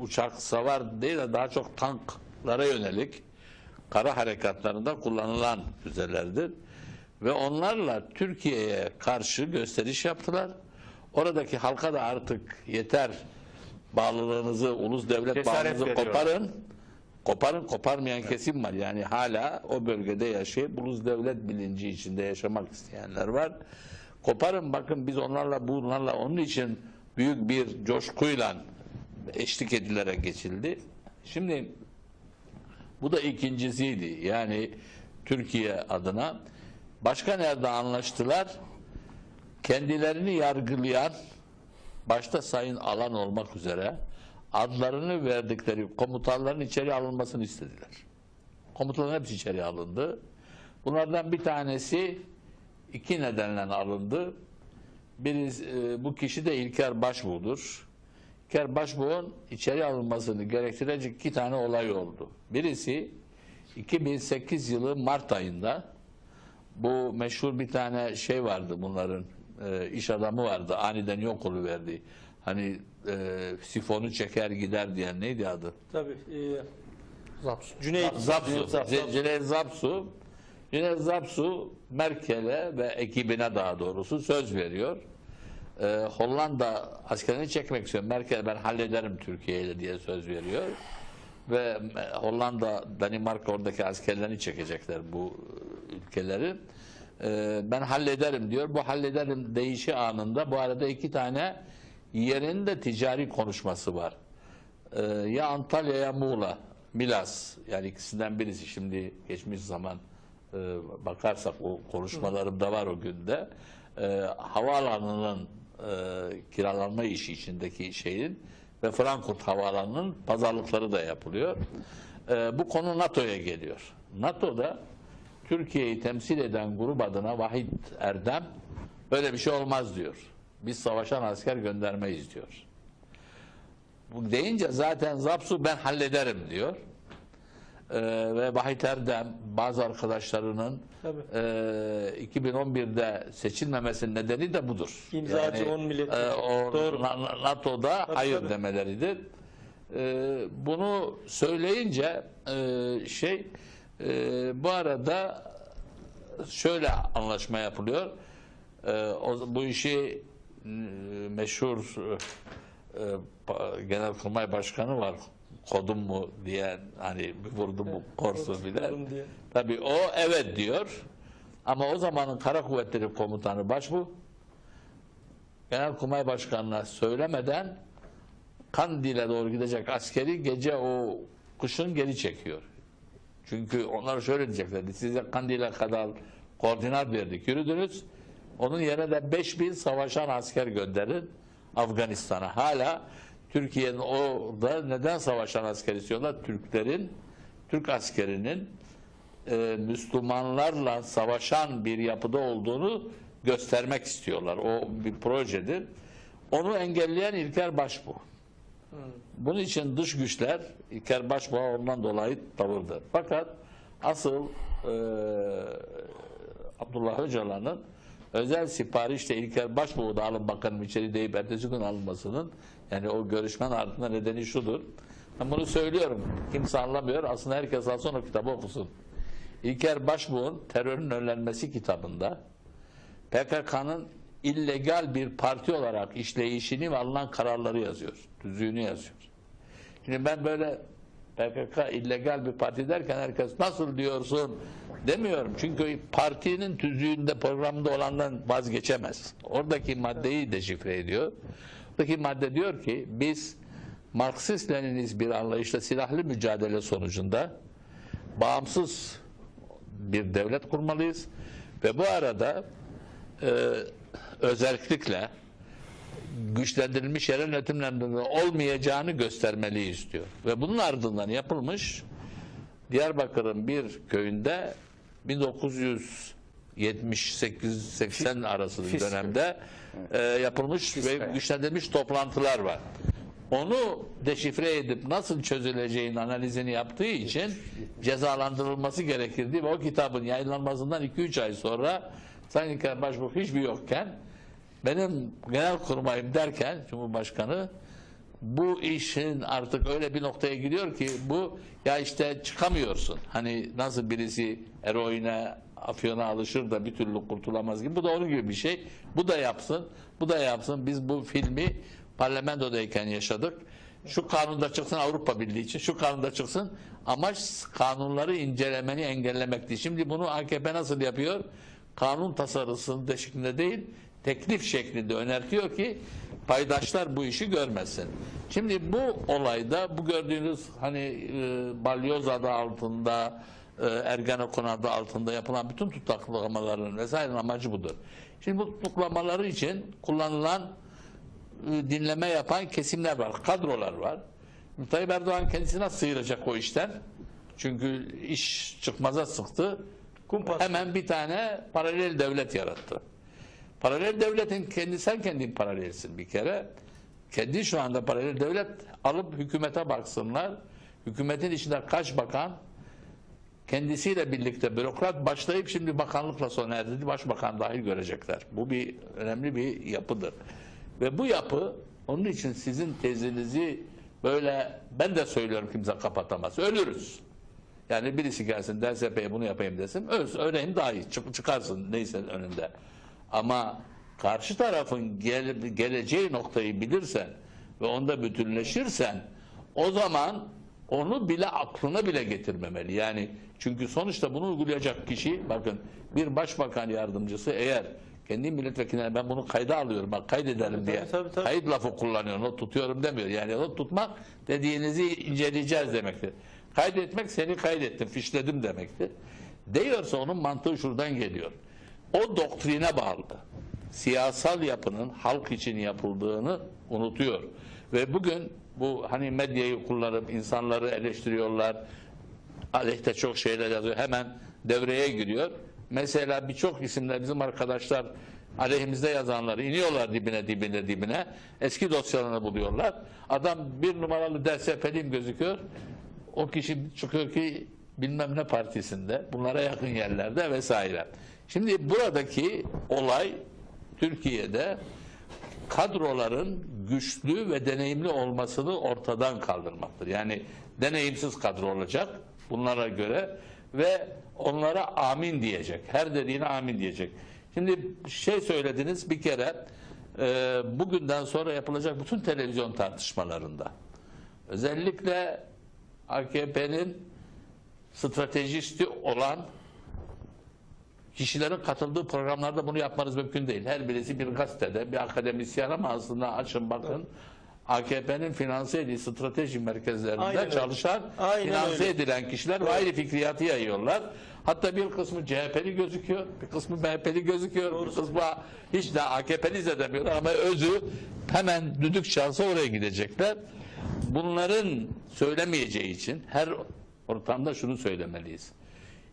uçak savar değil de daha çok tanklara yönelik kara harekatlarında kullanılan füzelerdir. Ve onlarla Türkiye'ye karşı gösteriş yaptılar. Oradaki halka da artık yeter bağlılığınızı, ulus devlet Cesaret bağlılığınızı veriyor. koparın. Koparın, koparmayan kesim var. Yani hala o bölgede yaşayıp ulus devlet bilinci içinde yaşamak isteyenler var. Koparın bakın biz onlarla bunlarla onun için büyük bir coşkuyla eşlik edilerek geçildi. Şimdi bu da ikincisiydi. Yani Türkiye adına başka nerede anlaştılar? Kendilerini yargılayan başta Sayın Alan olmak üzere adlarını verdikleri komutanların içeri alınmasını istediler. Komutanların hepsi içeri alındı. Bunlardan bir tanesi iki nedenle alındı. Birisi, e, bu kişi de İlker Başbuğ'dur. İlker Başbuğ'un içeri alınmasını gerektirecek iki tane olay oldu. Birisi 2008 yılı Mart ayında bu meşhur bir tane şey vardı bunların e, iş adamı vardı aniden yok oluverdi. Hani e, sifonu çeker gider diyen neydi adı? Tabii. E. Cüneyt Zapsu. Cüneyt Zapsu. Cüneyt Zapsu. Cüneyt Zapsu Merkel'e ve ekibine daha doğrusu söz veriyor. Ee, Hollanda askerini çekmek istiyor. Merkel ben hallederim Türkiye ile diye söz veriyor. Ve e, Hollanda, Danimarka oradaki askerlerini çekecekler bu e, ülkeleri. e, ben hallederim diyor. Bu hallederim deyişi anında bu arada iki tane yerinde ticari konuşması var. E, ya Antalya ya Muğla, Milas yani ikisinden birisi şimdi geçmiş zaman e, bakarsak o konuşmalarım da var o günde. E, havaalanının e, kiralanma işi içindeki şeyin ve Frankfurt havaalanının pazarlıkları da yapılıyor. E, bu konu NATO'ya geliyor. NATO'da Türkiye'yi temsil eden grup adına Vahit Erdem böyle bir şey olmaz diyor. Biz savaşan asker göndermeyiz diyor. Bu deyince zaten Zapsu ben hallederim diyor. Ee, ve Vahit Erdem bazı arkadaşlarının Tabii. e, 2011'de seçilmemesinin nedeni de budur. İmzacı 10 milletvekili. e, o Doğru. NATO'da Tabii, hayır tabii. demeleridir. Ee, bunu söyleyince e, şey e, bu arada şöyle anlaşma yapılıyor. Ee, o, bu işi e, meşhur e, Genelkurmay Başkanı var. Kodum mu diye hani bir vurdu mu korsun. Vurdum diye. Tabii o evet diyor. Ama o zamanın Kara Kuvvetleri Komutanı Başbu Genelkurmay Başkanı'na söylemeden Kandil'e doğru gidecek askeri gece o kışın geri çekiyor. Çünkü onlar şöyle diyeceklerdi. Size Kandil'e kadar koordinat verdik, yürüdünüz. Onun yerine de 5000 savaşan asker gönderin Afganistan'a. Hala Türkiye'nin orada neden savaşan asker istiyorlar? Türklerin, Türk askerinin e, Müslümanlarla savaşan bir yapıda olduğunu göstermek istiyorlar. O bir projedir. Onu engelleyen İlker Başbuğ. Bunun için dış güçler İlker Başbuğ'a ondan dolayı tavırdı. Fakat asıl e, Abdullah Öcalan'ın özel siparişle İlker Başbuğ'u da alın bakalım içeri deyip ertesi gün alınmasının yani o görüşmenin ardında nedeni şudur. Ben bunu söylüyorum. Kimse anlamıyor. Aslında herkes alsın o kitabı okusun. İlker Başbuğ'un terörün önlenmesi kitabında PKK'nın illegal bir parti olarak işleyişini ve alınan kararları yazıyor. Tüzüğünü yazıyor. Şimdi ben böyle PKK illegal bir parti derken herkes nasıl diyorsun demiyorum. Çünkü partinin tüzüğünde programında olandan vazgeçemez. Oradaki maddeyi deşifre ediyor. Oradaki madde diyor ki biz Marksist-Leninist bir anlayışla silahlı mücadele sonucunda bağımsız bir devlet kurmalıyız ve bu arada e, özellikle güçlendirilmiş yerel yönetimlerinde olmayacağını göstermeliyiz diyor. Ve bunun ardından yapılmış Diyarbakır'ın bir köyünde 1978-80 arası dönemde e, yapılmış ve güçlendirilmiş toplantılar var. Onu deşifre edip nasıl çözüleceğin analizini yaptığı için cezalandırılması gerekirdi ve o kitabın yayınlanmasından 2-3 ay sonra Sayın İlker Başbuğ hiçbir yokken benim genel kurmayım derken Cumhurbaşkanı bu işin artık öyle bir noktaya gidiyor ki bu ya işte çıkamıyorsun. Hani nasıl birisi eroine, afyona alışır da bir türlü kurtulamaz gibi. Bu da onun gibi bir şey. Bu da yapsın, bu da yapsın. Biz bu filmi parlamentodayken yaşadık. Şu kanunda çıksın Avrupa Birliği için, şu kanunda çıksın. Amaç kanunları incelemeni engellemekti. Şimdi bunu AKP nasıl yapıyor? Kanun tasarısının de şeklinde değil, teklif şeklinde önertiyor ki paydaşlar bu işi görmesin. Şimdi bu olayda bu gördüğünüz hani e, balyoz adı altında Ergenekon adı altında yapılan bütün tutuklamaların vesaire amacı budur. Şimdi bu tutuklamaları için kullanılan e, dinleme yapan kesimler var, kadrolar var. Tayyip Erdoğan kendisi nasıl sıyıracak o işten? Çünkü iş çıkmaza sıktı. Kumpas. Hemen bir tane paralel devlet yarattı. Paralel devletin kendi sen kendin paralelsin bir kere. Kendi şu anda paralel devlet alıp hükümete baksınlar. Hükümetin içinde kaç bakan kendisiyle birlikte bürokrat başlayıp şimdi bakanlıkla sona erdi. Başbakan dahil görecekler. Bu bir önemli bir yapıdır. Ve bu yapı onun için sizin tezinizi böyle ben de söylüyorum kimse kapatamaz. Ölürüz. Yani birisi gelsin DSP'ye bunu yapayım desin. Öz, öğrenin daha iyi. Çık, çıkarsın neyse önünde. Ama karşı tarafın gel, geleceği noktayı bilirsen ve onda bütünleşirsen o zaman onu bile aklına bile getirmemeli. Yani çünkü sonuçta bunu uygulayacak kişi bakın bir başbakan yardımcısı eğer kendi milletvekiline ben bunu kayda alıyorum bak kaydedelim diye tabii, tabii. kayıt lafı kullanıyor not tutuyorum demiyor. Yani not tutmak dediğinizi inceleyeceğiz demektir. Kaydetmek seni kaydettim fişledim demektir. Diyorsa onun mantığı şuradan geliyor. O doktrine bağlı. Siyasal yapının halk için yapıldığını unutuyor. Ve bugün bu hani medyayı kullanıp insanları eleştiriyorlar. Aleyhte çok şeyler yazıyor. Hemen devreye giriyor. Mesela birçok isimler bizim arkadaşlar aleyhimizde yazanları iniyorlar dibine dibine dibine. Eski dosyalarını buluyorlar. Adam bir numaralı DSP'liyim gözüküyor. O kişi çıkıyor ki bilmem ne partisinde, bunlara yakın yerlerde vesaire. Şimdi buradaki olay Türkiye'de kadroların güçlü ve deneyimli olmasını ortadan kaldırmaktır. Yani deneyimsiz kadro olacak bunlara göre ve onlara amin diyecek. Her dediğine amin diyecek. Şimdi şey söylediniz bir kere e, bugünden sonra yapılacak bütün televizyon tartışmalarında özellikle AKP'nin stratejisti olan kişilerin katıldığı programlarda bunu yapmanız mümkün değil. Her birisi bir gazetede, bir akademisyen ama aslında açın bakın AKP'nin finanse edildiği strateji merkezlerinde Aynen çalışan, Aynen finanse öyle. edilen kişiler ve aynı fikriyatı yayıyorlar. Hatta bir kısmı CHP'li gözüküyor, bir kısmı MHP'li gözüküyor, bir kısmı hiç de AKP'li zannedemiyorlar ama özü hemen düdük çalsa oraya gidecekler. Bunların söylemeyeceği için her ortamda şunu söylemeliyiz.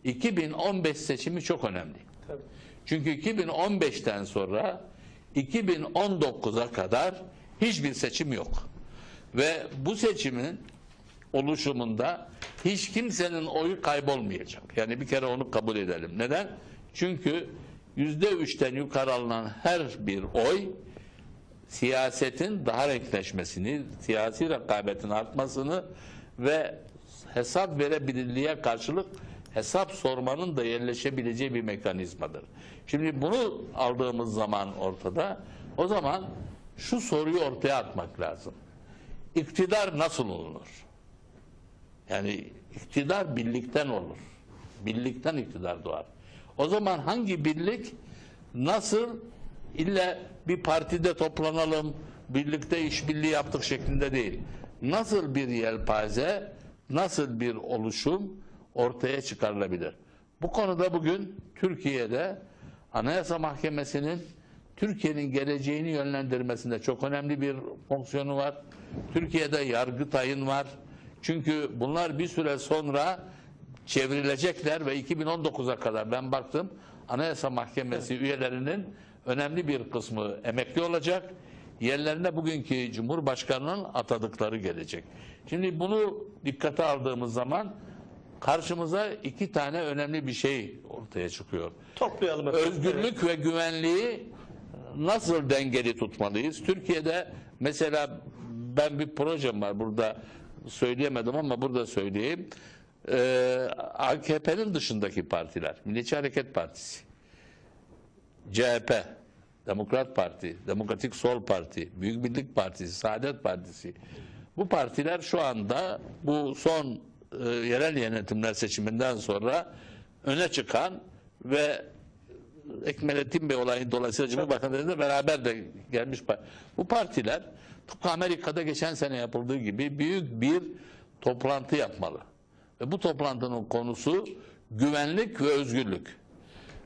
2015 seçimi çok önemli. Çünkü 2015'ten sonra 2019'a kadar hiçbir seçim yok. Ve bu seçimin oluşumunda hiç kimsenin oyu kaybolmayacak. Yani bir kere onu kabul edelim. Neden? Çünkü yüzde üçten yukarı alınan her bir oy siyasetin daha renkleşmesini, siyasi rekabetin artmasını ve hesap verebilirliğe karşılık hesap sormanın da yerleşebileceği bir mekanizmadır. Şimdi bunu aldığımız zaman ortada, o zaman şu soruyu ortaya atmak lazım. İktidar nasıl olunur? Yani iktidar birlikten olur. Birlikten iktidar doğar. O zaman hangi birlik nasıl illa bir partide toplanalım, birlikte işbirliği yaptık şeklinde değil. Nasıl bir yelpaze, nasıl bir oluşum ortaya çıkarılabilir? Bu konuda bugün Türkiye'de Anayasa Mahkemesi'nin Türkiye'nin geleceğini yönlendirmesinde çok önemli bir fonksiyonu var. Türkiye'de Yargıtay'ın var. Çünkü bunlar bir süre sonra çevrilecekler ve 2019'a kadar ben baktım Anayasa Mahkemesi üyelerinin önemli bir kısmı emekli olacak. Yerlerine bugünkü Cumhurbaşkanı'nın atadıkları gelecek. Şimdi bunu dikkate aldığımız zaman karşımıza iki tane önemli bir şey ortaya çıkıyor. Toplayalım efendim. Özgürlük ve güvenliği nasıl dengeli tutmalıyız? Türkiye'de mesela ben bir projem var burada söyleyemedim ama burada söyleyeyim. Ee, AKP'nin dışındaki partiler, Milliyetçi Hareket Partisi, CHP, Demokrat Parti, Demokratik Sol Parti, Büyük Birlik Partisi, Saadet Partisi. Bu partiler şu anda bu son e, yerel yönetimler seçiminden sonra öne çıkan ve Ekmelettin Bey olayı dolayısıyla Cumhurbaşkanı'yla beraber de gelmiş. Bu partiler tıpkı Amerika'da geçen sene yapıldığı gibi büyük bir toplantı yapmalı. Ve bu toplantının konusu güvenlik ve özgürlük.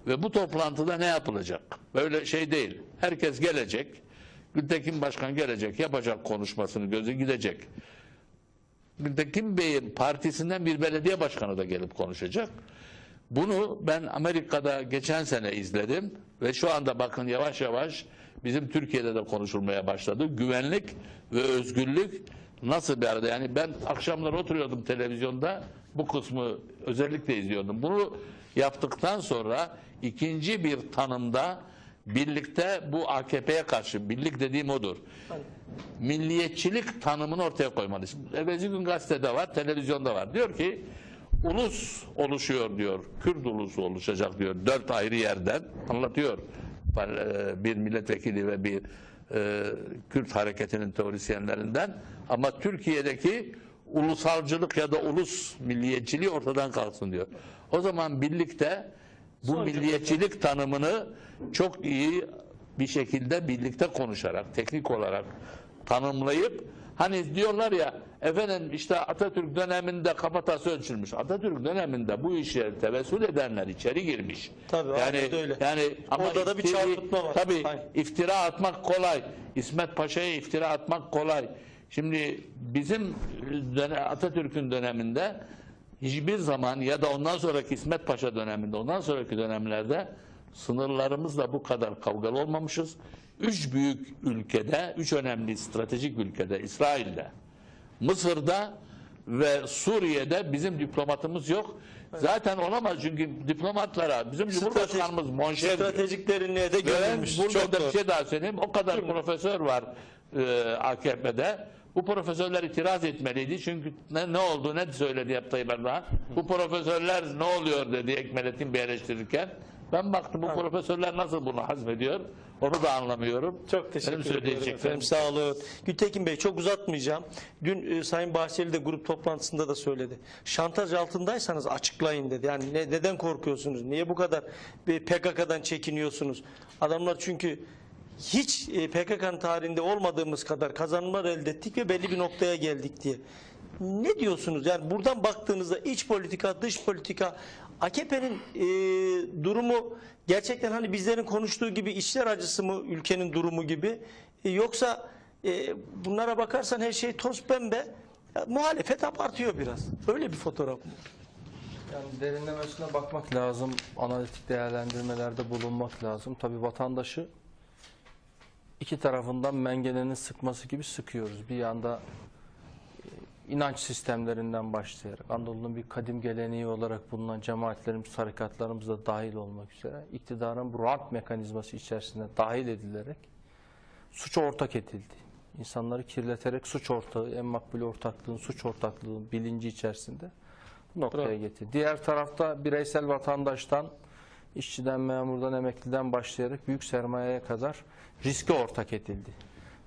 Ve bu toplantıda ne yapılacak? Böyle şey değil. Herkes gelecek. Gültekin Başkan gelecek, yapacak konuşmasını, gözü gidecek. Gültekin Bey'in partisinden bir belediye başkanı da gelip konuşacak. Bunu ben Amerika'da geçen sene izledim ve şu anda bakın yavaş yavaş bizim Türkiye'de de konuşulmaya başladı. Güvenlik ve özgürlük nasıl bir arada? Yani ben akşamlar oturuyordum televizyonda bu kısmı özellikle izliyordum. Bunu yaptıktan sonra ikinci bir tanımda birlikte bu AKP'ye karşı birlik dediğim odur. Milliyetçilik tanımını ortaya koymalıyız. Evvelsi gün gazetede var, televizyonda var. Diyor ki ulus oluşuyor diyor. Kürt ulusu oluşacak diyor. Dört ayrı yerden anlatıyor. e, Bir milletvekili ve bir e, Kürt hareketinin teorisyenlerinden. Ama Türkiye'deki ulusalcılık ya da ulus milliyetçiliği ortadan kalksın diyor. O zaman birlikte bu Son milliyetçilik tanımını çok iyi bir şekilde birlikte konuşarak, teknik olarak tanımlayıp hani diyorlar ya efendim işte Atatürk döneminde kafatası ölçülmüş. Atatürk döneminde bu işe tevessül edenler içeri girmiş. Tabii, yani öyle. yani ama Orada da bir çarpıtma var. Tabii Aynen. iftira atmak kolay. İsmet Paşa'ya iftira atmak kolay. Şimdi bizim Atatürk'ün döneminde hiçbir zaman ya da ondan sonraki İsmet Paşa döneminde, ondan sonraki dönemlerde sınırlarımızla bu kadar kavgalı olmamışız. Üç büyük ülkede, üç önemli stratejik ülkede, İsrail'de, Mısır'da ve Suriye'de bizim diplomatımız yok. Zaten olamaz çünkü diplomatlara bizim Cumhurbaşkanımız Monşer Stratejiklerine de görülmüş. burada Çok da bir şey daha söyleyeyim. O kadar profesör var e, AKP'de. Bu profesörler itiraz etmeliydi. Çünkü ne, ne oldu, ne söyledi Tayyip Erdoğan. Bu profesörler ne oluyor dedi Ekmelettin Bey eleştirirken. Ben baktım bu profesörler nasıl bunu hazmediyor. Onu da anlamıyorum. Çok teşekkür Benim ederim söyleyeceklerim efendim. Sağ olun. Gültekin Bey çok uzatmayacağım. Dün e, Sayın Bahçeli de grup toplantısında da söyledi. Şantaj altındaysanız açıklayın dedi. Yani ne, neden korkuyorsunuz? Niye bu kadar bir PKK'dan çekiniyorsunuz? Adamlar çünkü hiç e, PKK'nın tarihinde olmadığımız kadar kazanımlar elde ettik ve belli bir noktaya geldik diye. Ne diyorsunuz? Yani buradan baktığınızda iç politika, dış politika, AKP'nin e, durumu gerçekten hani bizlerin konuştuğu gibi içler acısı mı ülkenin durumu gibi E, yoksa e, bunlara bakarsan her şey toz pembe Ya, muhalefet abartıyor biraz. Öyle bir fotoğraf mı? Yani derinlemesine bakmak lazım, analitik değerlendirmelerde bulunmak lazım. Tabii vatandaşı iki tarafından mengenenin sıkması gibi sıkıyoruz. Bir yanda inanç sistemlerinden başlayarak, Anadolu'nun bir kadim geleneği olarak bulunan cemaatlerimiz, tarikatlarımız da dahil olmak üzere iktidarın bu rant mekanizması içerisine dahil edilerek suç ortak edildi. İnsanları kirleterek suç ortağı, en makbul ortaklığın, suç ortaklığın bilinci içerisinde bu noktaya Bravo. getirdi. Diğer tarafta bireysel vatandaştan, işçiden, memurdan, emekliden başlayarak büyük sermayeye kadar riske ortak edildi.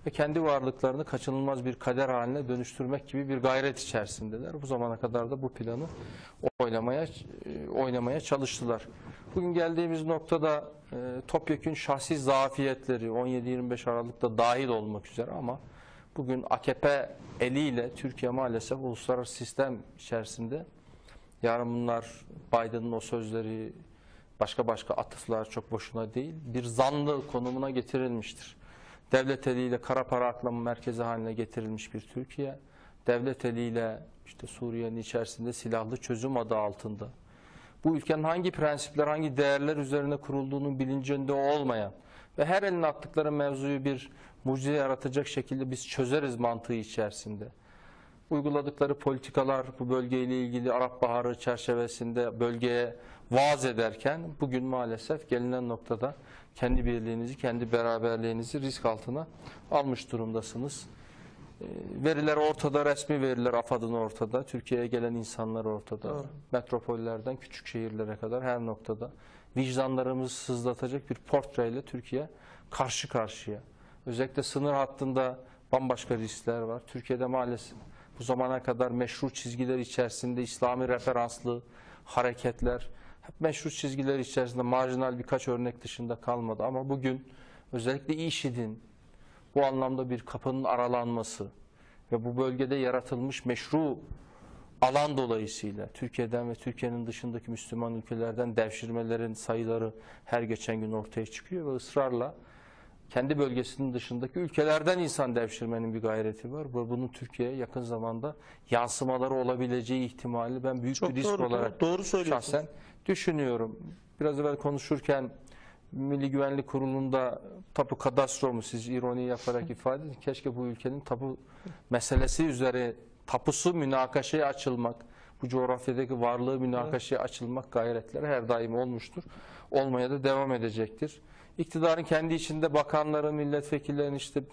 Ve kendi varlıklarını kaçınılmaz bir kader haline dönüştürmek gibi bir gayret içerisindeler. Bu zamana kadar da bu planı oynamaya e, oynamaya çalıştılar. Bugün geldiğimiz noktada e, topyekün şahsi zafiyetleri 17-25 Aralık'ta dahil olmak üzere ama bugün AKP eliyle Türkiye maalesef uluslararası sistem içerisinde yarın bunlar Biden'ın o sözleri başka başka atıflar çok boşuna değil bir zanlı konumuna getirilmiştir. Devlet eliyle kara para aklama merkezi haline getirilmiş bir Türkiye, devlet eliyle işte Suriye'nin içerisinde silahlı çözüm adı altında bu ülkenin hangi prensipler, hangi değerler üzerine kurulduğunun bilincinde olmayan ve her eline attıkları mevzuyu bir mucize yaratacak şekilde biz çözeriz mantığı içerisinde. Uyguladıkları politikalar bu bölgeyle ilgili Arap Baharı çerçevesinde bölgeye vaaz ederken bugün maalesef gelinen noktada kendi birliğinizi, kendi beraberliğinizi risk altına almış durumdasınız. E, Veriler ortada, resmi veriler AFAD'ın ortada, Türkiye'ye gelen insanlar ortada. Doğru. Metropollerden küçük şehirlere kadar her noktada vicdanlarımızı sızlatacak bir portreyle Türkiye karşı karşıya. Özellikle sınır hattında bambaşka riskler var. Türkiye'de maalesef bu zamana kadar meşru çizgiler içerisinde İslami referanslı hareketler hep meşru çizgiler içerisinde marjinal birkaç örnek dışında kalmadı. Ama bugün özellikle IŞİD'in bu anlamda bir kapının aralanması ve bu bölgede yaratılmış meşru alan dolayısıyla Türkiye'den ve Türkiye'nin dışındaki Müslüman ülkelerden devşirmelerin sayıları her geçen gün ortaya çıkıyor ve ısrarla kendi bölgesinin dışındaki ülkelerden insan devşirmenin bir gayreti var. Bu- Bunun Türkiye'ye yakın zamanda yansımaları olabileceği ihtimali ben büyük Çok bir risk doğru, olarak doğru şahsen düşünüyorum. Biraz evvel konuşurken Milli Güvenlik Kurulu'nda tapu kadastro mu siz ironi yaparak ifade edin. Keşke bu ülkenin tapu meselesi üzere tapusu münakaşaya açılmak, bu coğrafyadaki varlığı münakaşaya açılmak gayretleri her daim olmuştur. Olmaya da devam edecektir. İktidarın kendi içinde bakanların, milletvekillerinin işte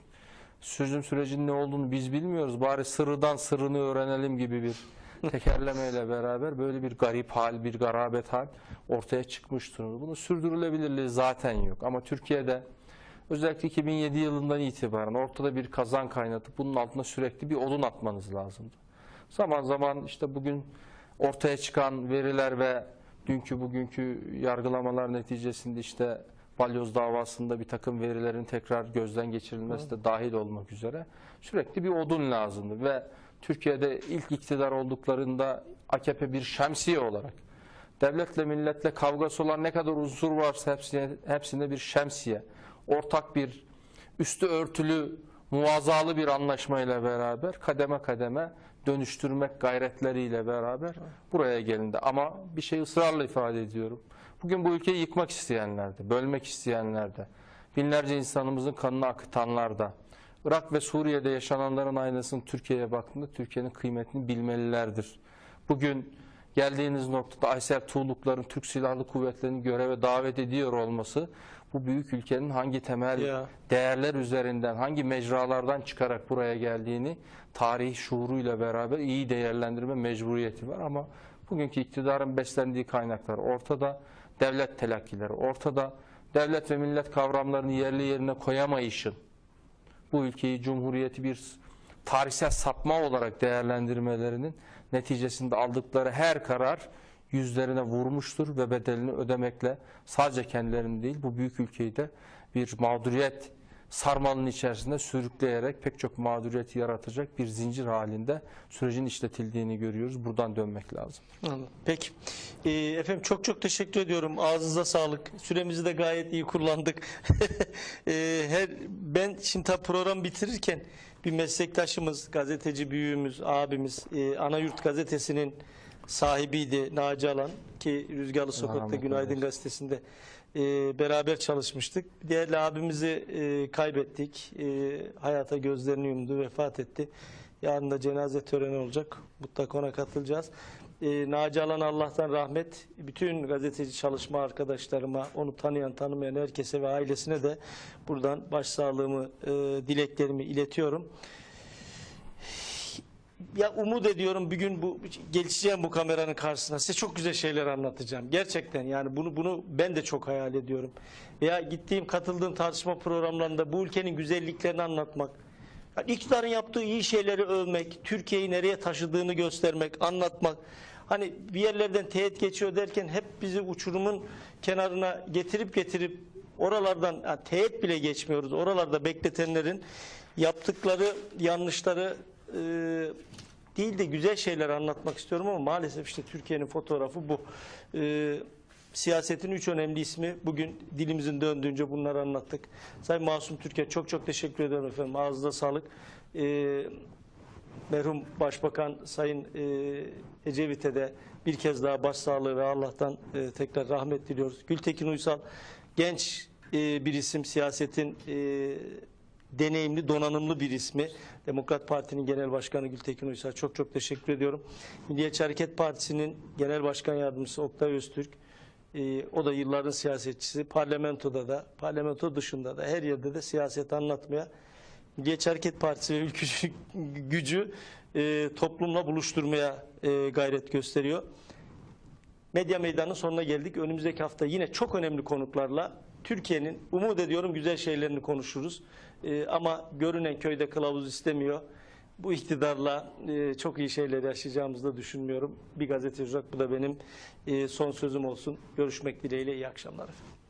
sürüm sürecinin ne olduğunu biz bilmiyoruz. Bari sırrıdan sırrını öğrenelim gibi bir tekerlemeyle beraber böyle bir garip hal, bir garabet hal ortaya çıkmış durumda. Bunun sürdürülebilirliği zaten yok. Ama Türkiye'de özellikle 2007 yılından itibaren ortada bir kazan kaynatıp bunun altına sürekli bir odun atmanız lazımdı. Zaman zaman işte bugün ortaya çıkan veriler ve dünkü bugünkü yargılamalar neticesinde işte balyoz davasında bir takım verilerin tekrar gözden geçirilmesi de dahil olmak üzere sürekli bir odun lazımdı ve Türkiye'de ilk iktidar olduklarında AKP bir şemsiye olarak devletle milletle kavgası olan ne kadar unsur varsa hepsine, hepsinde bir şemsiye, ortak bir üstü örtülü muvazalı bir anlaşmayla beraber kademe kademe dönüştürmek gayretleriyle beraber buraya gelindi. Ama bir şey ısrarla ifade ediyorum. Bugün bu ülkeyi yıkmak isteyenler de, bölmek isteyenler de, binlerce insanımızın kanını akıtanlar da, Irak ve Suriye'de yaşananların aynısını Türkiye'ye baktığında Türkiye'nin kıymetini bilmelilerdir. Bugün geldiğiniz noktada Aysel Tuğlukların Türk Silahlı Kuvvetleri'nin göreve davet ediyor olması bu büyük ülkenin hangi temel Ya. değerler üzerinden, hangi mecralardan çıkarak buraya geldiğini tarih şuuruyla beraber iyi değerlendirme mecburiyeti var ama bugünkü iktidarın beslendiği kaynaklar ortada, devlet telakkileri ortada, devlet ve millet kavramlarını yerli yerine koyamayışın bu ülkeyi cumhuriyeti bir tarihsel sapma olarak değerlendirmelerinin neticesinde aldıkları her karar yüzlerine vurmuştur ve bedelini ödemekle sadece kendilerini değil bu büyük ülkeyi de bir mağduriyet sarmalının içerisinde sürükleyerek pek çok mağduriyeti yaratacak bir zincir halinde sürecin işletildiğini görüyoruz. Buradan dönmek lazım. Peki. Ee, efendim çok çok teşekkür ediyorum. Ağzınıza sağlık. Süremizi de gayet iyi kullandık. Ee, her ben şimdi tabii program bitirirken bir meslektaşımız, gazeteci büyüğümüz, abimiz, e, Anayurt gazetesinin sahibiydi Naci Alan ki Rüzgarlı Sokak'ta Günaydın gazetesinde e, beraber çalışmıştık. Değerli abimizi e, kaybettik. E, hayata gözlerini yumdu, vefat etti. Yarın da cenaze töreni olacak. Mutlaka ona katılacağız. E, Naci Alan Allah'tan rahmet. Bütün gazeteci çalışma arkadaşlarıma, onu tanıyan tanımayan herkese ve ailesine de buradan başsağlığımı, e, dileklerimi iletiyorum. Ya umut ediyorum bir gün bu geçeceğim bu kameranın karşısına. Size çok güzel şeyler anlatacağım. Gerçekten yani bunu bunu ben de çok hayal ediyorum. Veya gittiğim katıldığım tartışma programlarında bu ülkenin güzelliklerini anlatmak. Yani iktidarın yaptığı iyi şeyleri övmek, Türkiye'yi nereye taşıdığını göstermek, anlatmak. Hani bir yerlerden teğet geçiyor derken hep bizi uçurumun kenarına getirip getirip oralardan yani teğet bile geçmiyoruz. Oralarda bekletenlerin yaptıkları yanlışları e, değil de güzel şeyler anlatmak istiyorum ama maalesef işte Türkiye'nin fotoğrafı bu. E, siyasetin üç önemli ismi bugün dilimizin döndüğünce bunları anlattık. Sayın Masum Türkiye çok çok teşekkür ederim efendim. Ağzınıza sağlık. E, merhum Başbakan Sayın e, Ecevit'e de bir kez daha başsağlığı ve Allah'tan e, tekrar rahmet diliyoruz. Gültekin Uysal genç e, bir isim siyasetin e, deneyimli, donanımlı bir ismi. Demokrat Parti'nin Genel Başkanı Gültekin Uysal çok çok teşekkür ediyorum. Milliyetçi Hareket Partisi'nin Genel Başkan Yardımcısı Oktay Öztürk. e, o da yılların siyasetçisi. Parlamentoda da, parlamento dışında da her yerde de siyaset anlatmaya Milliyetçi Hareket Partisi ve ülkücü gücü e, toplumla buluşturmaya e, gayret gösteriyor. Medya Meydanı'nın sonuna geldik. Önümüzdeki hafta yine çok önemli konuklarla Türkiye'nin umut ediyorum güzel şeylerini konuşuruz. Ee, ama görünen köyde kılavuz istemiyor. Bu iktidarla e, çok iyi şeyler yaşayacağımızı da düşünmüyorum. Bir gazeteci olarak bu da benim e, son sözüm olsun. Görüşmek dileğiyle iyi akşamlar efendim.